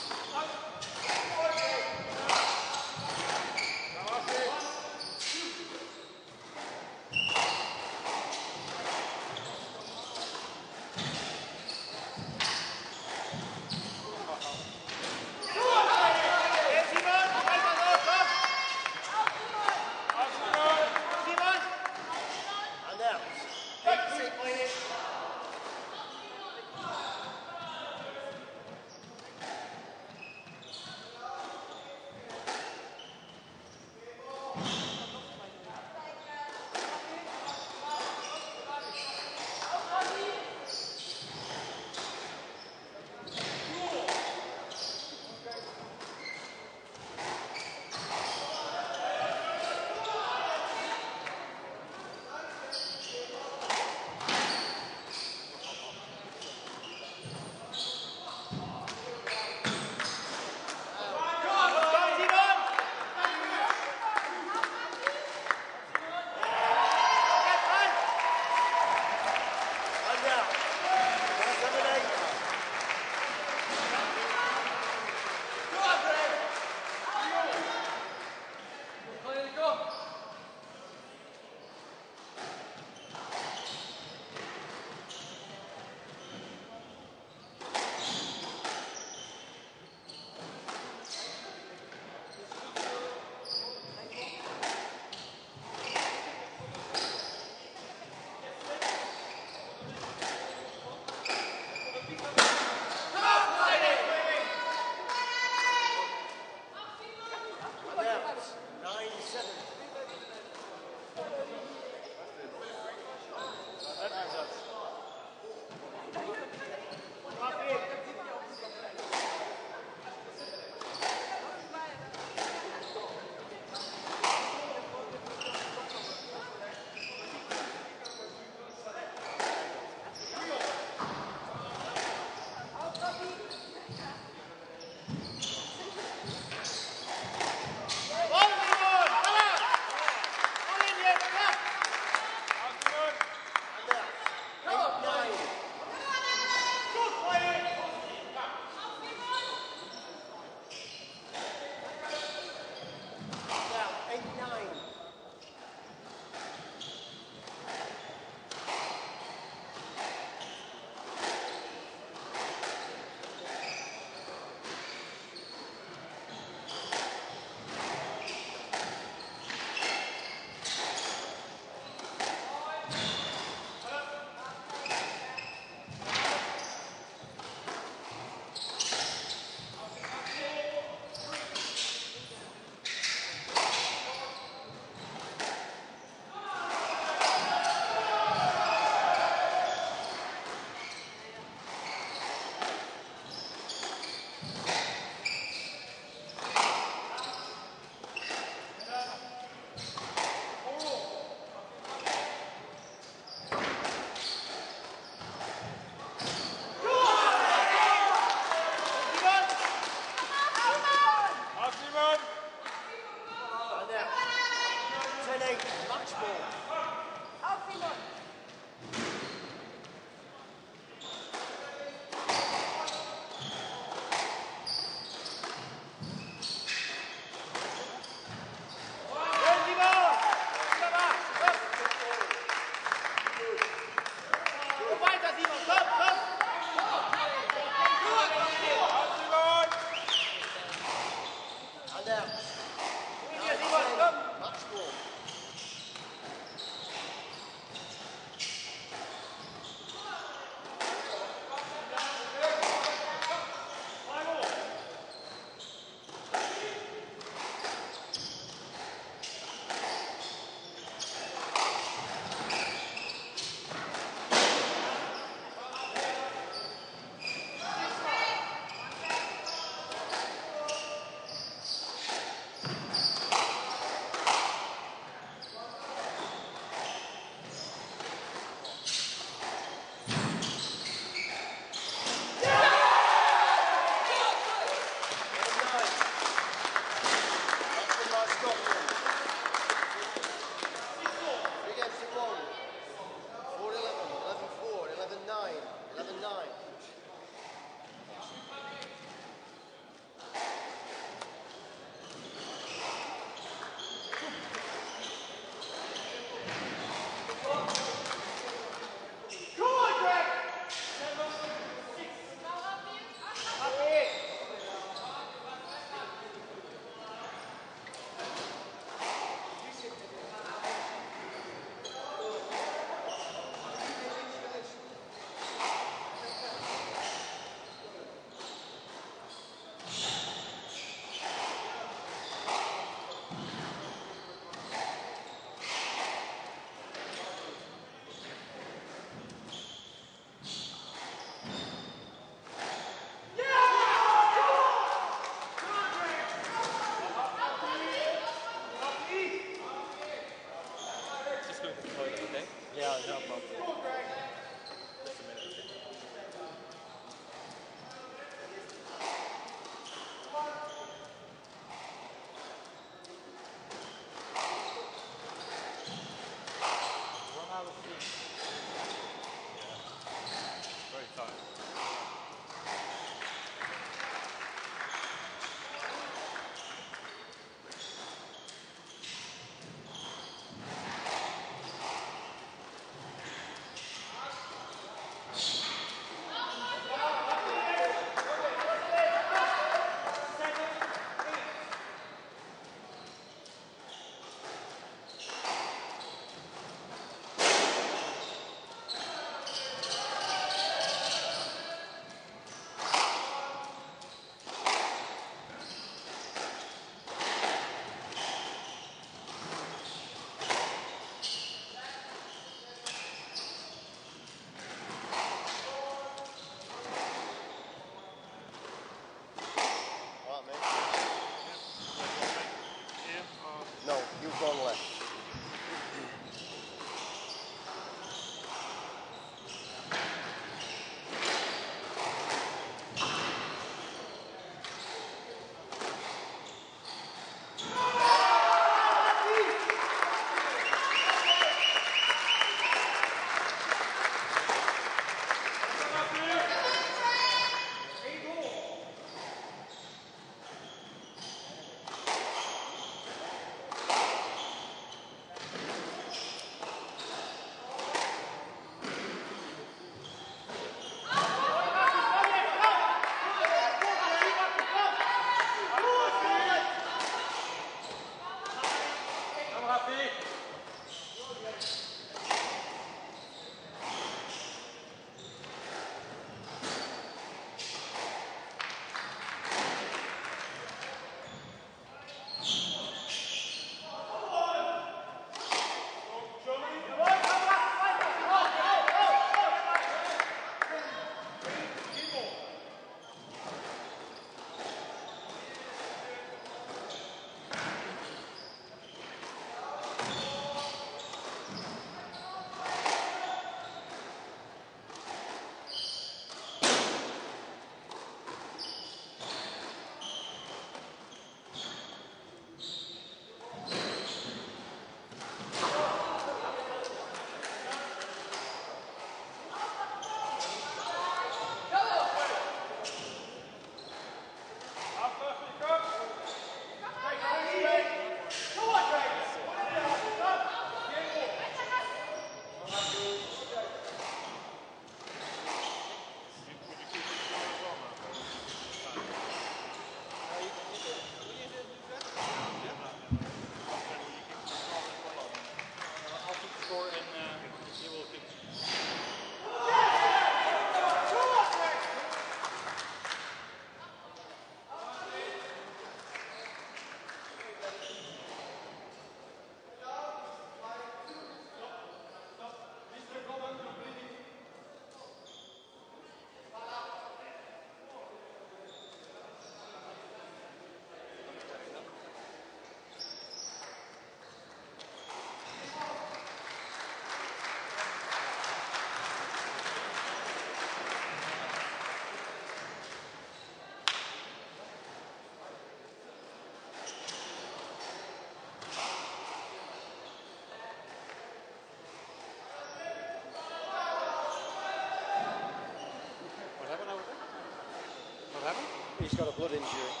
Speaker 18: He's got a blood injury.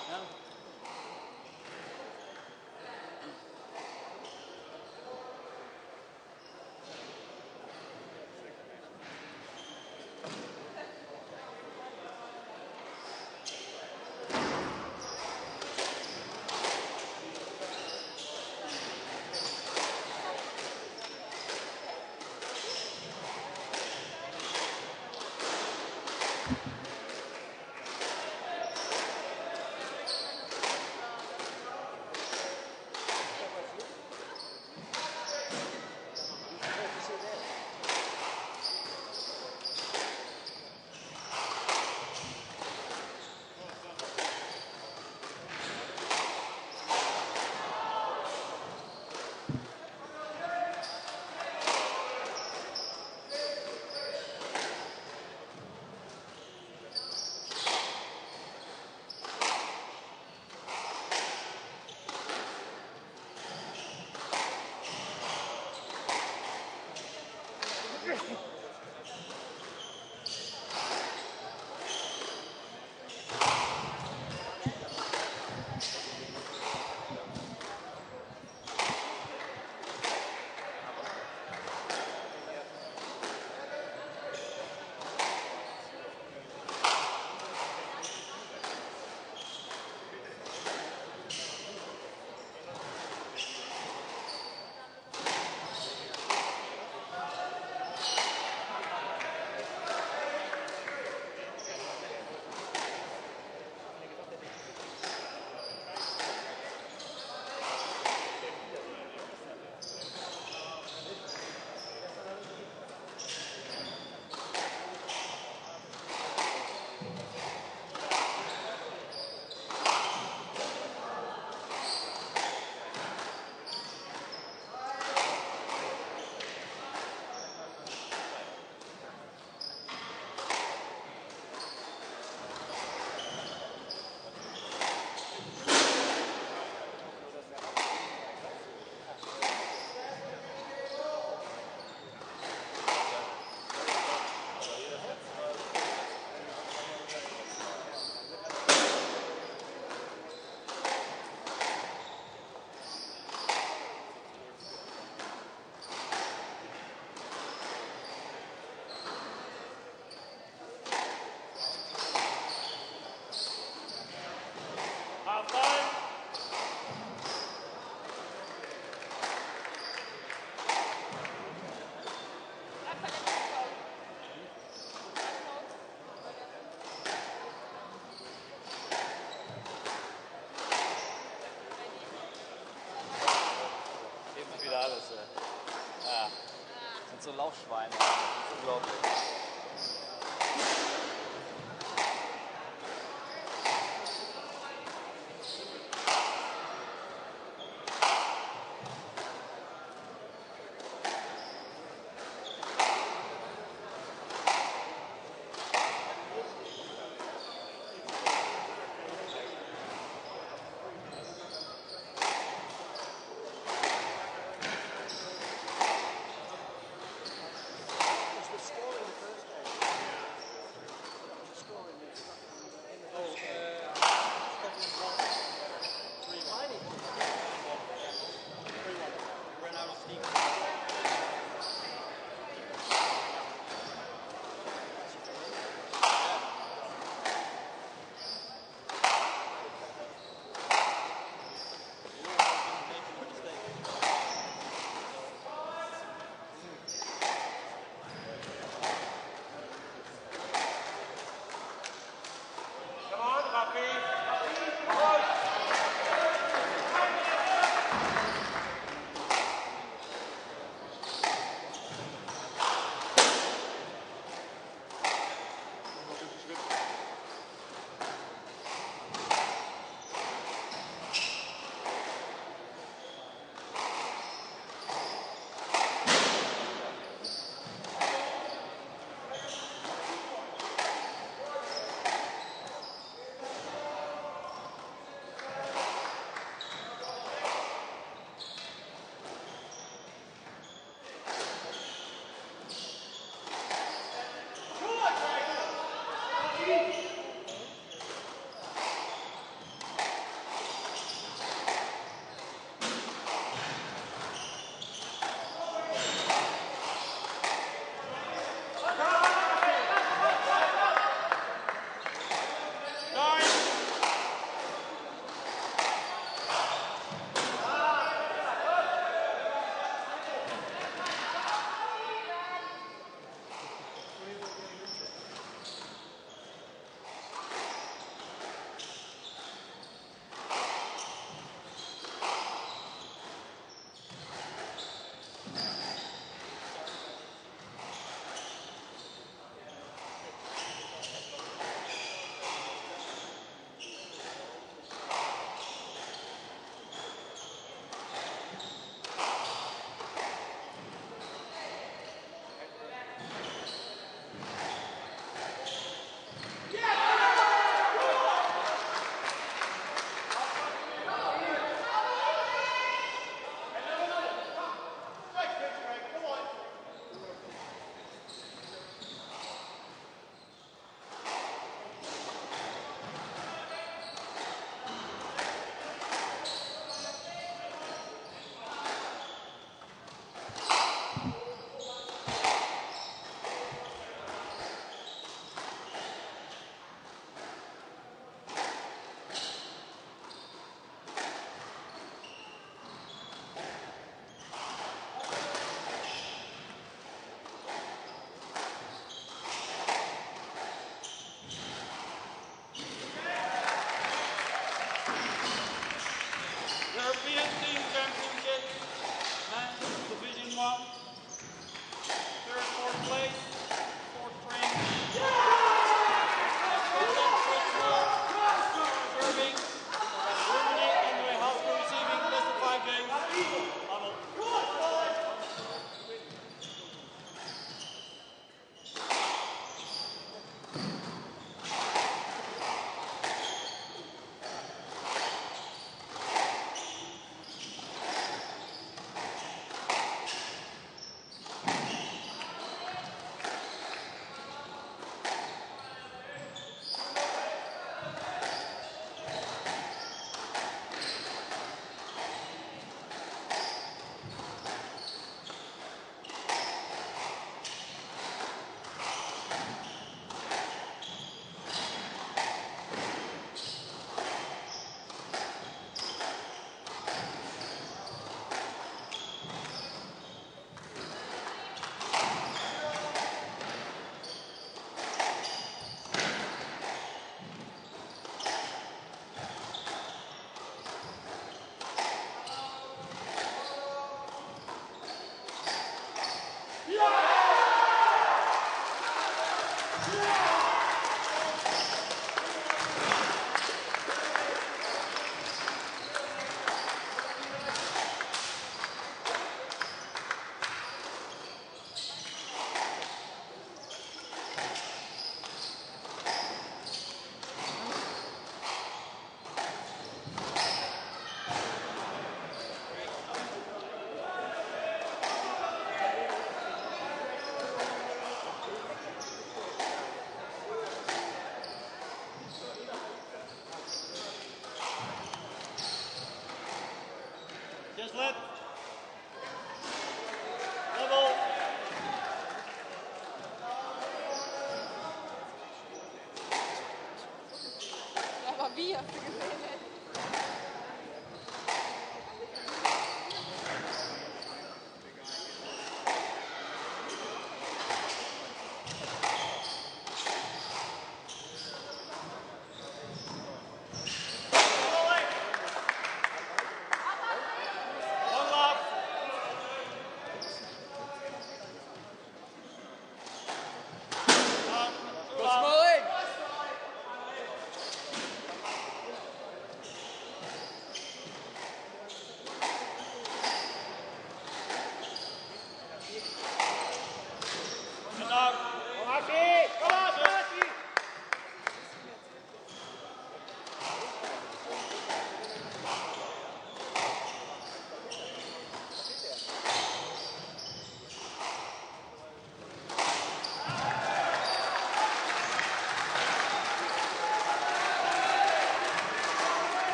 Speaker 2: Schlauchschweine. Das ist unglaublich.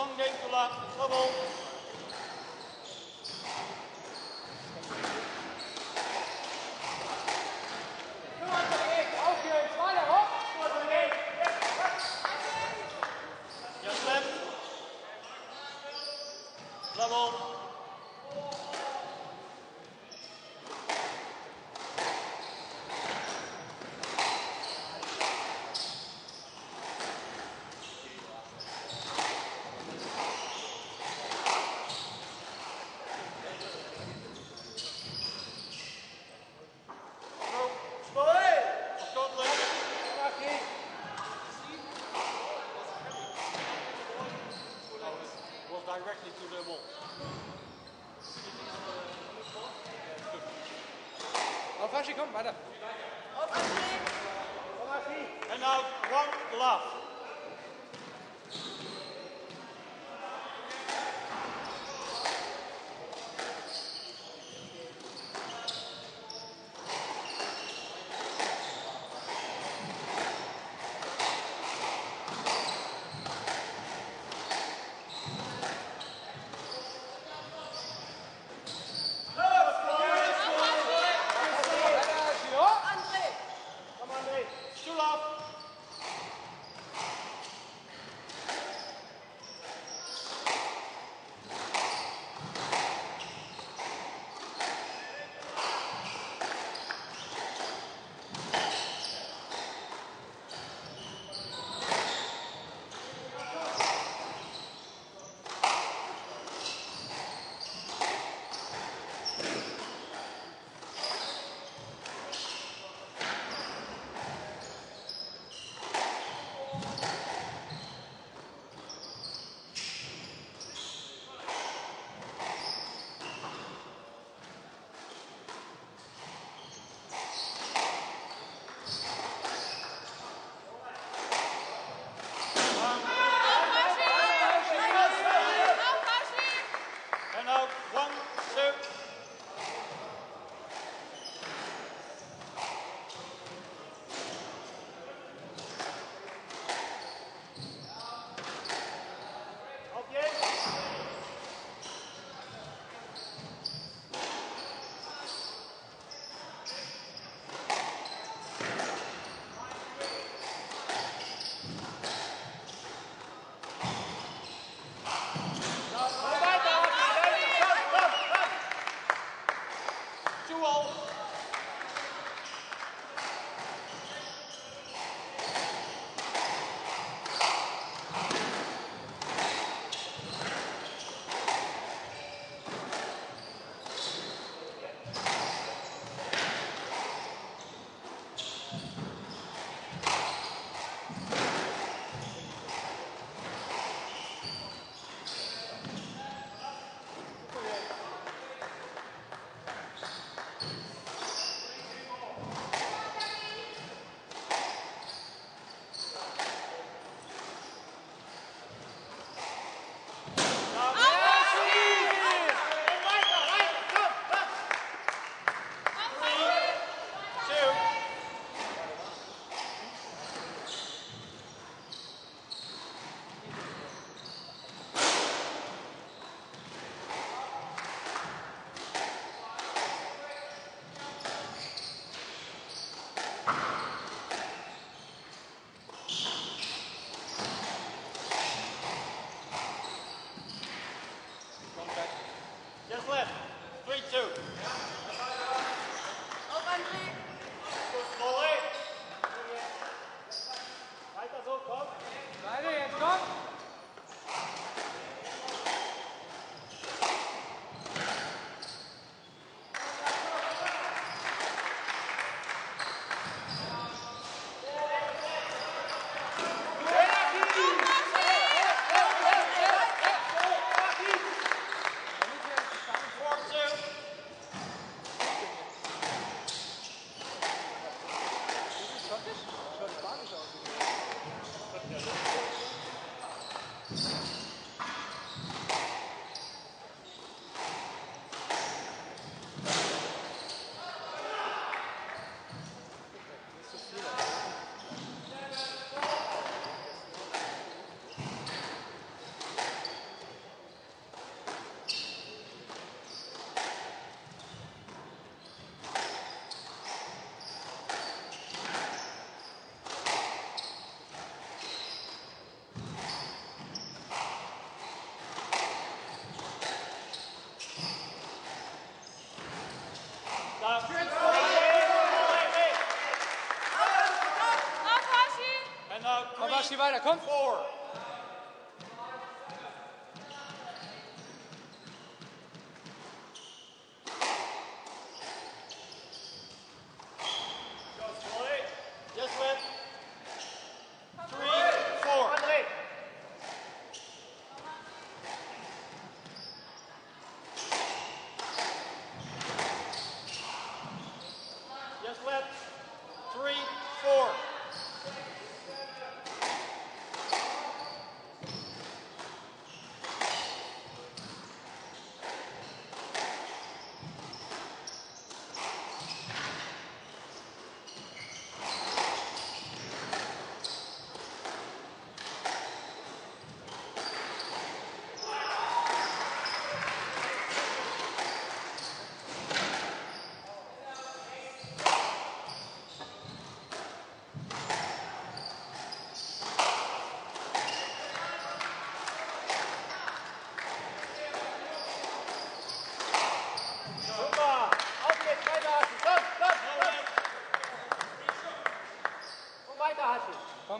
Speaker 4: Germany
Speaker 2: lead one
Speaker 20: komm, weiter.
Speaker 2: Weiter, komm!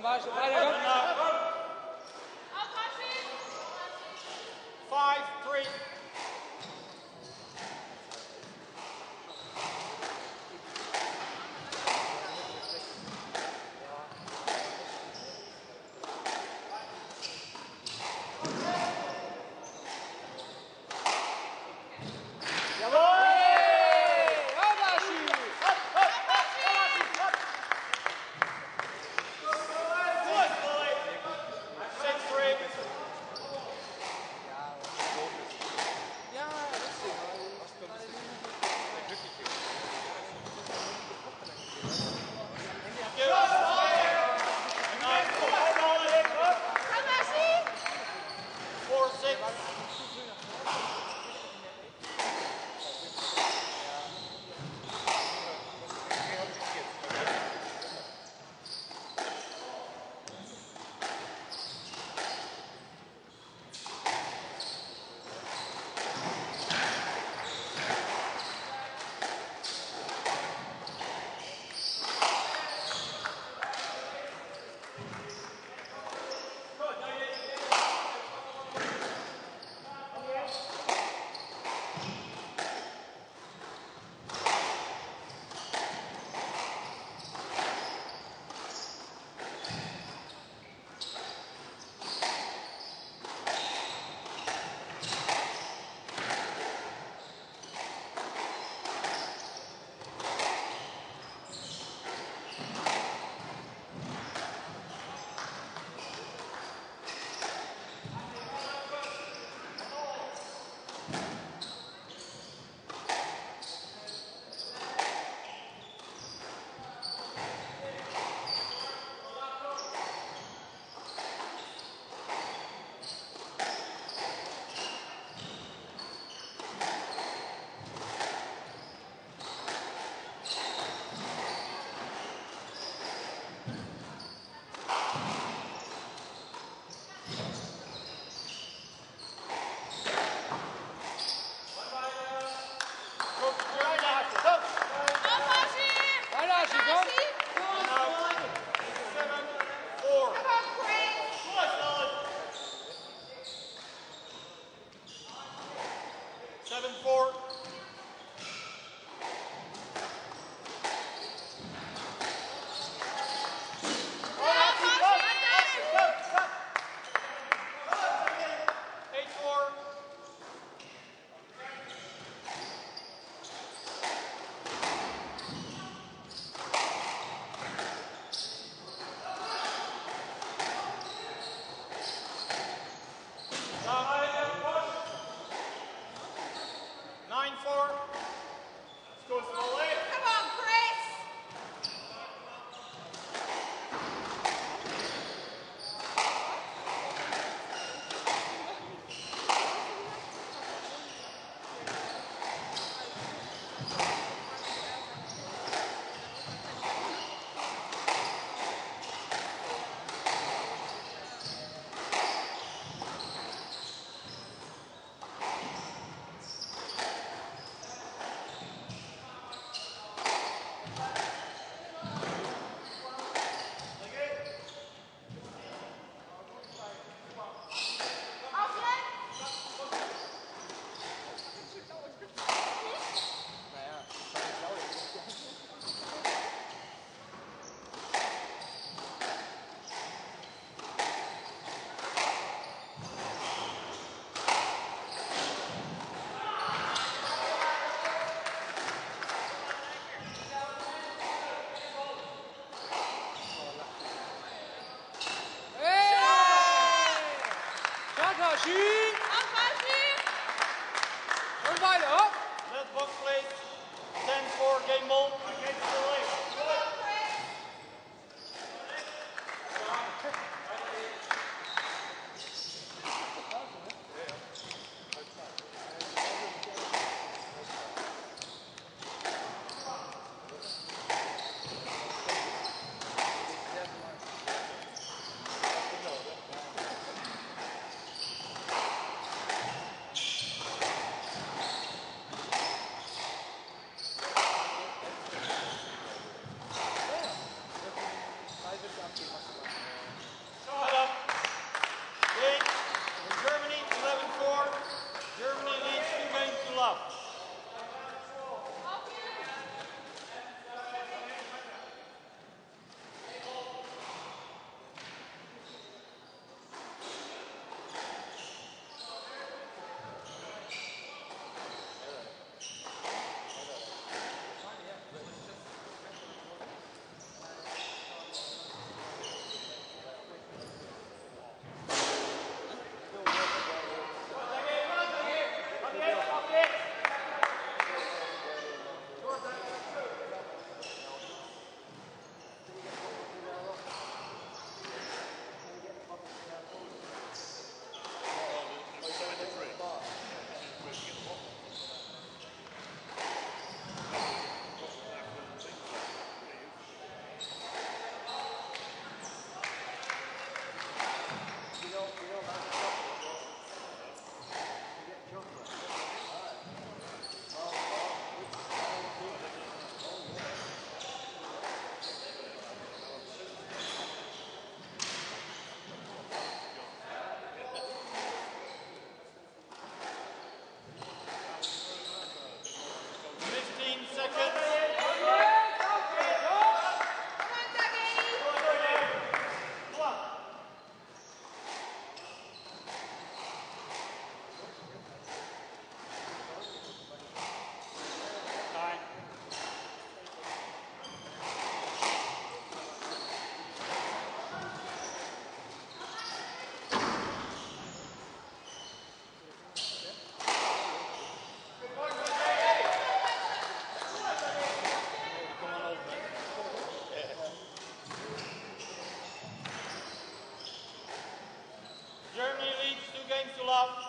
Speaker 21: Hashi! Komm,
Speaker 1: Baschi, weiter,
Speaker 2: love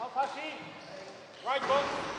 Speaker 22: I'll pass you.
Speaker 2: Right book.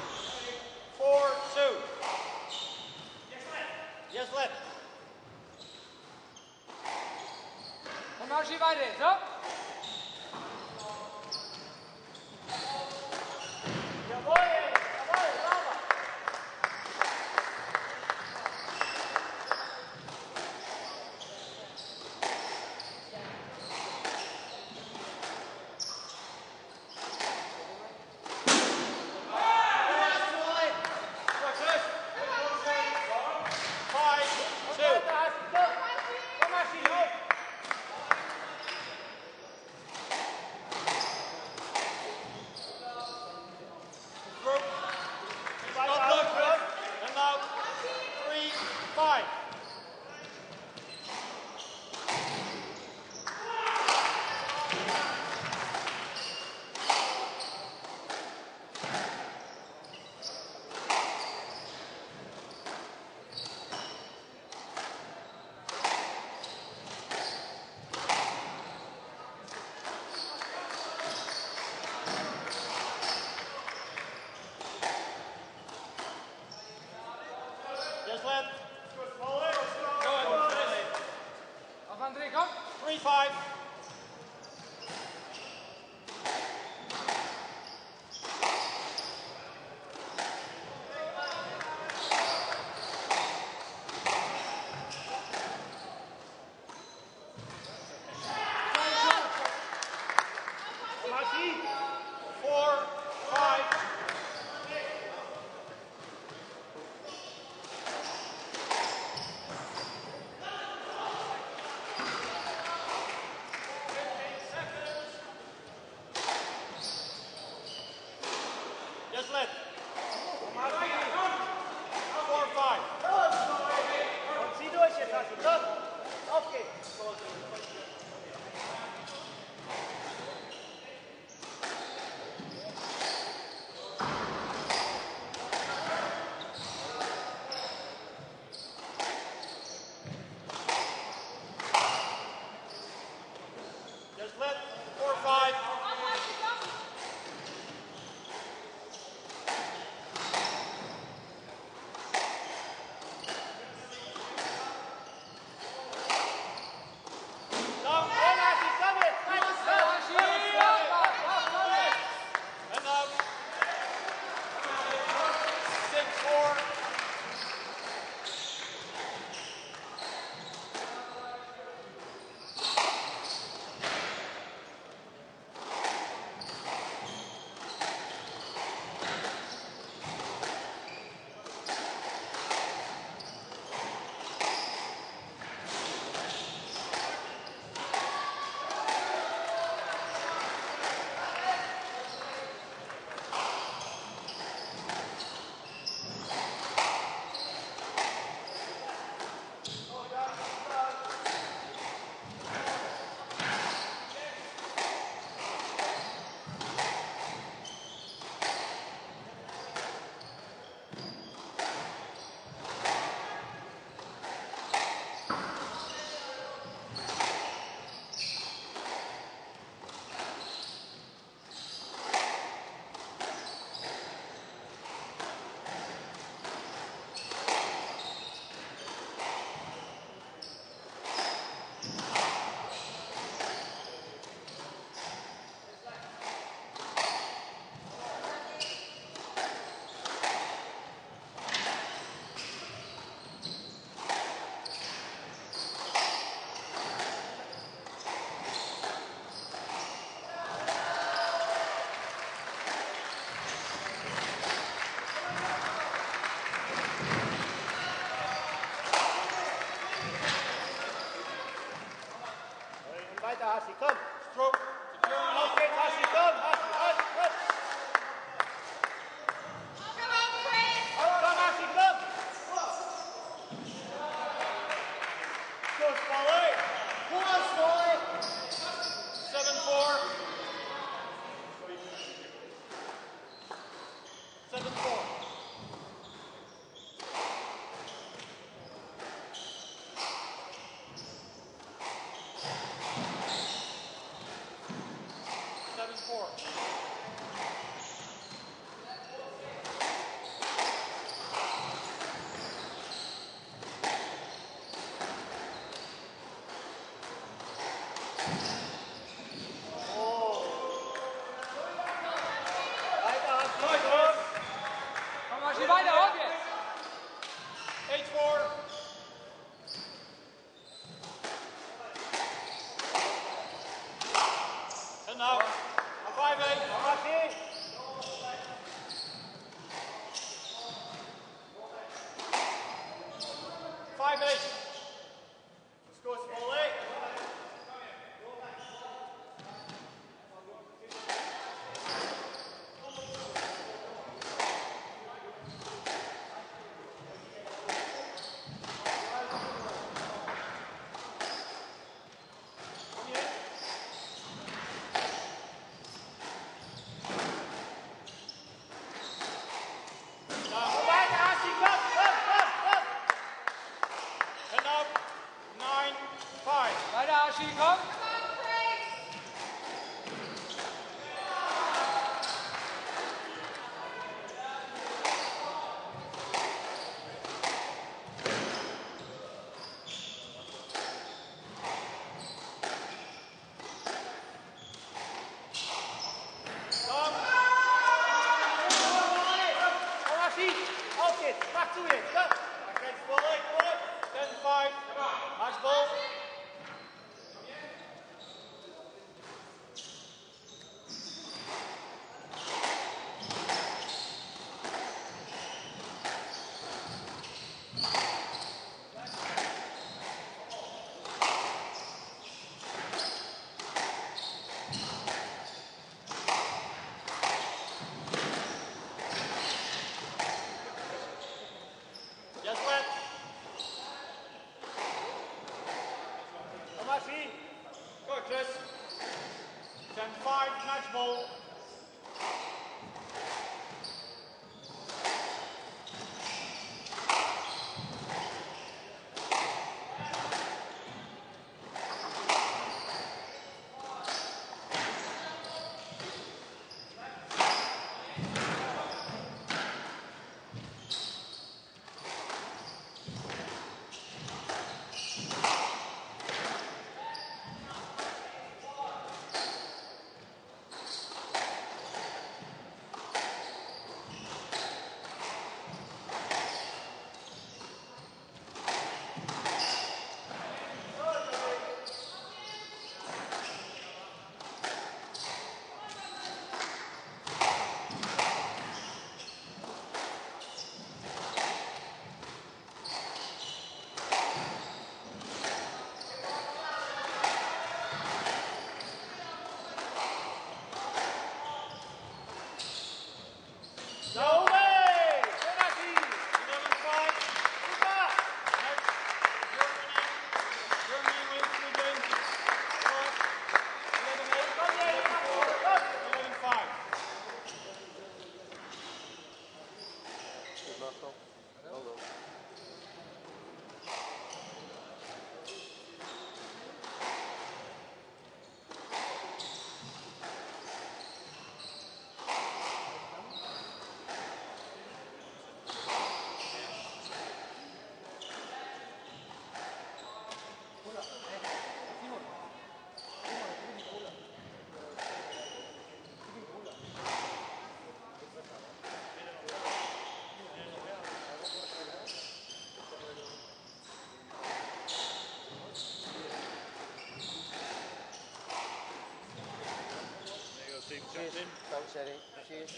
Speaker 9: Thanks, Eddie. Cheers.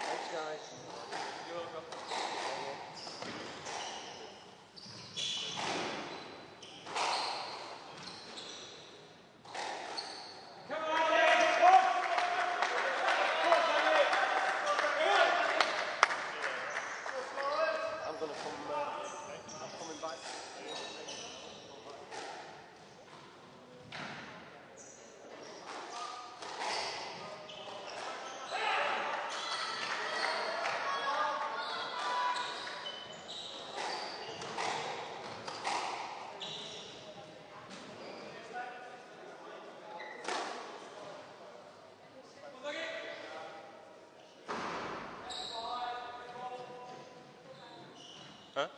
Speaker 9: Thanks, guys.
Speaker 17: Huh?